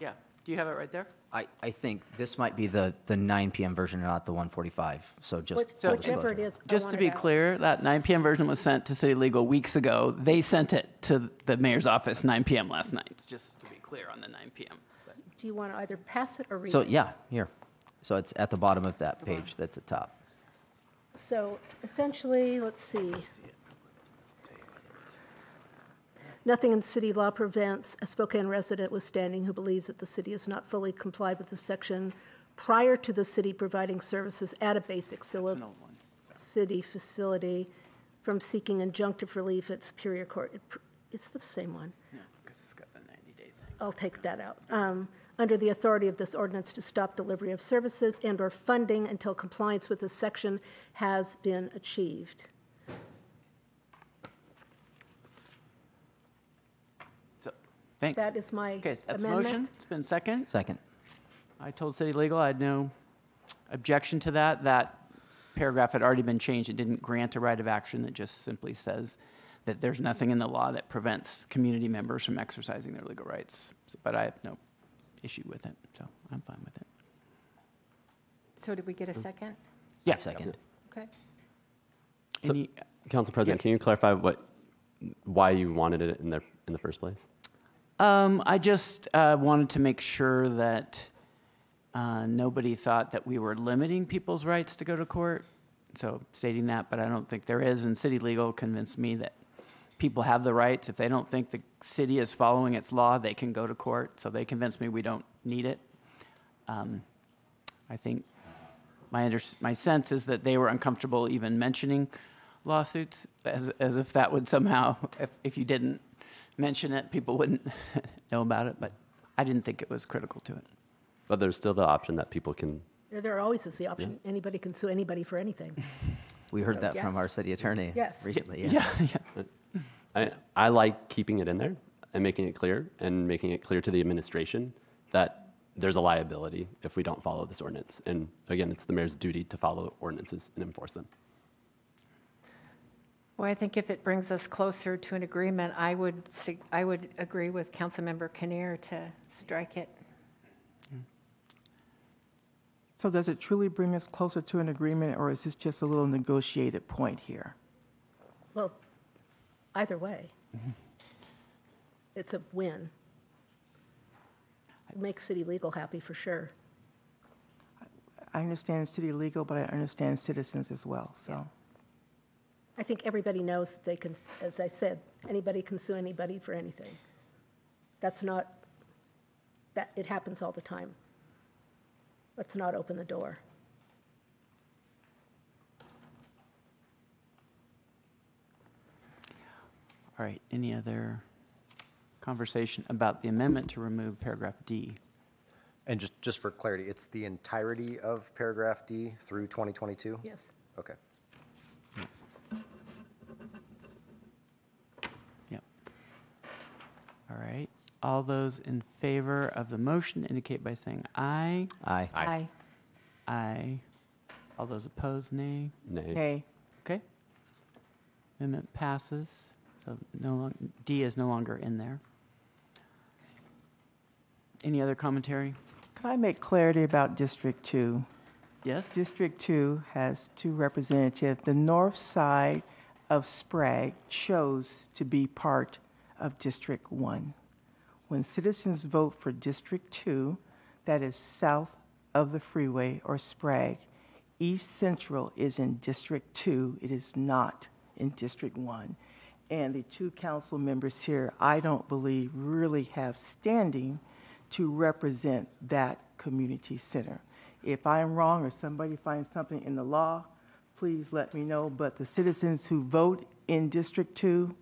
Yeah. Do you have it right there? I, I think this might be the, the 9 PM version and not the 145, so just. Which- full Whichever it disclosure. is. I Just to want be out. clear, that 9 PM version was sent to City Legal weeks ago. They sent it to the mayor's office 9 PM last night, just to be clear on the 9 PM. Do you want to either pass it or read it? So, yeah, here. So it's at the bottom of that page that's at top. So essentially, let's see. Nothing in city law prevents a Spokane resident withstanding who believes that the city has not fully complied with the section prior to the city providing services at a basic sili- city facility from seeking injunctive relief at Superior Court. It's the same one. Yeah, because It pr- It's the same one. I'll take that out. Um, Under the authority of this ordinance to stop delivery of services and/or funding until compliance with this section has been achieved. So, thanks. That is my Okay, that's a motion. It's been second. Second. I told City Legal I had no objection to that. That paragraph had already been changed. It didn't grant a right of action. It just simply says that there's nothing in the law that prevents community members from exercising their legal rights. So- But I have no issue with it, so I'm fine with it. So did we get a second? Yeah. Second. Okay. So, Any- Council President, can you clarify what, why you wanted it in there in the first place? Um, I just uh, wanted to make sure that uh, nobody thought that we were limiting people's rights to go to court. So stating that, but I don't think there is, and city legal convinced me that people have the rights. If they don't think the city is following its law, they can go to court. So they convinced me we don't need it. Um, I think my under, my sense is that they were uncomfortable even mentioning lawsuits, as, as if that would somehow, if, if you didn't mention it, people wouldn't know about it, but I didn't think it was critical to it. But there's still the option that people can, There- There always is the option, anybody can sue anybody for anything. We heard So, that from our city attorney Yes. recently. Yeah, yeah. I, I like keeping it in there and making it clear and making it clear to the administration that there's a liability if we don't follow this ordinance. And again, it's the mayor's duty to follow ordinances and enforce them. Well, I think if it brings us closer to an agreement, I would, sig- I would agree with Councilmember Kinnear to strike it. So does it truly bring us closer to an agreement, or is this just a little negotiated point here? Well, either way, it's a win. It Makes city legal happy for sure. I understand city legal, but I understand citizens as well, so. I think everybody knows that they can, as I said, anybody can sue anybody for anything. That's not, that, it happens all the time. Let's not open the door. All right, any other conversation about the amendment to remove paragraph D? And just, just for clarity, it's the entirety of paragraph D through 2022? Yes. Okay. Yep. All right, all those in favor of the motion indicate by saying aye. Aye. Aye. Aye. All those opposed, nay. Nay. Hey, Okay. Amendment passes, so no, D is no longer in there. Any other commentary? can I make clarity about District Two? Yes? District Two has two representatives. The north side of Sprague chose to be part of District One. When citizens vote for District Two, that is south of the freeway or Sprague, East Central is in District Two. It is not in District One. And the two council members here, I don't believe, really have standing to represent that community center. If I am wrong or somebody finds something in the law, please let me know. But the citizens who vote in District Two,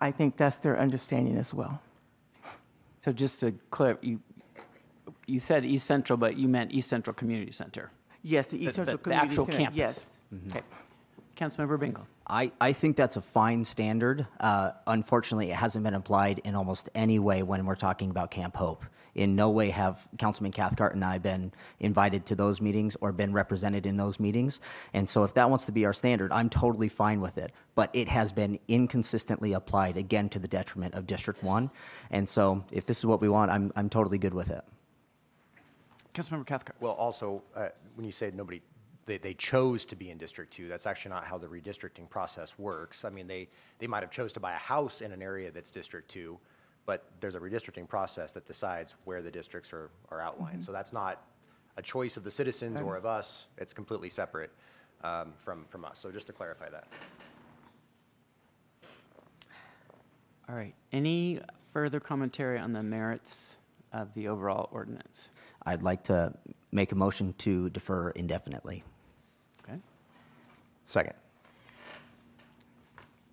I think that's their understanding as well. So just to clear, you, you said East Central, but you meant East Central Community Center? Yes, the East The- the- Central the Community actual Center, campus. yes. Okay. Mm-hmm. Councilmember Bingle. I, I think that's a fine standard. Uh, unfortunately, it hasn't been applied in almost any way when we're talking about Camp Hope. In no way have Councilman Cathcart and I been invited to those meetings or been represented in those meetings. And so if that wants to be our standard, I'm totally fine with it. But it has been inconsistently applied, again, to the detriment of District 1. And so if this is what we want, I'm, I'm totally good with it. Councilmember Cathcart. Well, also, uh, when you say nobody, they, they chose to be in District Two, that's actually not how the redistricting process works. I mean, they, they might have chose to buy a house in an area that's District Two, but there's a redistricting process that decides where the districts are, are outlined. So that's not a choice of the citizens or of us. It's completely separate um, from, from us. So just to clarify that. All right. Any further commentary on the merits of the overall ordinance? I'd like to make a motion to defer indefinitely. Okay. Second.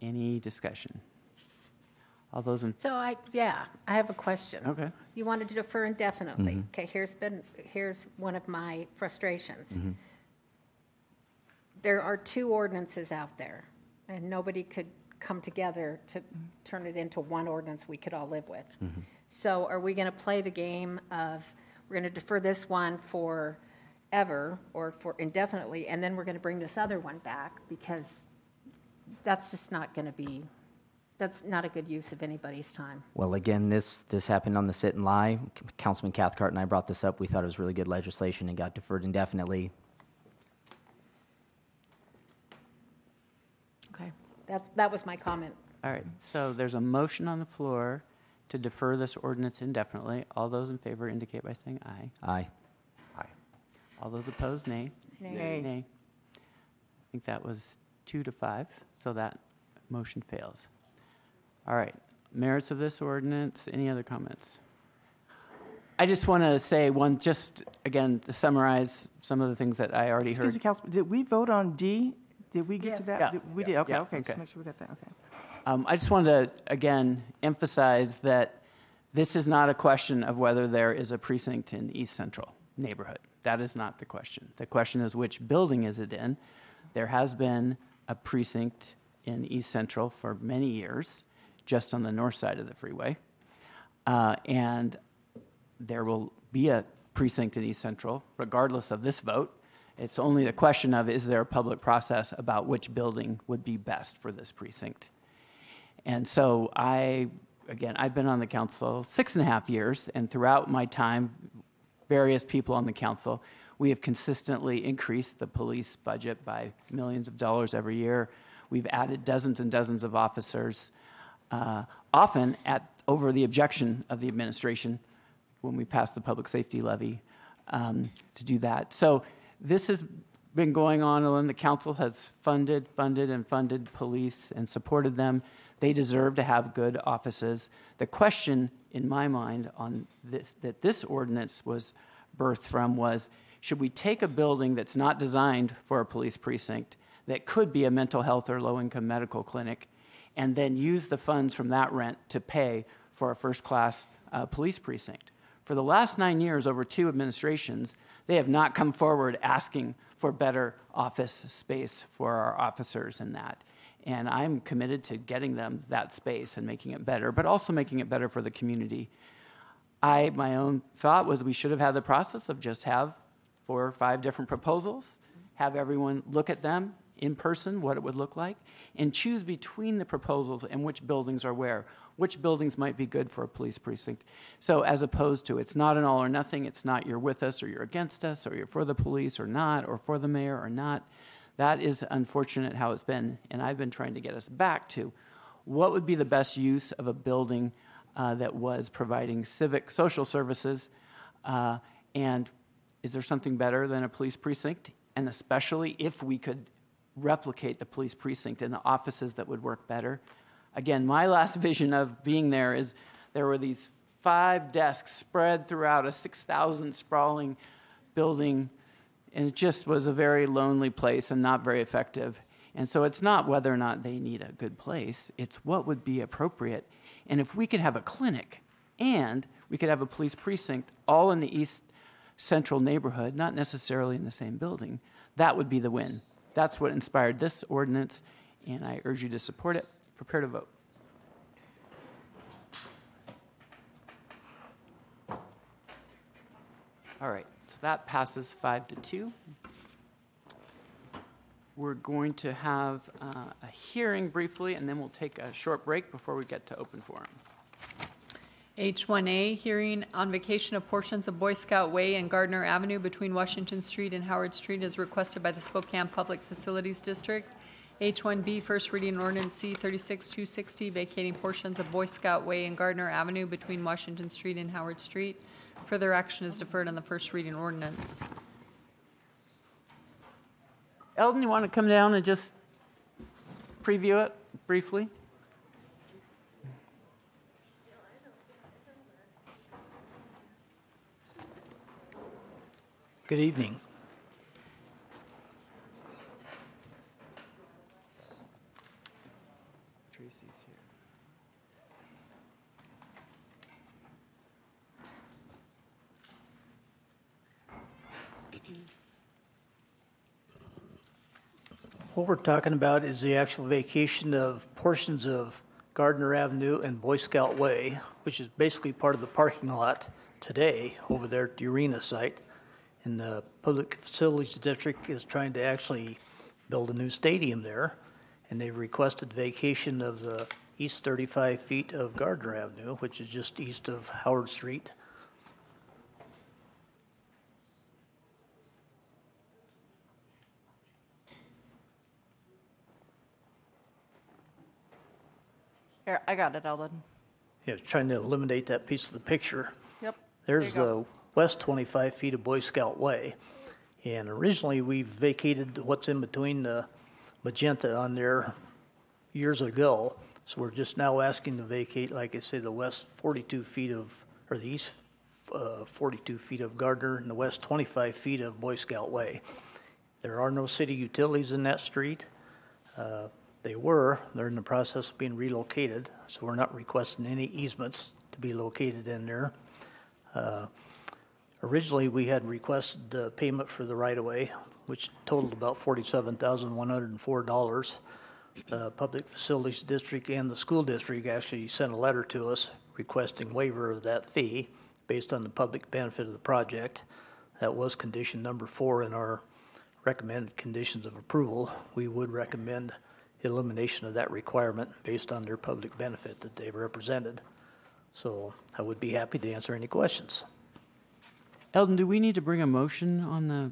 Any discussion? All those in, So I, yeah, I have a question. okay. You wanted to defer indefinitely. Mhm. Okay, here's been, here's one of my frustrations. Mhm. There are two ordinances out there, and nobody could come together to turn it into one ordinance we could all live with. Mm-hmm. So are we going to play the game of, we're going to defer this one for ever or for indefinitely, and then we're going to bring this other one back? Because that's just not going to be, that's not a good use of anybody's time. Well, again, this, this happened on the sit and lie. Councilman Cathcart and I brought this up. We thought it was really good legislation and got deferred indefinitely. Okay, that's, that was my comment. All right. So there's a motion on the floor to defer this ordinance indefinitely. All those in favor indicate by saying aye. Aye. Aye. All those opposed, nay. Nay. Nay. I think that was two to five, so that motion fails. All right. Merits of this ordinance, any other comments? I just want to say one, just again, to summarize some of the things that I already Excuse heard. me, Councilman, did we vote on D? Did we get to Yes. that? Yeah. Did- We Yeah. did, okay, Yeah. okay, Okay. just make sure we got that, okay. Um, I just wanted to, again, emphasize that this is not a question of whether there is a precinct in East Central neighborhood. That is not the question. The question is which building is it in? There has been a precinct in East Central for many years, just on the north side of the freeway. Uh, and there will be a precinct in East Central, regardless of this vote. It's only the question of is there a public process about which building would be best for this precinct? And so I, again, I've been on the council six and a half years, and throughout my time, various people on the council, we have consistently increased the police budget by millions of dollars every year. We've added dozens and dozens of officers, uh, often at over the objection of the administration when we passed the public safety levy um, to do that. So this has been going on, and the council has funded, funded, and funded police and supported them. They deserve to have good offices. The question, in my mind, on this, that this ordinance was birthed from was, should we take a building that's not designed for a police precinct, that could be a mental health or low-income medical clinic, and then use the funds from that rent to pay for a first-class uh, police precinct? For the last nine years, over two administrations, they have not come forward asking for better office space for our officers and that. And I'm committed to getting them that space and making it better, but also making it better for the community. I, my own thought was we should have had the process of just have four or five different proposals, have everyone look at them in person, what it would look like, and choose between the proposals and which buildings are where, which buildings might be good for a police precinct. So as opposed to it's not an all or nothing, it's not you're with us or you're against us or you're for the police or not or for the mayor or not. That is unfortunate how it's been, and I've been trying to get us back to what would be the best use of a building uh, that was providing civic social services, uh, and is there something better than a police precinct? And especially if we could replicate the police precinct in the offices that would work better. Again, my last vision of being there is there were these five desks spread throughout a 6,000 sprawling building, and it just was a very lonely place and not very effective. And so it's not whether or not they need a good place, it's what would be appropriate. And if we could have a clinic and we could have a police precinct all in the east central neighborhood, not necessarily in the same building, that would be the win. That's what inspired this ordinance, and I urge you to support it. Prepare to vote. All right, that passes five to two. We're going to have uh, a hearing briefly, and then we'll take a short break before we get to open forum. H1A, hearing on vacation of portions of Boy Scout Way and Gardner Avenue between Washington Street and Howard Street as requested by the Spokane Public Facilities District. H-1B, first reading ordinance C 36260, vacating portions of Boy Scout Way and Gardner Avenue between Washington Street and Howard Street. Further action is deferred on the first reading ordinance. Eldon, you want to come down and just preview it briefly? Good evening. What we're talking about is the actual vacation of portions of Gardner Avenue and Boy Scout Way, which is basically part of the parking lot today over there at the arena site. And the Public Facilities District is trying to actually build a new stadium there. And they've requested vacation of the east 35 feet of Gardner Avenue, which is just east of Howard Street. Here, I got it, Eldon. Yeah, trying to eliminate that piece of the picture. Yep. There's There you the west 25 feet of Boy Scout Way. And originally, we vacated what's in between the magenta on there years ago. So we're just now asking to vacate, like I say, the west 42 feet of, or the east uh, 42 feet of Gardner and the west 25 feet of Boy Scout Way. There are no city utilities in that street. Uh, They were, they're in the process of being relocated, so we're not requesting any easements to be located in there. Uh, Originally, we had requested uh, payment for the right-of-way, which totaled about $47,104. The Public Facilities District and the school district actually sent a letter to us requesting waiver of that fee based on the public benefit of the project. That was condition number four in our recommended conditions of approval. We would recommend elimination of that requirement based on their public benefit that they've represented. So I would be happy to answer any questions. Eldon, do we need to bring a motion on the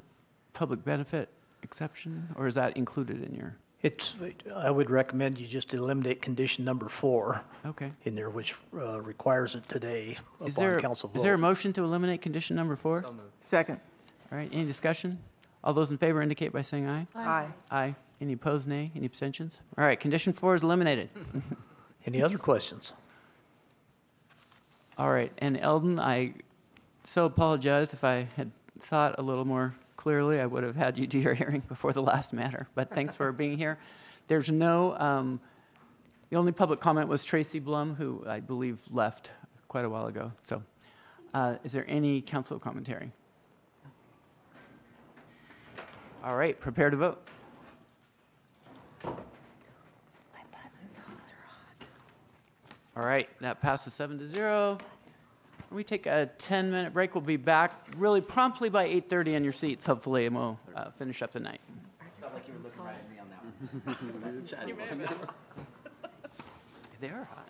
public benefit exception, or is that included in your? It's, I would recommend you just eliminate condition number four. Okay. In there, which uh, requires it today Is upon there, council vote. is there a motion to eliminate condition number four? Second. All right, any discussion? All those in favor indicate by saying aye. Aye. Aye. Any opposed, nay? Any abstentions? All right, condition four is eliminated. Any other questions? All right, and Eldon, I so apologize if I had thought a little more clearly. I would have had you do your hearing before the last matter, but thanks for being here. There's no, um, the only public comment was Tracy Blum, who I believe left quite a while ago. So, uh, is there any council commentary? All right, prepare to vote. All right, that passes seven to zero. We take a 10-minute break. We'll be back really promptly by 8:30 on your seats, hopefully, and we'll uh, finish up the night. Felt like you were looking right at me on that one. They are hot.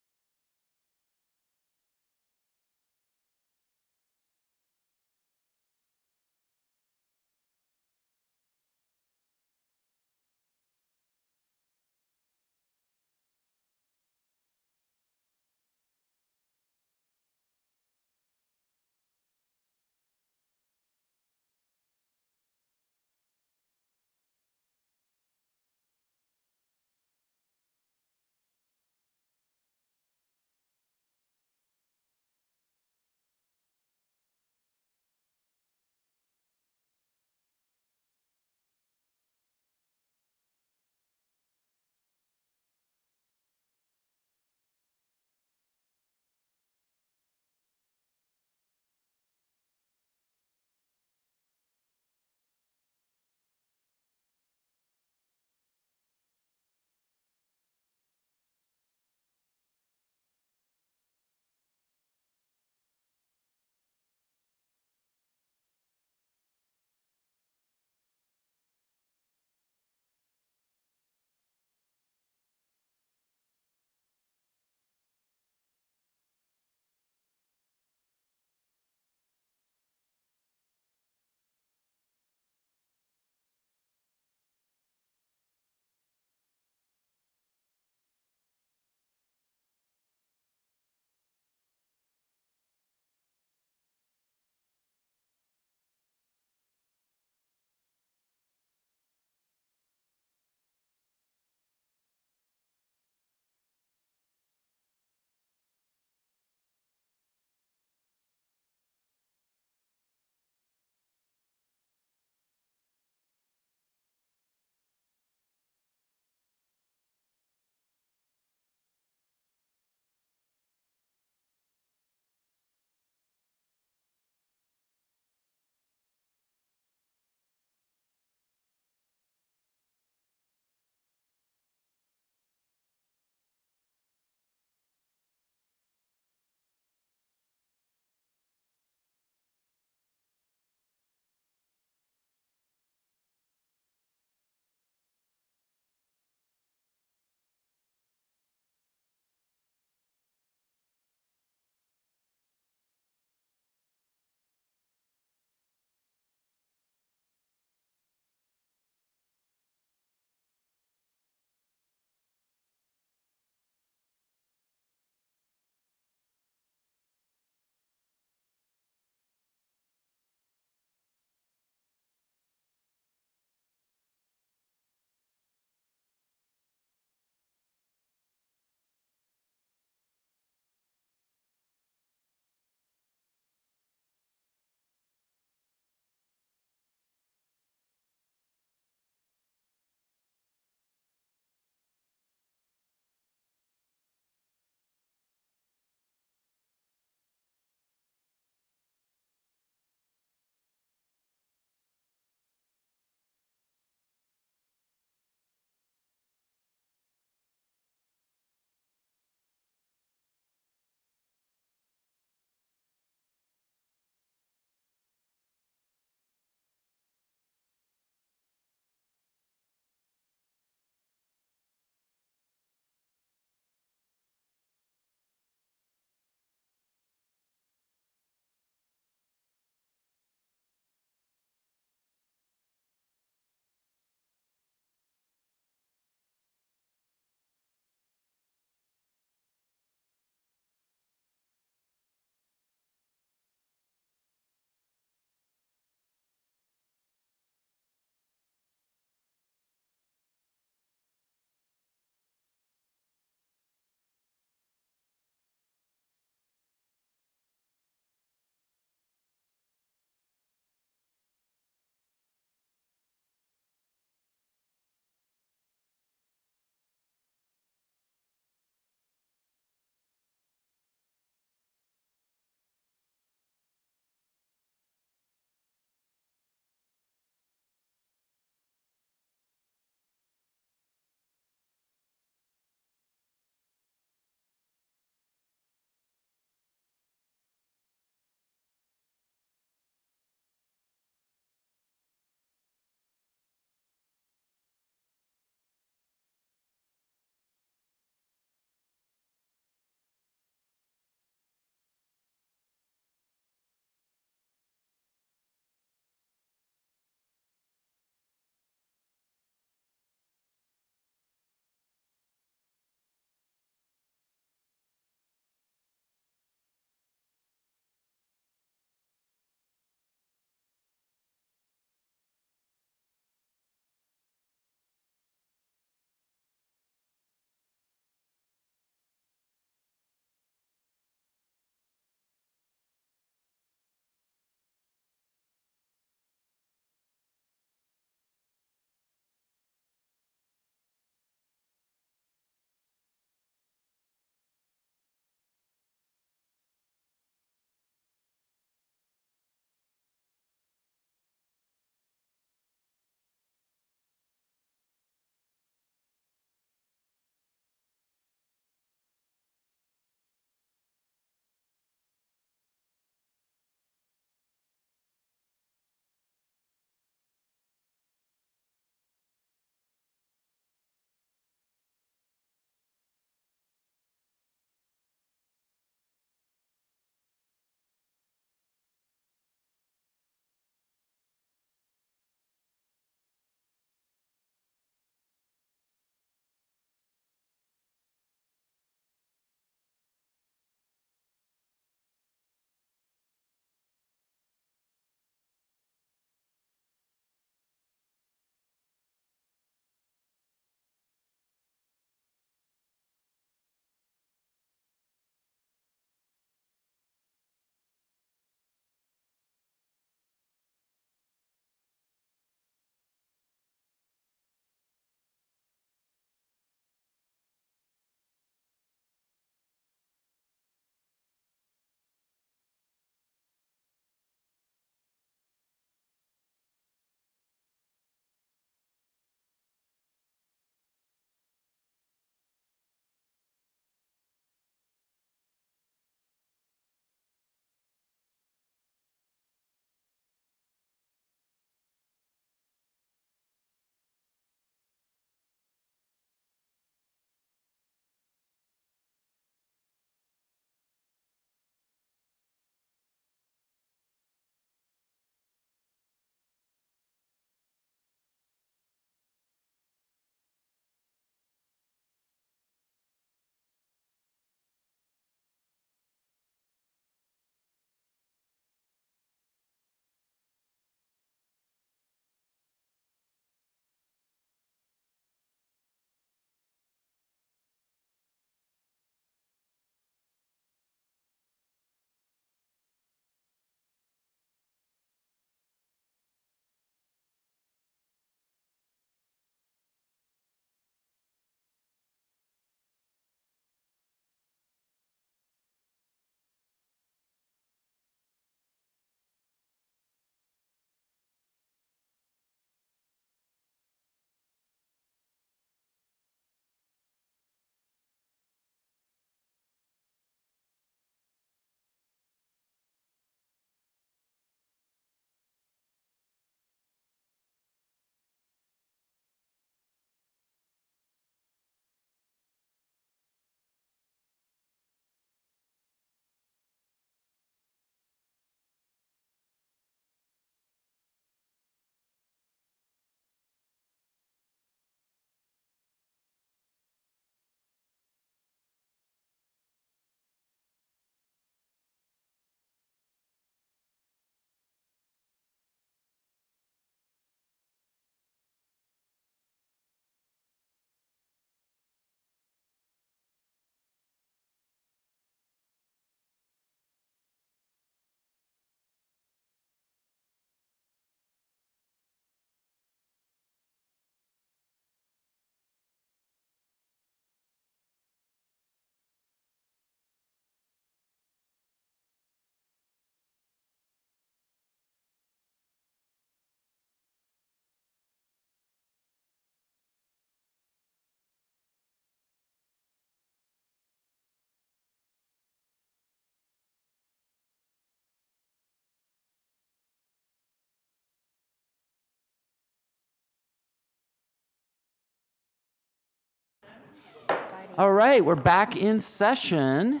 All right, we're back in session.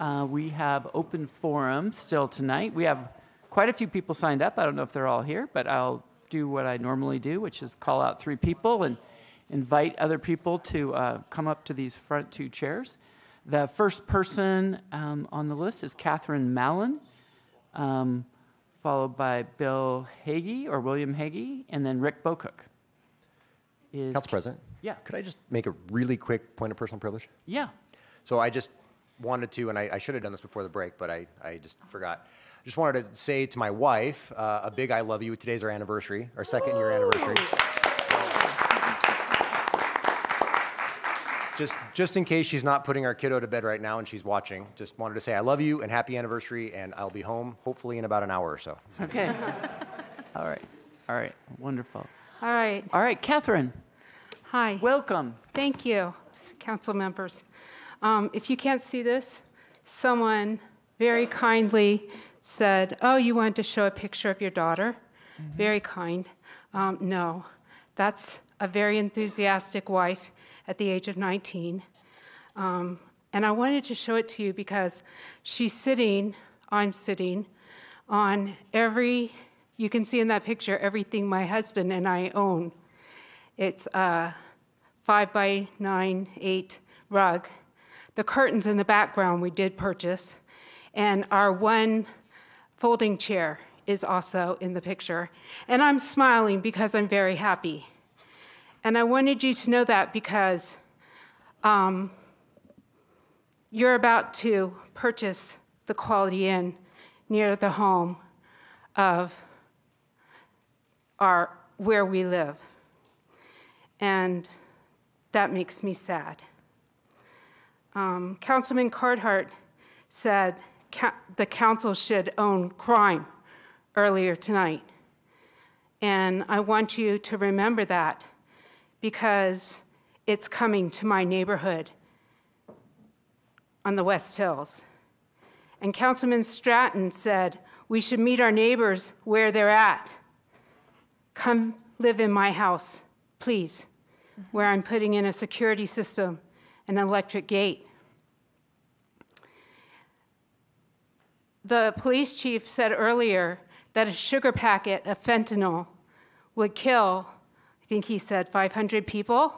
Uh, we have open forum still tonight. We have quite a few people signed up. I don't know if they're all here, but I'll do what I normally do, which is call out three people and invite other people to uh, come up to these front two chairs. The first person um, on the list is Catherine Mallon, um, followed by Bill Hagee or William Hagee, and then Rick Bocook. Is Council President? Yeah. Could I just make a really quick point of personal privilege? Yeah. So I just wanted to, and I, I should have done this before the break, but I, I just forgot. Just wanted to say to my wife uh, a big I love you. Today's our anniversary, our second year anniversary. Just, just in case she's not putting our kiddo to bed right now and she's watching, just wanted to say I love you and happy anniversary, and I'll be home hopefully in about an hour or so. Okay. All right. All right. Wonderful. All right. All right, Catherine. Hi. Welcome. Thank you, council members. Um, if you can't see this, someone very kindly said, Oh, you wanted to show a picture of your daughter? Very kind. Um, no, that's a very enthusiastic wife at the age of 19. Um, and I wanted to show it to you because she's sitting, I'm sitting, on every, you can see in that picture, everything my husband and I own. It's a five by nine, eight rug. The curtains in the background we did purchase, and our one folding chair is also in the picture. And I'm smiling because I'm very happy. And I wanted you to know that because um, you're about to purchase the Quality Inn near the home of our where we live. And that makes me sad. Um, Councilman Cathcart said the council should own crime earlier tonight. And I want you to remember that because it's coming to my neighborhood on the West Hills. And Councilman Stratton said we should meet our neighbors where they're at. Come live in my house, please, where I'm putting in a security system, an electric gate. The police chief said earlier that a sugar packet of fentanyl would kill, I think he said 500 people.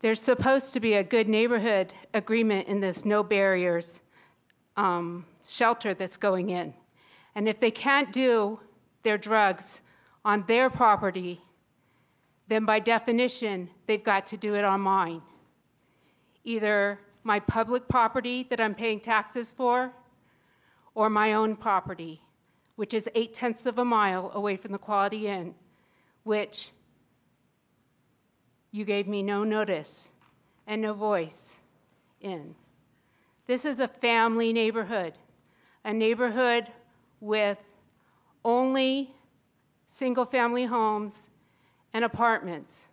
There's supposed to be a good neighborhood agreement in this no barriers um, shelter that's going in. And if they can't do their drugs on their property, then by definition, they've got to do it on mine. Either my public property that I'm paying taxes for, or my own property, which is eight tenths of a mile away from the Quality Inn, which you gave me no notice and no voice in. This is a family neighborhood, a neighborhood with only single family homes and apartments,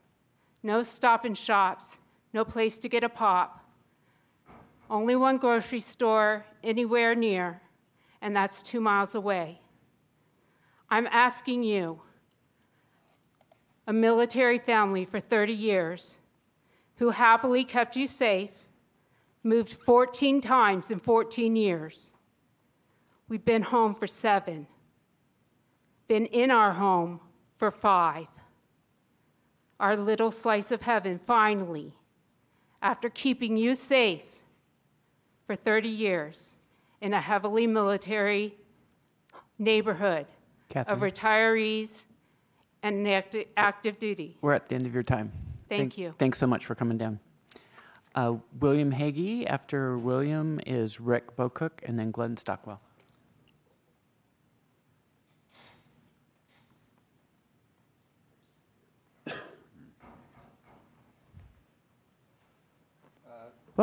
no stop and shops, no place to get a pop, only one grocery store anywhere near, and that's two miles away. I'm asking you, a military family for 30 years, who happily kept you safe, moved 14 times in 14 years. We've been home for seven, been in our home for five. Our little slice of heaven finally, after keeping you safe for 30 years in a heavily military neighborhood Catherine. of retirees and active, active duty. We're at the end of your time. Thank you. Thanks so much for coming down. Uh, William Hagee. After William is Rick Bocook, and then Glenn Stockwell.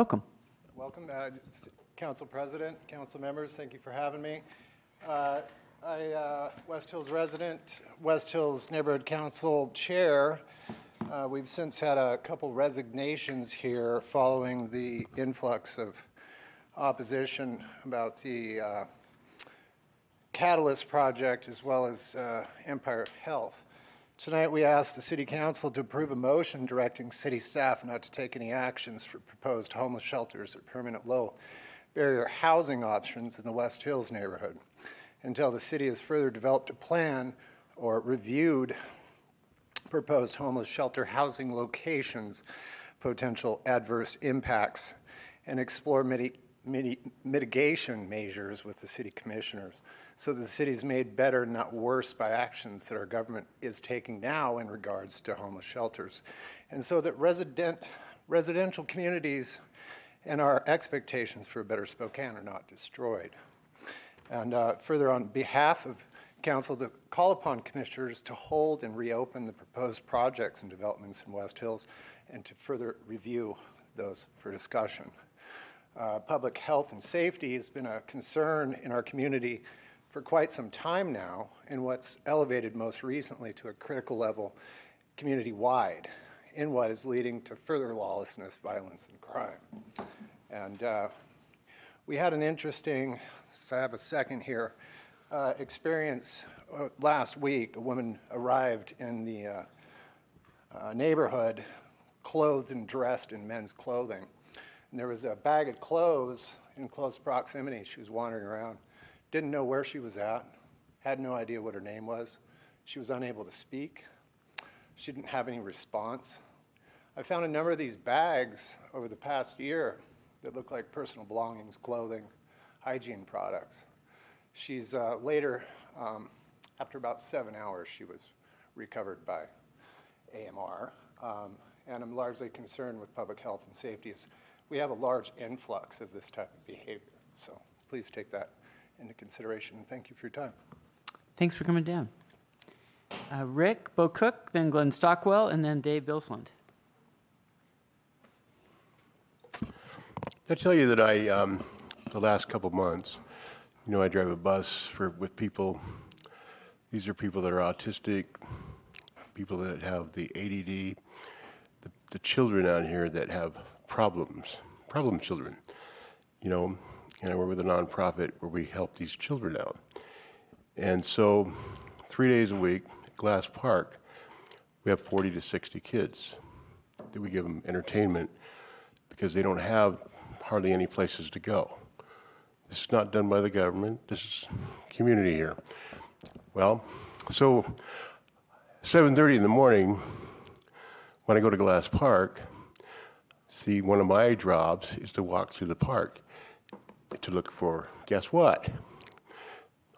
Welcome. Welcome, uh, Council President, council members, thank you for having me. Uh, I, uh, West Hills resident, West Hills Neighborhood Council Chair. Uh, We've since had a couple resignations here following the influx of opposition about the uh, Catalyst project as well as uh, Empire Health. Tonight, we ask the City Council to approve a motion directing city staff not to take any actions for proposed homeless shelters or permanent low barrier housing options in the West Hills neighborhood. Until the city has further developed a plan or reviewed proposed homeless shelter housing locations, potential adverse impacts, and explore miti- miti- mitigation measures with the city commissioners so the city is made better, not worse, by actions that our government is taking now in regards to homeless shelters. And so that resident, residential communities and our expectations for a better Spokane are not destroyed. And uh, further, on behalf of council, to call upon commissioners to hold and reopen the proposed projects and developments in West Hills and to further review those for discussion. Uh, public health and safety has been a concern in our community for quite some time now, and what's elevated most recently to a critical level community wide in what is leading to further lawlessness, violence, and crime. And uh, we had an interesting, so I have a second here, uh, experience uh, last week. A woman arrived in the uh, uh, neighborhood clothed and dressed in men's clothing. And there was a bag of clothes in close proximity. She was wandering around, didn't know where she was at, had no idea what her name was. She was unable to speak. She didn't have any response. I found a number of these bags over the past year that look like personal belongings, clothing, hygiene products. She's uh, later, um, after about seven hours, she was recovered by AMR. Um, and I'm largely concerned with public health and safety. As we have a large influx of this type of behavior. So please take that into consideration. And thank you for your time. Thanks for coming down. Uh, Rick Bocook, then Glenn Stockwell, and then Dave Bilsland. I tell you that I, um, the last couple months, you know, I drive a bus for with people. These are people that are autistic, people that have the ADD, the, the children out here that have problems, problem children. You know, and work with a nonprofit where we help these children out. And so, three days a week at Glass Park, we have 40 to 60 kids that we give them entertainment because they don't have hardly any places to go. This is not done by the government. This is community here. Well, so 7:30 in the morning, when I go to Glass Park, see one of my jobs is to walk through the park to look for. Guess what?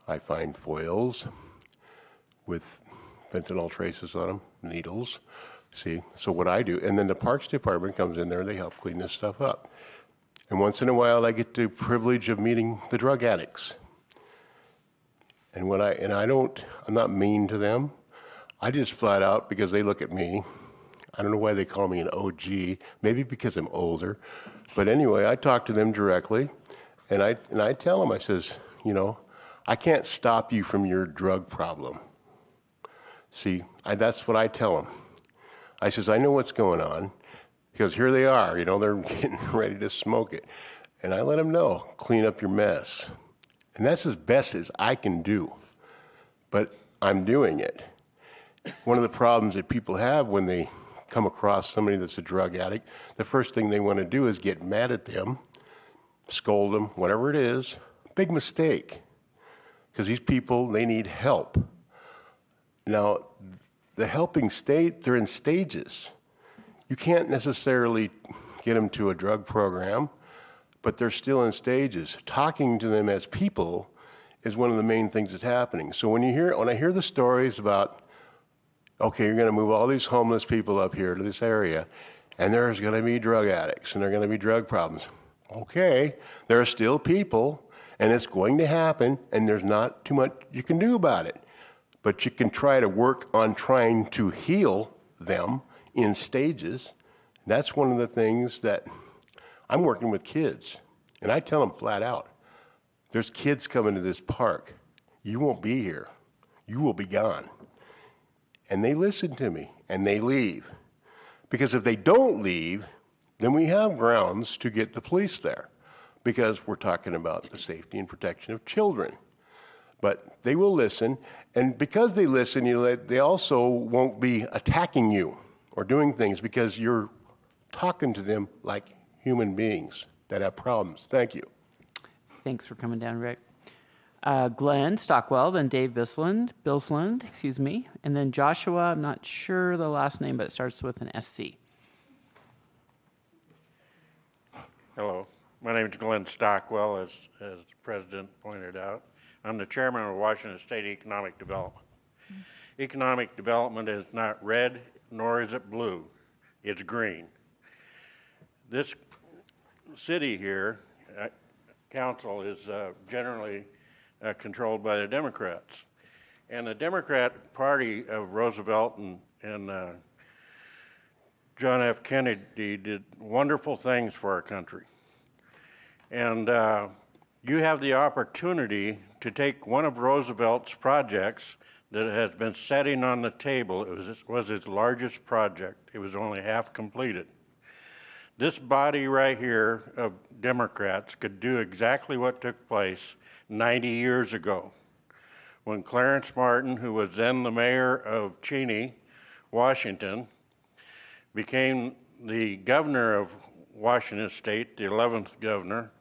I find foils with fentanyl traces on them, needles. See, so what I do, and then the Parks Department comes in there and they help clean this stuff up. And once in a while, I get the privilege of meeting the drug addicts. And when I and I don't, I'm not mean to them. I just flat out because they look at me. I don't know why they call me an OG. Maybe because I'm older. But anyway, I talk to them directly, and I and I tell them, I says, you know, I can't stop you from your drug problem. See, I, that's what I tell them. I says, I know what's going on because here they are, you know, they're getting ready to smoke it. And I let them know, clean up your mess. And that's as best as I can do. But I'm doing it. One of the problems that people have when they come across somebody that's a drug addict, the first thing they want to do is get mad at them, scold them, whatever it is. Big mistake. Because these people, they need help. Now, the helping state, they're in stages. You can't necessarily get them to a drug program, but they're still in stages. Talking to them as people is one of the main things that's happening. So when you hear when I hear the stories about okay, you're going to move all these homeless people up here to this area and there's going to be drug addicts and there're going to be drug problems. Okay, there are still people and it's going to happen and there's not too much you can do about it. But you can try to work on trying to heal them in stages. That's one of the things that I'm working with kids, and I tell them flat out there's kids coming to this park. You won't be here, you will be gone. And they listen to me and they leave. Because if they don't leave, then we have grounds to get the police there because we're talking about the safety and protection of children. but they will listen. And because they listen, you know, they, also won't be attacking you or doing things because you're talking to them like human beings that have problems. Thank you. Thanks for coming down, Rick. Uh, Glenn Stockwell, then Dave Bisland, Bilsland, excuse me, and then Joshua. I'm not sure the last name, but it starts with an SC. Hello, my name is Glenn Stockwell, as, as the president pointed out. I'm the chairman of Washington State Economic Development. Economic development is not red, nor is it blue. It's green. This city here, uh, council, is uh, generally uh, controlled by the Democrats. And the Democrat Party of Roosevelt and, and uh, John F. Kennedy did wonderful things for our country. And uh, you have the opportunity to take one of Roosevelt's projects that has been setting on the table. It was, was his largest project. It was only half completed. This body right here of Democrats could do exactly what took place 90 years ago when Clarence Martin, who was then the mayor of Cheney, Washington, became the governor of Washington State, the 11th governor,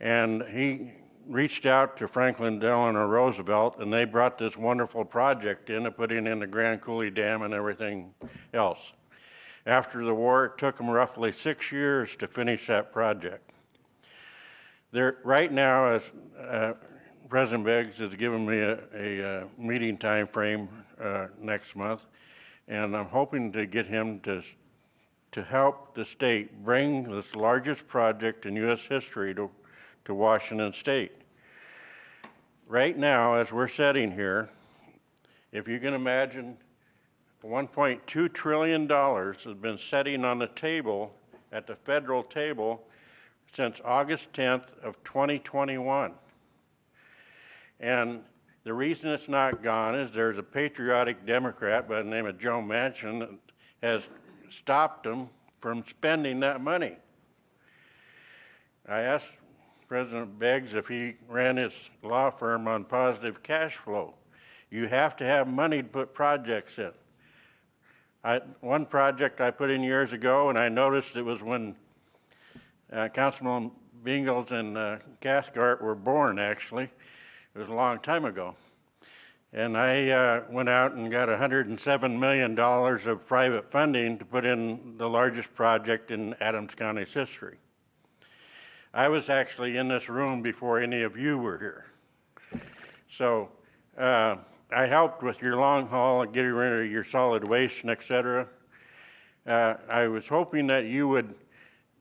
and he reached out to Franklin Delano Roosevelt, and they brought this wonderful project in putting in the Grand Coulee Dam and everything else. After the war, it took them roughly six years to finish that project. There, right now, as uh, President Beggs has given me a, a, a meeting time frame uh, next month, and I'm hoping to get him to to help the state bring this largest project in U.S. history to, to Washington State. Right now, as we're sitting here, if you can imagine, $1.2 trillion has been sitting on the table, at the federal table, since August 10th of 2021. And the reason it's not gone is there's a patriotic Democrat by the name of Joe Manchin that has stopped them from spending that money. I asked President Beggs if he ran his law firm on positive cash flow. You have to have money to put projects in. I, one project I put in years ago, and I noticed it was when uh, Councilman Bingles and uh, Cathcart were born, actually. It was a long time ago. And I uh, went out and got $107 million of private funding to put in the largest project in Adams County's history. I was actually in this room before any of you were here. So uh, I helped with your long haul and getting rid of your solid waste and et cetera. Uh, I was hoping that you would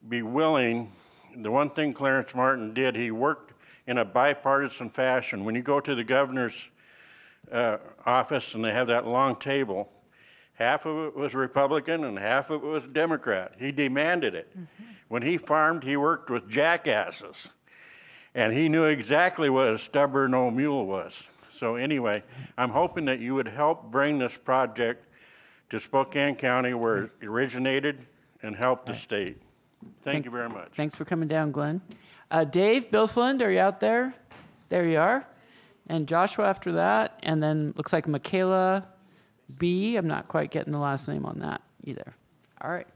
be willing. The one thing Clarence Martin did, he worked in a bipartisan fashion. When you go to the governor's uh, office and they have that long table, half of it was Republican and half of it was Democrat. He demanded it. Mm-hmm. When he farmed, he worked with jackasses. And he knew exactly what a stubborn old mule was. So, anyway, I'm hoping that you would help bring this project to Spokane County where it originated and help the state. Thank, Thank you very much. Thanks for coming down, Glenn. Uh, Dave Bilsland, are you out there? There you are and Joshua after that, and then looks like Michaela B. I'm not quite getting the last name on that either. All right.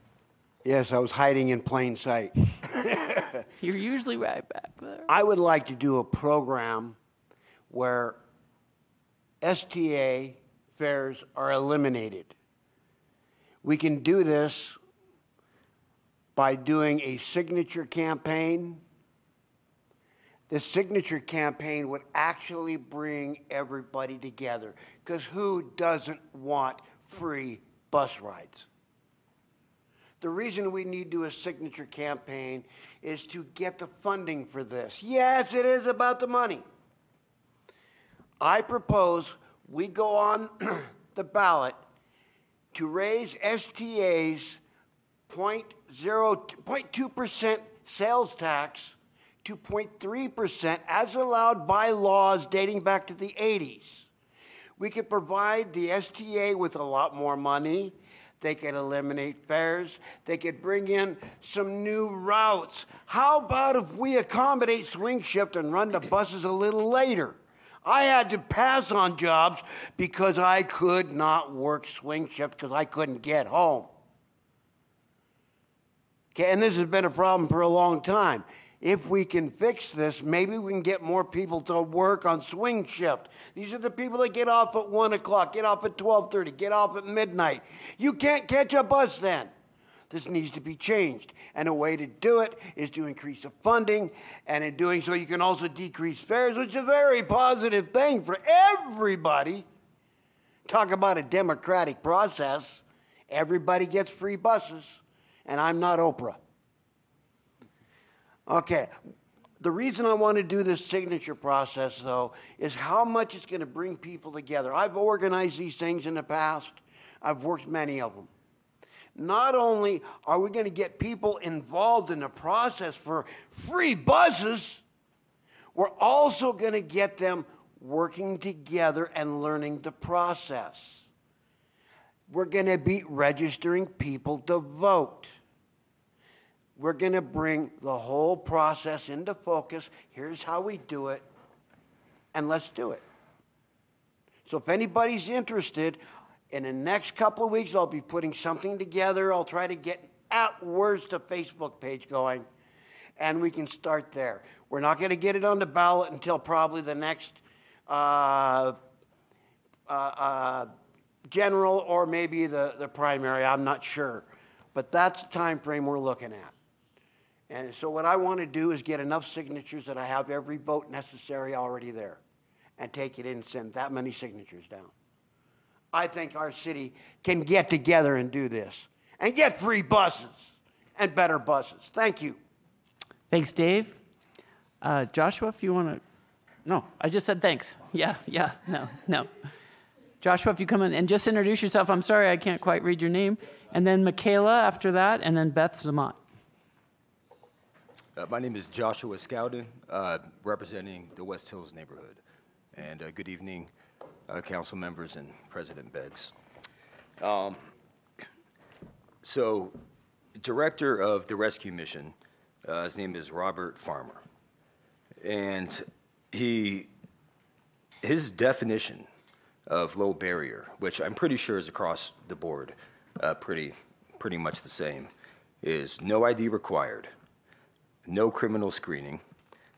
Yes, I was hiding in plain sight. You're usually right back there. I would like to do a program where STA fares are eliminated. We can do this by doing a signature campaign the signature campaign would actually bring everybody together. Because who doesn't want free bus rides? The reason we need to do a signature campaign is to get the funding for this. Yes, it is about the money. I propose we go on the ballot to raise STA's 0.2% sales tax 2.3% as allowed by laws dating back to the 80s. We could provide the STA with a lot more money. They could eliminate fares. They could bring in some new routes. How about if we accommodate swing shift and run the buses a little later? I had to pass on jobs because I could not work swing shift because I couldn't get home. Okay, and this has been a problem for a long time. If we can fix this, maybe we can get more people to work on swing shift. These are the people that get off at one o'clock, get off at twelve thirty, get off at midnight. You can't catch a bus then. This needs to be changed. And a way to do it is to increase the funding, and in doing so, you can also decrease fares, which is a very positive thing for everybody. Talk about a democratic process. Everybody gets free buses, and I'm not Oprah. Okay. The reason I want to do this signature process, though, is how much it's going to bring people together. I've organized these things in the past, I've worked many of them. Not only are we going to get people involved in the process for free buses, we're also going to get them working together and learning the process. We're going to be registering people to vote. We're going to bring the whole process into focus. Here's how we do it, and let's do it. So, if anybody's interested, in the next couple of weeks, I'll be putting something together. I'll try to get at worst a Facebook page going, and we can start there. We're not going to get it on the ballot until probably the next uh, uh, uh, general or maybe the, the primary. I'm not sure. But that's the time frame we're looking at. And so what I want to do is get enough signatures that I have every vote necessary already there and take it in and send that many signatures down. I think our city can get together and do this and get free buses and better buses. Thank you. Thanks, Dave. Uh, Joshua, if you want to. No, I just said thanks. Yeah, yeah, no, no. Joshua, if you come in and just introduce yourself. I'm sorry I can't quite read your name. And then Michaela after that, and then Beth Zamont. Uh, my name is Joshua Scowden, uh, representing the West Hills neighborhood. And uh, good evening, uh, council members and President Beggs. Um, so, director of the rescue mission, uh, his name is Robert Farmer, and he his definition of low barrier, which I'm pretty sure is across the board, uh, pretty pretty much the same, is no ID required, no criminal screening,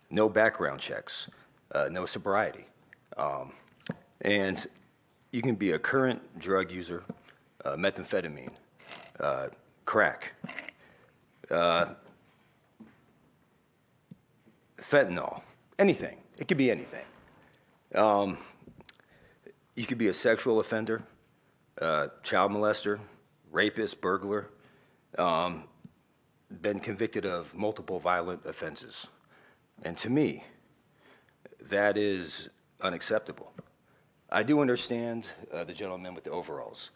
no background checks, uh, no sobriety. Um, and you can be a current drug user, uh, methamphetamine, uh, crack, uh, fentanyl, anything. It could be anything. Um, you could be a sexual offender, uh, child molester, rapist, burglar, um, been convicted of multiple violent offenses. And to me, that is unacceptable. I do understand uh, the gentleman with the overalls.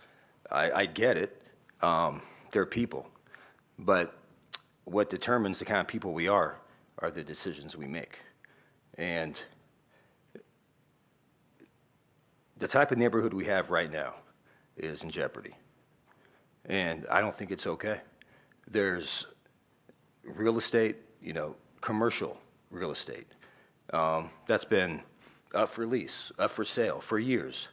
I, I get it. Um, they're people. But what determines the kind of people we are are the decisions we make. And the type of neighborhood we have right now is in jeopardy. And I don't think it's okay. There's real estate, you know, commercial real estate. Um, that's been up for lease, up for sale for years.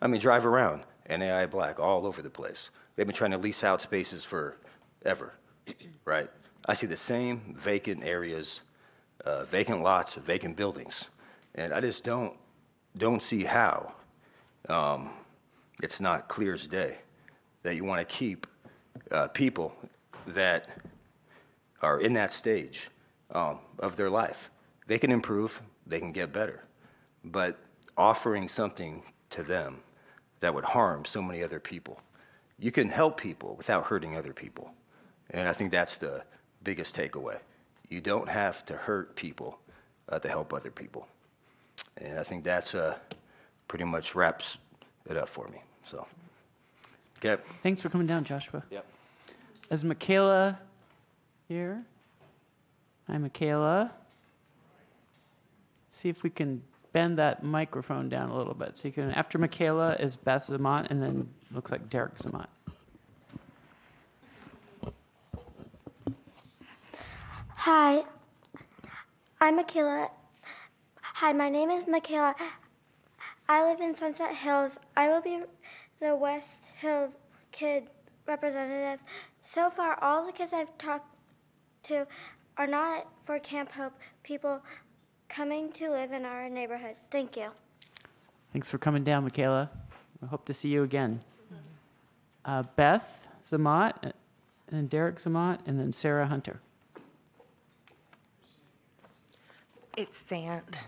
I mean, drive around, NAI Black, all over the place. They've been trying to lease out spaces forever, right? I see the same vacant areas, uh, vacant lots, vacant buildings, and I just don't don't see how um, it's not clear as day that you want to keep uh, people that are in that stage um, of their life. They can improve, they can get better but offering something to them that would harm so many other people. You can help people without hurting other people. And I think that's the biggest takeaway. You don't have to hurt people uh, to help other people. And I think that's uh, pretty much wraps it up for me. So, okay. Thanks for coming down, Joshua. Yep. Is Michaela here? Hi, Michaela. See if we can bend that microphone down a little bit. So you can, after Michaela is Beth Zamont, and then looks like Derek Zamont. Hi, I'm Michaela. Hi, my name is Michaela. I live in Sunset Hills. I will be the West Hill kid representative. So far, all the kids I've talked to are not for Camp Hope people coming to live in our neighborhood. Thank you. Thanks for coming down, Michaela. We hope to see you again. Uh, Beth Zamat, and then Derek Zamat, and then Sarah Hunter. It's Sant.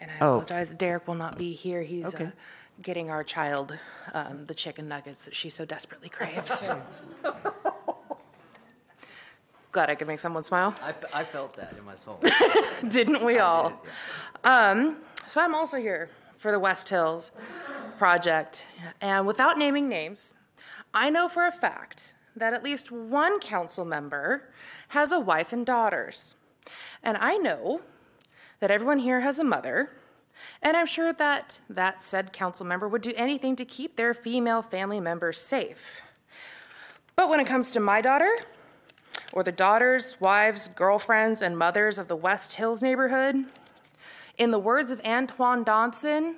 And I Oh. apologize, Derek will not be here. He's uh, getting our child um, the chicken nuggets that she so desperately craves. Glad I could make someone smile. I, I felt that in my soul. Didn't we all? Um, so I'm also here for the West Hills project. And without naming names, I know for a fact that at least one council member has a wife and daughters. And I know that everyone here has a mother. And I'm sure that that said council member would do anything to keep their female family members safe. But when it comes to my daughter, or the daughters, wives, girlfriends, and mothers of the West Hills neighborhood. In the words of Antoine Dodson,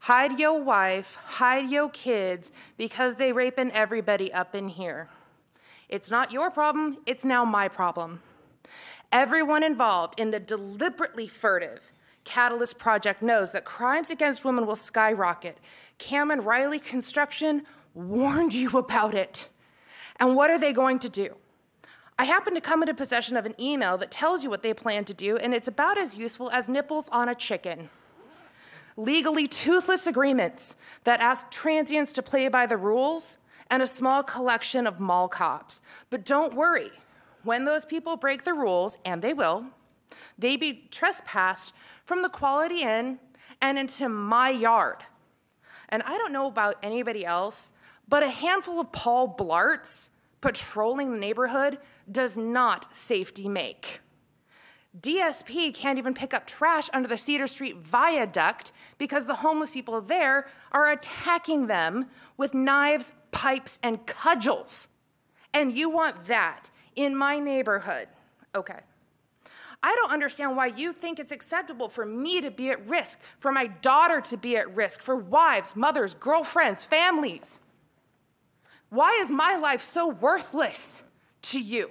hide yo wife, hide yo kids, because they raping everybody up in here. It's not your problem, it's now my problem. Everyone involved in the deliberately furtive Catalyst project knows that crimes against women will skyrocket. Cam and Riley Construction warned you about it. And what are they going to do? I happen to come into possession of an email that tells you what they plan to do, and it's about as useful as nipples on a chicken. Legally toothless agreements that ask transients to play by the rules, and a small collection of mall cops. But don't worry, when those people break the rules, and they will, they be trespassed from the Quality Inn and into my yard. And I don't know about anybody else, but a handful of Paul Blarts patrolling the neighborhood does not safety make. DSP can't even pick up trash under the Cedar Street viaduct because the homeless people there are attacking them with knives, pipes, and cudgels. And you want that in my neighborhood. Okay. I don't understand why you think it's acceptable for me to be at risk, for my daughter to be at risk, for wives, mothers, girlfriends, families. Why is my life so worthless to you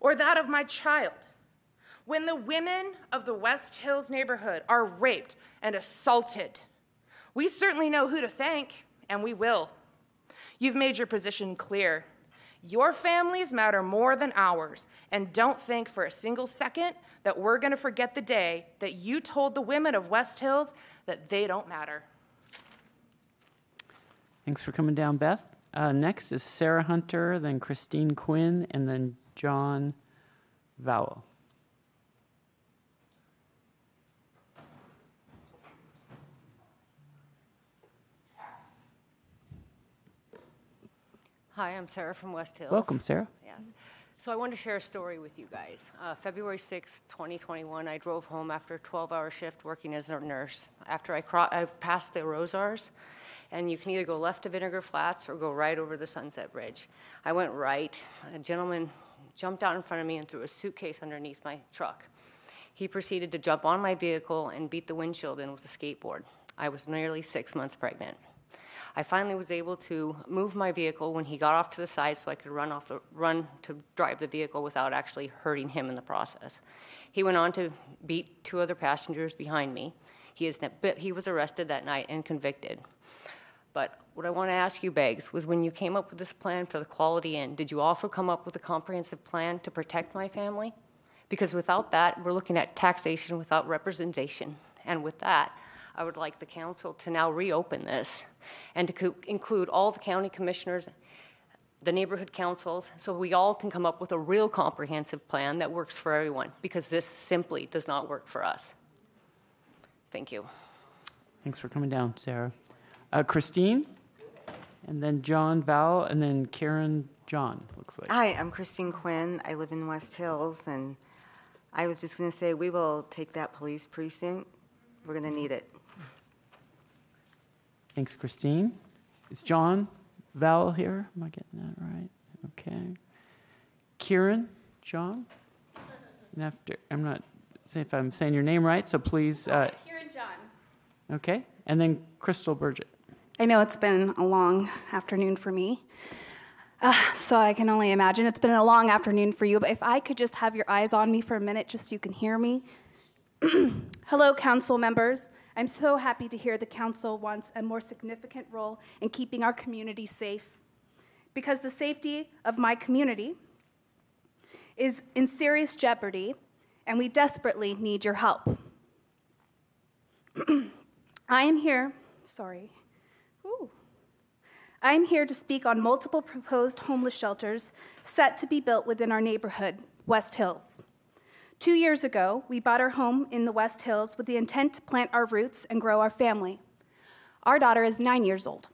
or that of my child? When the women of the West Hills neighborhood are raped and assaulted, we certainly know who to thank, and we will. You've made your position clear. Your families matter more than ours, and don't think for a single second that we're going to forget the day that you told the women of West Hills that they don't matter. Thanks for coming down, Beth. Uh, next is Sarah Hunter, then Christine Quinn, and then John Vowell. Hi, I'm Sarah from West Hills. Welcome, Sarah. Yes. So I wanted to share a story with you guys. Uh, February 6th, 2021, I drove home after a 12-hour shift working as a nurse. After I, cro- I passed the Rosauers, and you can either go left to Vinegar Flats or go right over the Sunset Bridge. I went right. A gentleman jumped out in front of me and threw a suitcase underneath my truck. He proceeded to jump on my vehicle and beat the windshield in with a skateboard. I was nearly six months pregnant. I finally was able to move my vehicle when he got off to the side so I could run off the run to drive the vehicle without actually hurting him in the process. He went on to beat two other passengers behind me. He is he was arrested that night and convicted. But what I want to ask you, Beggs, was when you came up with this plan for the Quality Inn, did you also come up with a comprehensive plan to protect my family? Because without that, we're looking at taxation without representation. And with that, I would like the council to now reopen this and to include all the county commissioners, the neighborhood councils, so we all can come up with a real comprehensive plan that works for everyone, because this simply does not work for us. Thank you. Thanks for coming down, Sarah. Uh, Christine, and then John Val, and then Karen John, looks like. Hi, I'm Christine Quinn. I live in West Hills, and I was just going to say we will take that police precinct. We're going to need it. Thanks, Christine. Is John Val here? Am I getting that right? Okay. Kieran, John? And after, I'm not saying if I'm saying your name right, so please. Uh, Kieran John. okay. And then Crystal Burgett. I know it's been a long afternoon for me. Uh, so I can only imagine it's been a long afternoon for you, but if I could just have your eyes on me for a minute just so you can hear me. Hello, council members. I'm so happy to hear the council wants a more significant role in keeping our community safe. Because the safety of my community is in serious jeopardy, and we desperately need your help. I am here, sorry. Ooh. I am here to speak on multiple proposed homeless shelters set to be built within our neighborhood, West Hills. Two years ago, we bought our home in the West Hills with the intent to plant our roots and grow our family. Our daughter is nine years old,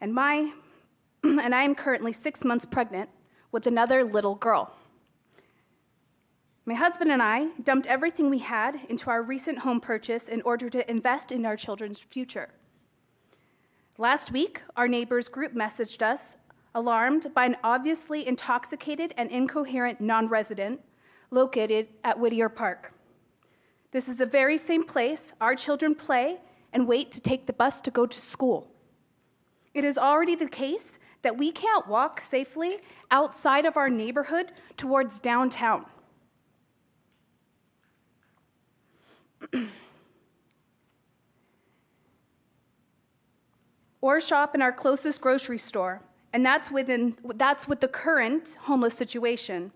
and, my, and I am currently six months pregnant with another little girl. My husband and I dumped everything we had into our recent home purchase in order to invest in our children's future. Last week, our neighbors group messaged us, alarmed by an obviously intoxicated and incoherent non resident located at Whittier Park. This is the very same place our children play and wait to take the bus to go to school. It is already the case that we can't walk safely outside of our neighborhood towards downtown. or shop in our closest grocery store, and that's, within, that's with the current homeless situation.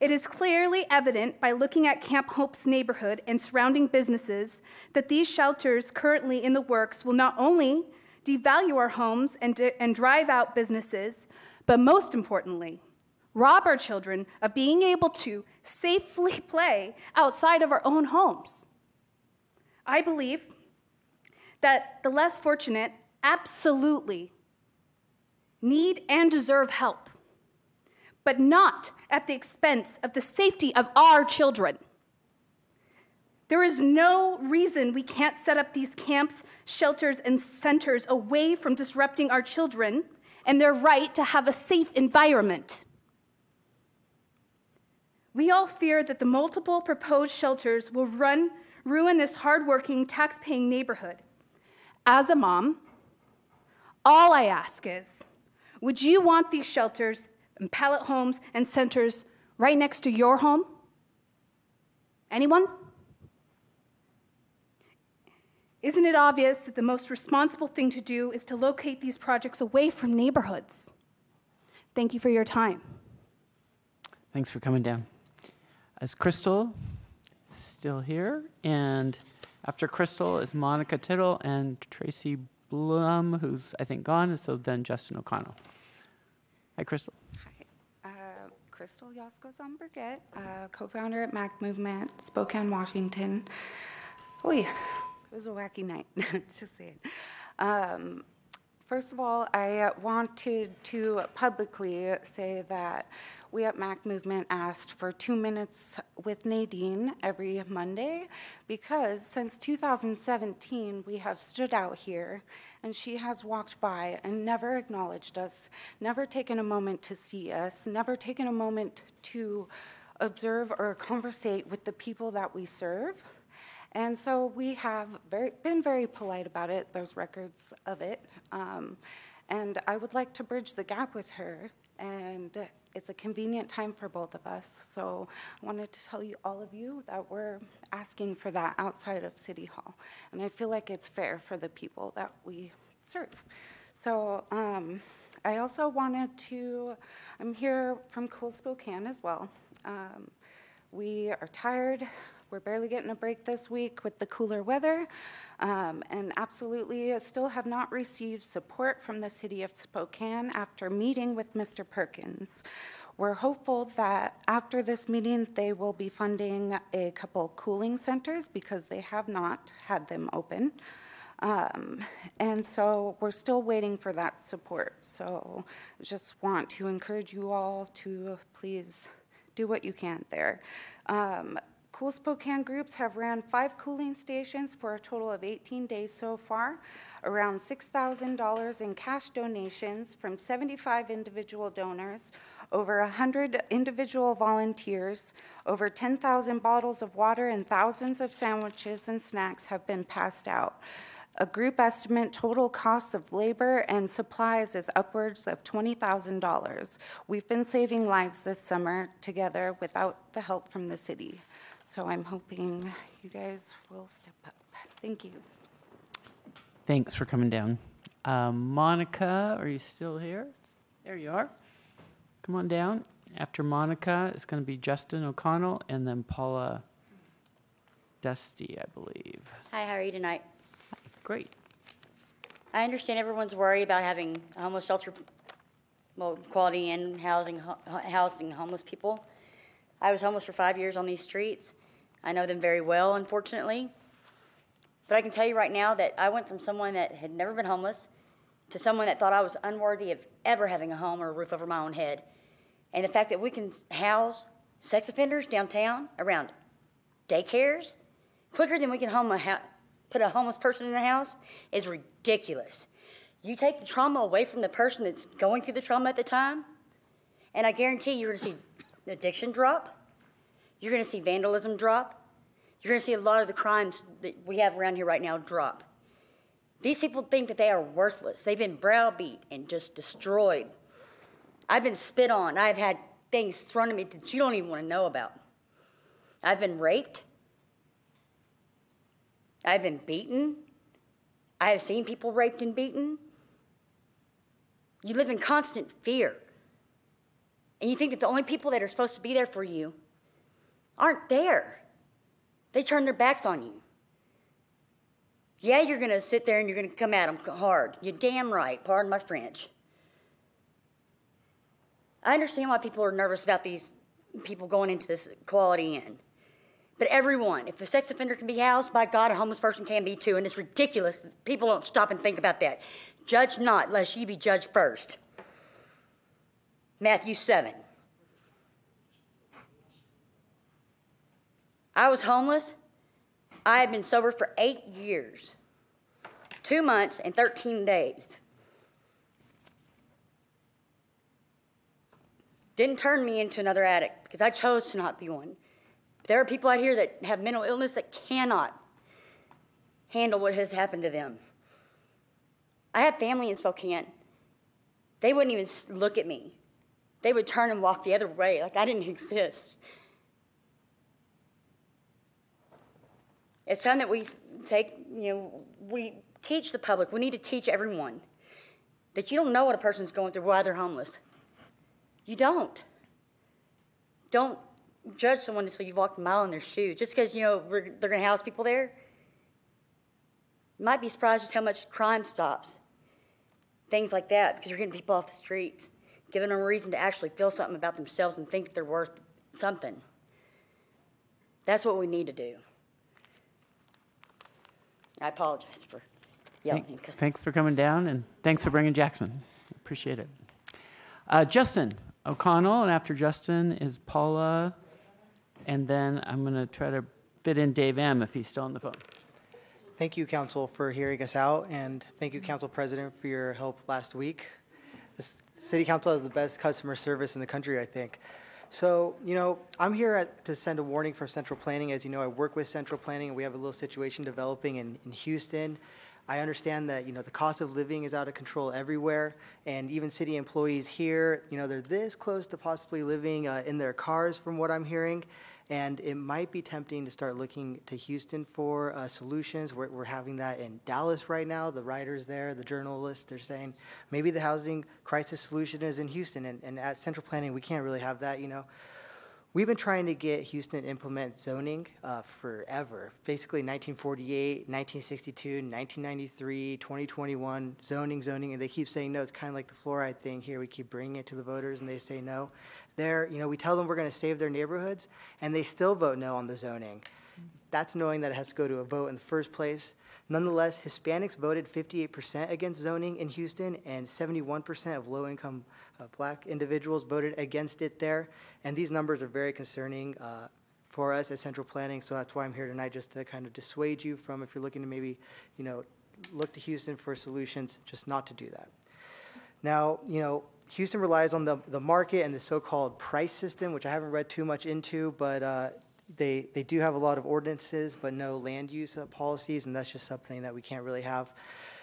It is clearly evident by looking at Camp Hope's neighborhood and surrounding businesses that these shelters currently in the works will not only devalue our homes and, and drive out businesses, but most importantly, rob our children of being able to safely play outside of our own homes. I believe that the less fortunate absolutely need and deserve help, but not at the expense of the safety of our children. There is no reason we can't set up these camps, shelters, and centers away from disrupting our children and their right to have a safe environment. We all fear that the multiple proposed shelters will run ruin this hardworking, tax paying neighborhood. As a mom, all I ask is would you want these shelters and pallet homes and centers right next to your home? Anyone? Isn't it obvious that the most responsible thing to do is to locate these projects away from neighborhoods? Thank you for your time. Thanks for coming down. As Crystal still here. And after Crystal is Monica Tittle and Tracy Blum, who's I think gone. So then Justin O'Connell. Hi, Crystal. Hi, uh, Crystal Yaskos Umberget, uh, co-founder at Mac Movement, Spokane, Washington. Oh yeah, it was a wacky night. Just saying. Um, First of all, I wanted to publicly say that we at Mac Movement asked for two minutes with Nadine every Monday because since 2017, we have stood out here and she has walked by and never acknowledged us, never taken a moment to see us, never taken a moment to observe or conversate with the people that we serve. And so we have very, been very polite about it. There's records of it. Um, and I would like to bridge the gap with her and it's a convenient time for both of us. So I wanted to tell you, all of you, that we're asking for that outside of City Hall. And I feel like it's fair for the people that we serve. So um, I also wanted to, I'm here from Cool Spokane as well. Um, we are tired. We're barely getting a break this week with the cooler weather, um, and absolutely still have not received support from the city of Spokane after meeting with Mr. Perkins. We're hopeful that after this meeting, they will be funding a couple cooling centers because they have not had them open. Um, and so we're still waiting for that support. So just want to encourage you all to please do what you can there. Um, Cool Spokane groups have ran five cooling stations for a total of 18 days so far, around $6,000 in cash donations from 75 individual donors, over 100 individual volunteers, over 10,000 bottles of water, and thousands of sandwiches and snacks have been passed out. A group estimate total cost of labor and supplies is upwards of $20,000. We've been saving lives this summer together without the help from the city. So I'm hoping you guys will step up. Thank you. Thanks for coming down. Um, Monica, are you still here? There you are. Come on down. After Monica, it's going to be Justin O'Connell and then Paula Dusty, I believe. Hi, how are you tonight? Great. I understand everyone's worried about having a homeless shelter, well, Quality Inn housing, hu- housing homeless people. I was homeless for five years on these streets. I know them very well, unfortunately. But I can tell you right now that I went from someone that had never been homeless to someone that thought I was unworthy of ever having a home or a roof over my own head. And the fact that we can house sex offenders downtown around daycares quicker than we can home a put a homeless person in a house is ridiculous. You take the trauma away from the person that's going through the trauma at the time, and I guarantee you're going to see addiction drop. You're going to see vandalism drop. You're going to see a lot of the crimes that we have around here right now drop. These people think that they are worthless. They've been browbeat and just destroyed. I've been spit on. I've had things thrown at me that you don't even want to know about. I've been raped. I've been beaten. I have seen people raped and beaten. You live in constant fear. And you think that the only people that are supposed to be there for you aren't there. They turn their backs on you. Yeah, you're going to sit there and you're going to come at them hard. You're damn right. Pardon my French. I understand why people are nervous about these people going into this quality inn. But everyone, if a sex offender can be housed, by God, a homeless person can be too. And it's ridiculous. People don't stop and think about that. Judge not, lest ye be judged first. Matthew 7. I was homeless. I had been sober for eight years, two months, and 13 days. Didn't turn me into another addict because I chose to not be one. There are people out here that have mental illness that cannot handle what has happened to them. I have family in Spokane. They wouldn't even look at me. They would turn and walk the other way, like I didn't exist. It's time that we take, you know, we teach the public, we need to teach everyone that you don't know what a person's going through while they're homeless. You don't. Don't judge someone until you've walked a mile in their shoes. Just because, you know, they're going to house people there. You might be surprised just how much crime stops. Things like that, because you're getting people off the streets, giving them a reason to actually feel something about themselves and think they're worth something. That's what we need to do. I apologize for yelling. Thank- Thanks for coming down and thanks for bringing Jackson. Appreciate it. Uh, Justin O'Connell, and after Justin is Paula, and then I'm going to try to fit in Dave M. if he's still on the phone. Thank you, Council, for hearing us out, and thank you, Council President, for your help last week. This City Council has the best customer service in the country, I think. So, you know, I'm here at, to send a warning from Central Planning. As you know, I work with Central Planning, and we have a little situation developing in, in Houston. I understand that, you know, the cost of living is out of control everywhere, and even city employees here, you know, they're this close to possibly living uh, in their cars, from what I'm hearing. And it might be tempting to start looking to Houston for uh, solutions. We're, we're having that in Dallas right now. The writers there, the journalists, they're saying maybe the housing crisis solution is in Houston. And, and at Central Planning, we can't really have that, you know. We've been trying to get Houston to implement zoning uh, forever. Basically, 1948, 1962, 1993, 2021, zoning, zoning, and they keep saying no. It's kind of like the fluoride thing here. We keep bringing it to the voters, and they say no. They're, you know, we tell them we're going to save their neighborhoods, and they still vote no on the zoning. That's knowing that it has to go to a vote in the first place. Nonetheless, Hispanics voted 58% against zoning in Houston, and 71% of low income uh, black individuals voted against it there. And these numbers are very concerning uh, for us at Central Planning, so that's why I'm here tonight, just to kind of dissuade you from if you're looking to maybe, you know, look to Houston for solutions, just not to do that. Now, you know, Houston relies on the, the market and the so-called price system, which I haven't read too much into, but uh, they, they do have a lot of ordinances, but no land use uh, policies, and that's just something that we can't really have.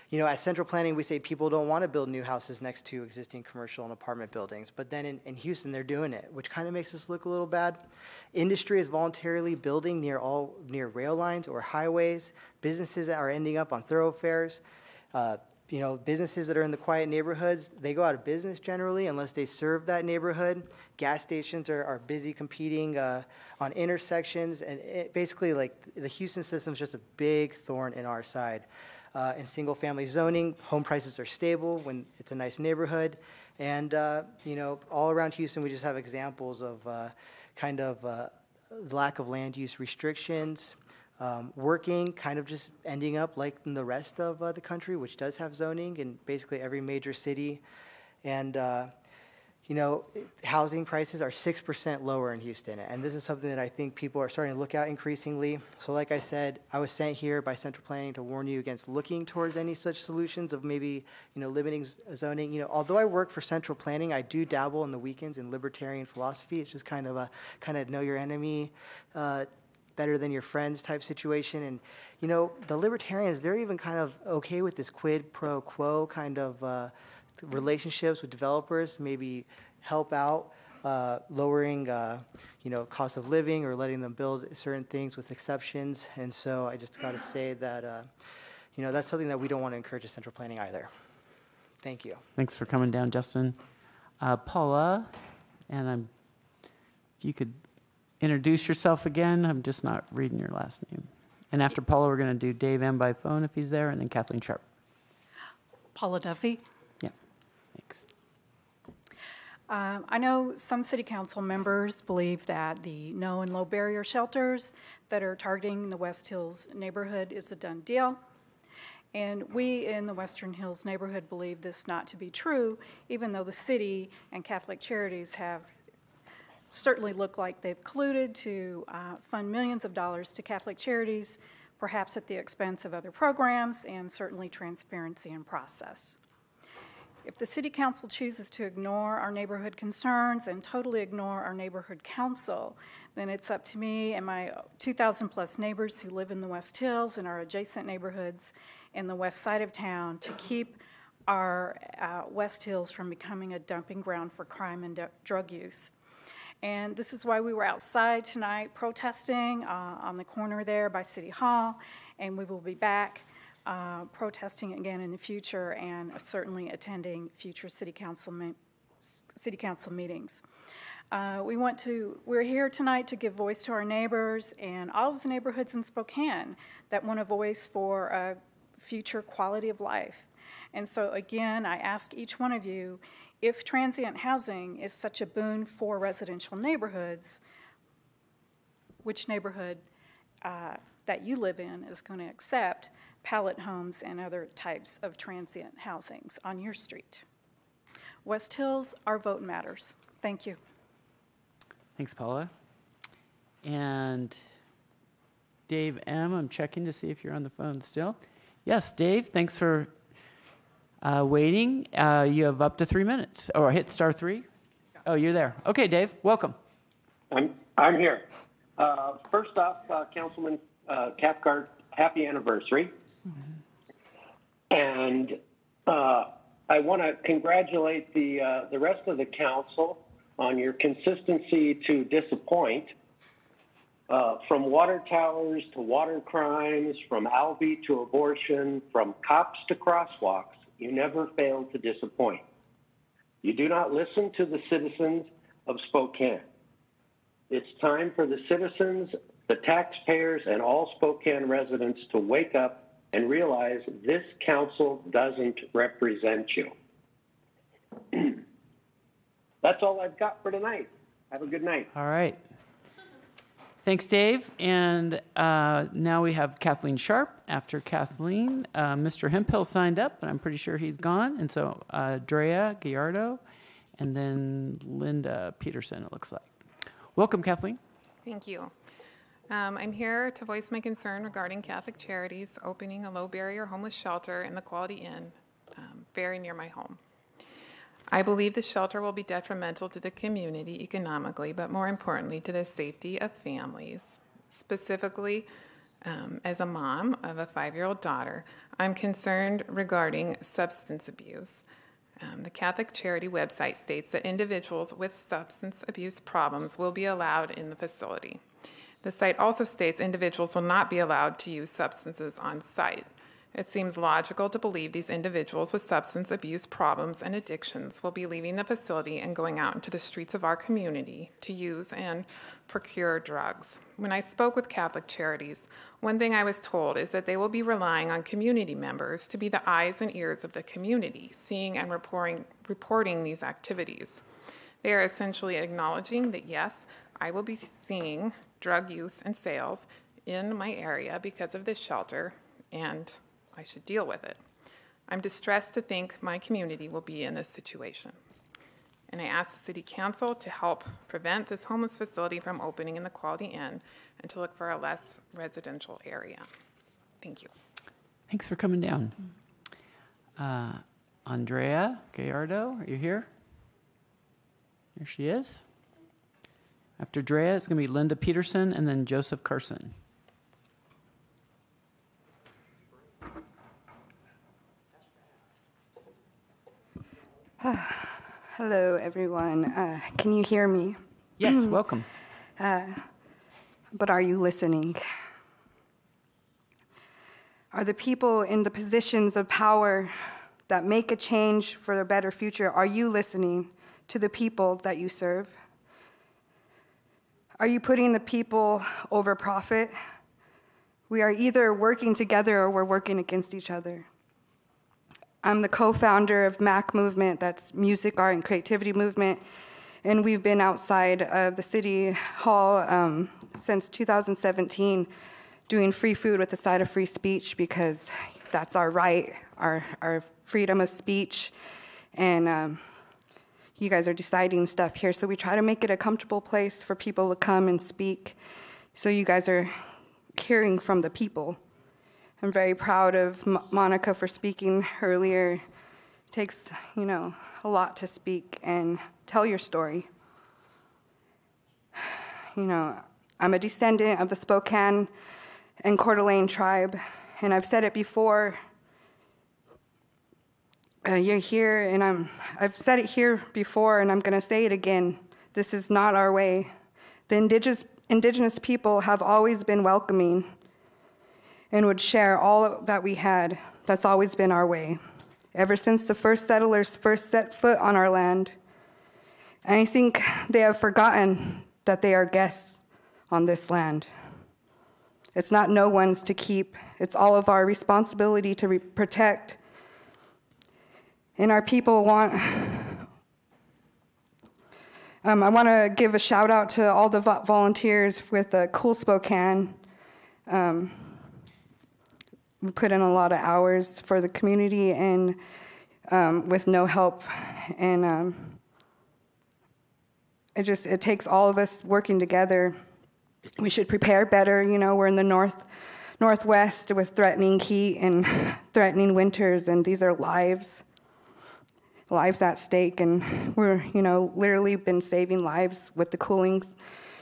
You know, at central planning, we say people don't want to build new houses next to existing commercial and apartment buildings, but then in, in Houston, they're doing it, which kind of makes us look a little bad. Industry is voluntarily building near all near rail lines or highways. Businesses are ending up on thoroughfares. Uh, you know, businesses that are in the quiet neighborhoods, they go out of business generally unless they serve that neighborhood. Gas stations are, are busy competing uh, on intersections, and it, basically, like the Houston system is just a big thorn in our side. Uh, in single family zoning, home prices are stable when it's a nice neighborhood. And, uh, you know, all around Houston, we just have examples of uh, kind of uh, lack of land use restrictions, um, working, kind of just ending up like in the rest of uh, the country, which does have zoning in basically every major city. And, uh, you know, housing prices are 6% lower in Houston. And this is something that I think people are starting to look at increasingly. So, like I said, I was sent here by Central Planning to warn you against looking towards any such solutions of maybe, you know, limiting zoning. You know, although I work for Central Planning, I do dabble in the weekends in libertarian philosophy. It's just kind of a kind of know your enemy uh, better than your friends type situation. And, you know, the libertarians, they're even kind of okay with this quid pro quo kind of uh, relationships with developers, maybe help out uh, lowering, uh, you know, cost of living or letting them build certain things with exceptions. And so I just got to say that, uh, you know, that's something that we don't want to encourage in central planning either. Thank you. Thanks for coming down, Justin. Uh, Paula, and I'm, if you could introduce yourself again, I'm just not reading your last name. And after Paula, we're going to do Dave M by phone if he's there, and then Kathleen Sharp. Paula Duffy. Yeah, Um, I know some city council members believe that the no and low barrier shelters that are targeting the West Hills neighborhood is a done deal. And we in the Western Hills neighborhood believe this not to be true, even though the city and Catholic Charities have certainly look like they've colluded to uh, fund millions of dollars to Catholic charities, perhaps at the expense of other programs, and certainly transparency and process. If the city council chooses to ignore our neighborhood concerns and totally ignore our neighborhood council, then it's up to me and my 2,000 plus neighbors who live in the West Hills and our adjacent neighborhoods in the west side of town to keep our uh, West Hills from becoming a dumping ground for crime and drug use. And this is why we were outside tonight protesting uh, on the corner there by City Hall, and we will be back uh, protesting again in the future and certainly attending future city council city council meetings. Uh, we want to, we're here tonight to give voice to our neighbors and all of the neighborhoods in Spokane that want a voice for a future quality of life. And so, again, I ask each one of you if transient housing is such a boon for residential neighborhoods, which neighborhood uh, that you live in is going to accept pallet homes and other types of transient housings on your street? West Hills, our vote matters. Thank you. Thanks, Paula. And Dave M, I'm checking to see if you're on the phone still. Yes, Dave, thanks for uh, waiting. Uh, you have up to three minutes. Or hit star three. Oh, you're there. Okay, Dave, welcome. I'm, I'm here. Uh, first off, uh, Councilman uh, happy anniversary. And uh, I want to congratulate the, uh, the rest of the council on your consistency to disappoint. Uh, from water towers to water crimes, from Albi to abortion, from cops to crosswalks, you never fail to disappoint. You do not listen to the citizens of Spokane. It's time for the citizens, the taxpayers, and all Spokane residents to wake up and realize this council doesn't represent you. That's all I've got for tonight. Have a good night. All right. Thanks, Dave. And uh, now we have Kathleen Sharp. After Kathleen, uh, Mr. Hemphill signed up, but I'm pretty sure he's gone. And so uh, Drea Gallardo, and then Linda Peterson, it looks like. Welcome, Kathleen. Thank you. Um, I'm here to voice my concern regarding Catholic Charities opening a low barrier homeless shelter in the Quality Inn, um, very near my home. I believe the shelter will be detrimental to the community economically, but more importantly, to the safety of families. Specifically, um, as a mom of a five year old daughter, I'm concerned regarding substance abuse. Um, the Catholic Charity website states that individuals with substance abuse problems will be allowed in the facility. The site also states individuals will not be allowed to use substances on site. It seems logical to believe these individuals with substance abuse problems and addictions will be leaving the facility and going out into the streets of our community to use and procure drugs. When I spoke with Catholic Charities, one thing I was told is that they will be relying on community members to be the eyes and ears of the community, seeing and reporting, reporting these activities. They are essentially acknowledging that yes, I will be seeing drug use and sales in my area because of this shelter, and I should deal with it. I'm distressed to think my community will be in this situation. And I ask the City Council to help prevent this homeless facility from opening in the Quality Inn and to look for a less residential area. Thank you. Thanks for coming down. Uh, Andrea Gallardo, are you here? There she is. After Drea, it's going to be Linda Peterson and then Joseph Carson. Hello, everyone. Uh, can you hear me? Yes, welcome. Uh, but are you listening? Are the people in the positions of power that make a change for a better future, are you listening to the people that you serve? Are you putting the people over profit? We are either working together or we're working against each other. I'm the co founder of MAC Movement, that's Music, Art, and Creativity Movement, and we've been outside of the City Hall um, since 2017 doing free food with the side of free speech because that's our right, our, our freedom of speech. And um, you guys are deciding stuff here, so we try to make it a comfortable place for people to come and speak. So you guys are hearing from the people. I'm very proud of M- Monica for speaking earlier. It takes, you know, a lot to speak and tell your story. You know, I'm a descendant of the Spokane and Coeur d'Alene tribe, and I've said it before. Uh, you're here, and I'm, I've said it here before, and I'm going to say it again. This is not our way. The indigenous, indigenous people have always been welcoming and would share all that we had. That's always been our way, ever since the first settlers first set foot on our land. And I think they have forgotten that they are guests on this land. It's not no one's to keep, it's all of our responsibility to re- protect. And our people want. Um, I want to give a shout out to all the vo- volunteers with the Cool Spokane. Um, put in a lot of hours for the community and um, with no help. And um, it just it takes all of us working together. We should prepare better you know we're in the north northwest with threatening heat and threatening winters and these are lives lives at stake. And we're you know literally been saving lives with the cooling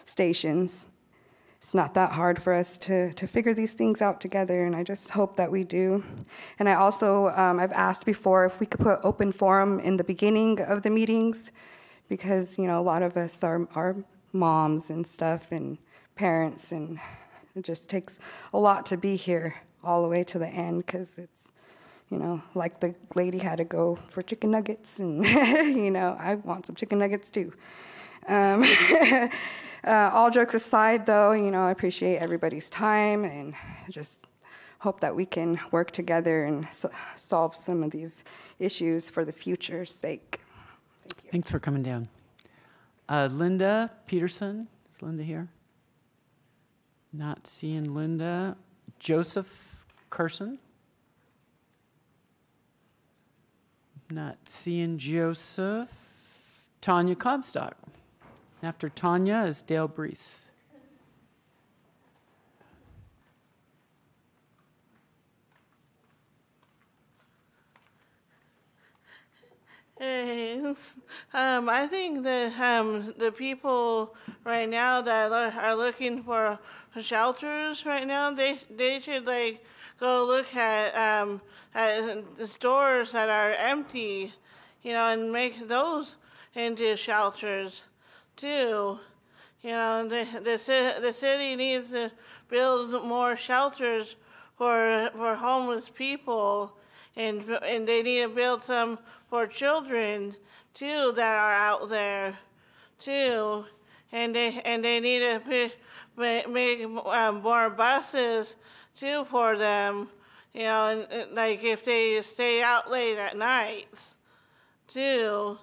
stations it's not that hard for us to, to figure these things out together, and I just hope that we do. And I also, um, I've asked before if we could put open forum in the beginning of the meetings, because, you know, a lot of us are, are moms and stuff, and parents, and it just takes a lot to be here all the way to the end, because it's, you know, like the lady had to go for chicken nuggets, and, you know, I want some chicken nuggets too. Um, uh, all jokes aside, though, you know, I appreciate everybody's time and just hope that we can work together and so- solve some of these issues for the future's sake. Thanks for coming down. Uh, Linda Peterson. Is Linda here? Not seeing Linda. Joseph Carson. Not seeing Joseph. Tanya Comstock. After Tanya is Dale Brees. Hey, Um, I think that um, the people right now that are looking for shelters right now, they they should like go look at um, at stores that are empty, you know, and make those into shelters too. You know, the the the city needs to build more shelters for for homeless people, and and they need to build some for children too that are out there too, and they and they need to be, make um, more buses too for them. You know, and like if they stay out late at nights too,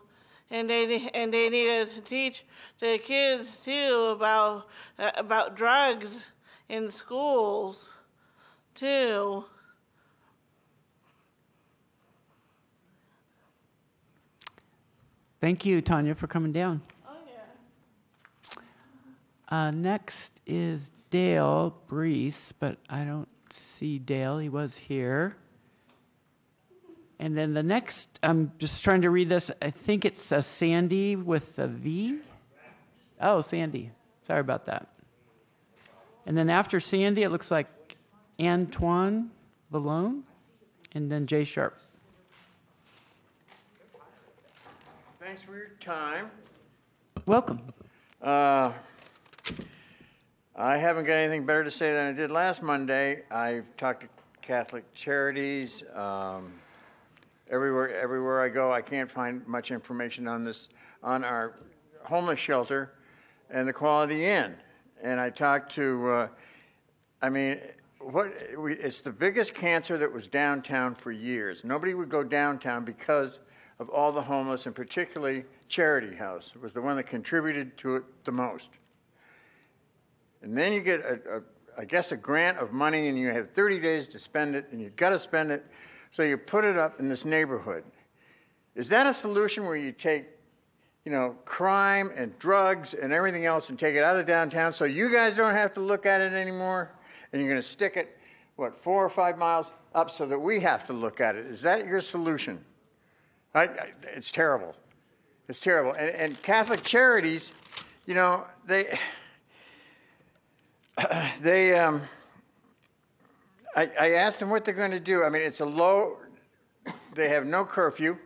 and they and they need to teach the kids too about uh, about drugs in schools too. Thank you, Tanya, for coming down. Oh Uh, next is Dale Brees, but I don't see Dale. He was here. And then the next, I'm just trying to read this. I think it's a Sandy with a V. Oh, Sandy. Sorry about that. And then after Sandy, it looks like Antoine Vallone, and then Jay Sharp. Thanks for your time. Welcome. Uh, I haven't got anything better to say than I did last Monday. I've talked to Catholic Charities. Um, everywhere, everywhere I go, I can't find much information on this, on our homeless shelter and the Quality Inn. And I talked to, uh, I mean, what we, it's the biggest cancer that was downtown for years. Nobody would go downtown because of all the homeless, and particularly Charity House was the one that contributed to it the most. And then you get, a, a, I guess, a grant of money, and you have 30 days to spend it, and you've got to spend it. So you put it up in this neighborhood. Is that a solution where you take, you know, crime and drugs and everything else and take it out of downtown so you guys don't have to look at it anymore? And you're going to stick it, what, four or five miles up so that we have to look at it? Is that your solution? I, I, it's terrible. It's terrible. And, and Catholic Charities, you know, they, they, um, I, I asked them what they're going to do. I mean, it's a low, they have no curfew.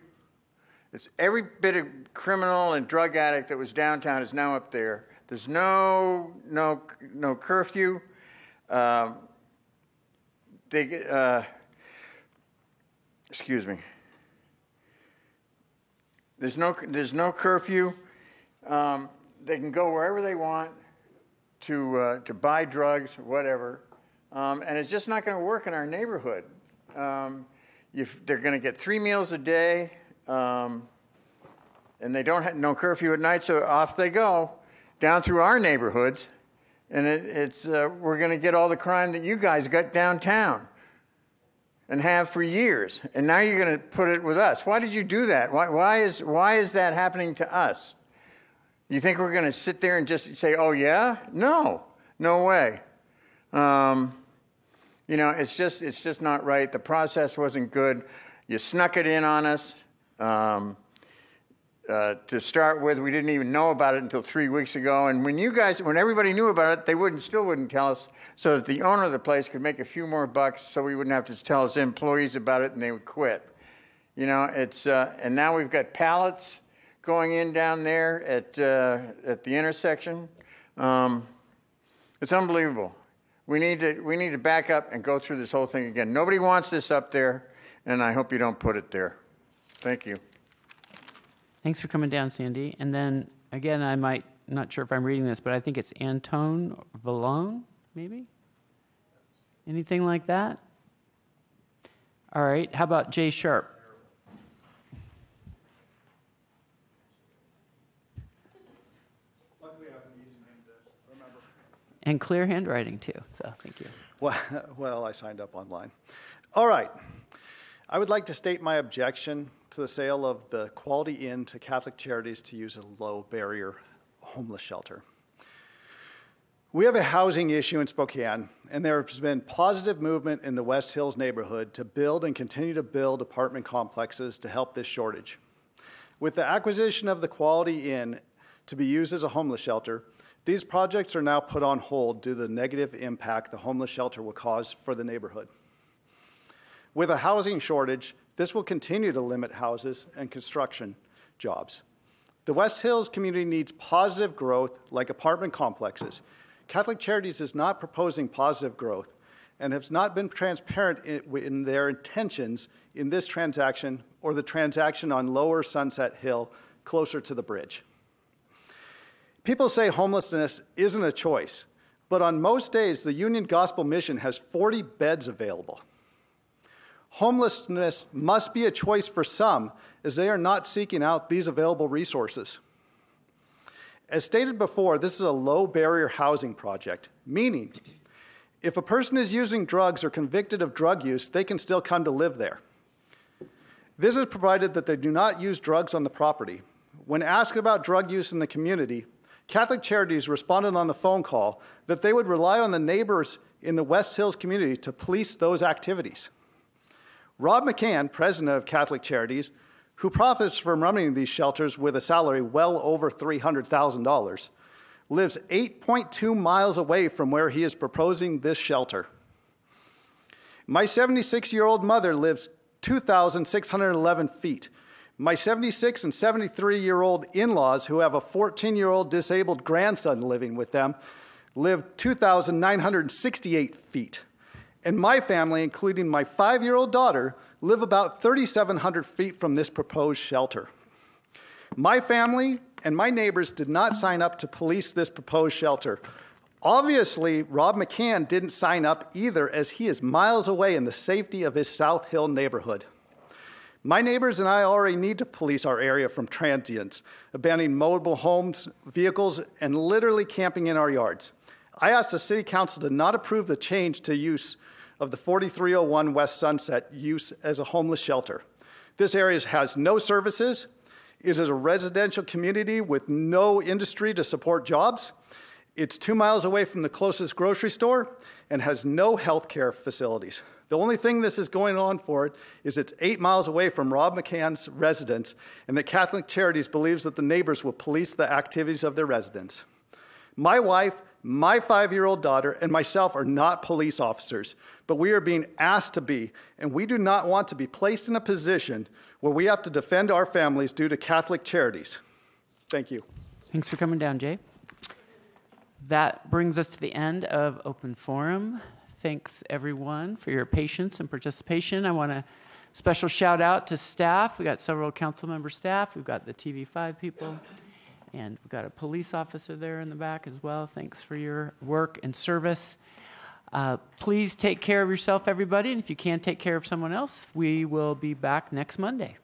It's every bit of criminal and drug addict that was downtown is now up there. There's no, no, no curfew. Um, they, uh, excuse me. There's no, there's no curfew. Um, they can go wherever they want to, uh, to buy drugs, whatever. Um, and it's just not going to work in our neighborhood. Um, they're going to get three meals a day, um, and they don't have no curfew at night, so off they go down through our neighborhoods. And it, it's, uh, we're going to get all the crime that you guys got downtown and have for years. And now you're going to put it with us. Why did you do that? Why, why, is, why is that happening to us? You think we're going to sit there and just say, oh, yeah? No, no way. Um, you know, it's just, it's just not right. The process wasn't good. You snuck it in on us. Um, uh, to start with, we didn't even know about it until three weeks ago. And when you guys, when everybody knew about it, they wouldn't, still wouldn't tell us, so that the owner of the place could make a few more bucks, so we wouldn't have to tell his employees about it, and they would quit. You know, it's, uh, and now we've got pallets going in down there at uh, at the intersection. Um, it's unbelievable. We need to we need to back up and go through this whole thing again. Nobody wants this up there, and I hope you don't put it there. Thank you. Thanks for coming down, Sandy. And then again, I might not sure if I'm reading this, but I think it's Antone Vallone, maybe. Anything like that? All right. How about Jay Sharp? And clear handwriting too. So thank you. Well, well, I signed up online. All right. I would like to state my objection to the sale of the Quality Inn to Catholic Charities to use a low barrier homeless shelter. We have a housing issue in Spokane, and there has been positive movement in the West Hills neighborhood to build and continue to build apartment complexes to help this shortage. With the acquisition of the Quality Inn to be used as a homeless shelter, these projects are now put on hold due to the negative impact the homeless shelter will cause for the neighborhood. With a housing shortage, this will continue to limit houses and construction jobs. The West Hills community needs positive growth like apartment complexes. Catholic Charities is not proposing positive growth and has not been transparent in, in their intentions in this transaction or the transaction on Lower Sunset Hill closer to the bridge. People say homelessness isn't a choice, but on most days, the Union Gospel Mission has 40 beds available. Homelessness must be a choice for some, as they are not seeking out these available resources. As stated before, this is a low barrier housing project, meaning if a person is using drugs or convicted of drug use, they can still come to live there. This is provided that they do not use drugs on the property. When asked about drug use in the community, Catholic Charities responded on the phone call that they would rely on the neighbors in the West Hills community to police those activities. Rob McCann, president of Catholic Charities, who profits from running these shelters with a salary well over $300,000, lives 8.2 miles away from where he is proposing this shelter. My 76 year old mother lives 2,611 feet. My 76 and 73 year old in laws, who have a 14 year old disabled grandson living with them, live 2,968 feet. And my family, including my five year old daughter, live about 3,700 feet from this proposed shelter. My family and my neighbors did not sign up to police this proposed shelter. Obviously, Rob McCann didn't sign up either, as he is miles away in the safety of his South Hill neighborhood. My neighbors and I already need to police our area from transients, abandoning mobile homes, vehicles, and literally camping in our yards. I asked the City Council to not approve the change to use of the 4301 West Sunset use as a homeless shelter. This area has no services, it is a residential community with no industry to support jobs. It's two miles away from the closest grocery store and has no health care facilities. The only thing this is going on for it is it's eight miles away from Rob McCann's residence, and that Catholic Charities believes that the neighbors will police the activities of their residents. My wife, my five year old daughter, and myself are not police officers, but we are being asked to be, and we do not want to be placed in a position where we have to defend our families due to Catholic Charities. Thank you. Thanks for coming down, Jay. That brings us to the end of open forum. Thanks everyone for your patience and participation. I want to special shout out to staff. We got several council member staff. We've got the TV5 people, and we've got a police officer there in the back as well. Thanks for your work and service. Uh, please take care of yourself, everybody. And if you can't take care of someone else, we will be back next Monday.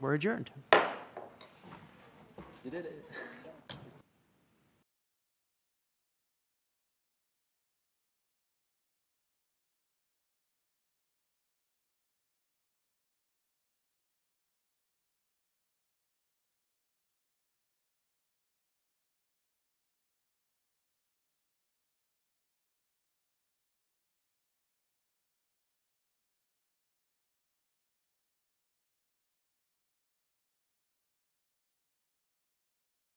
We're adjourned. You did it.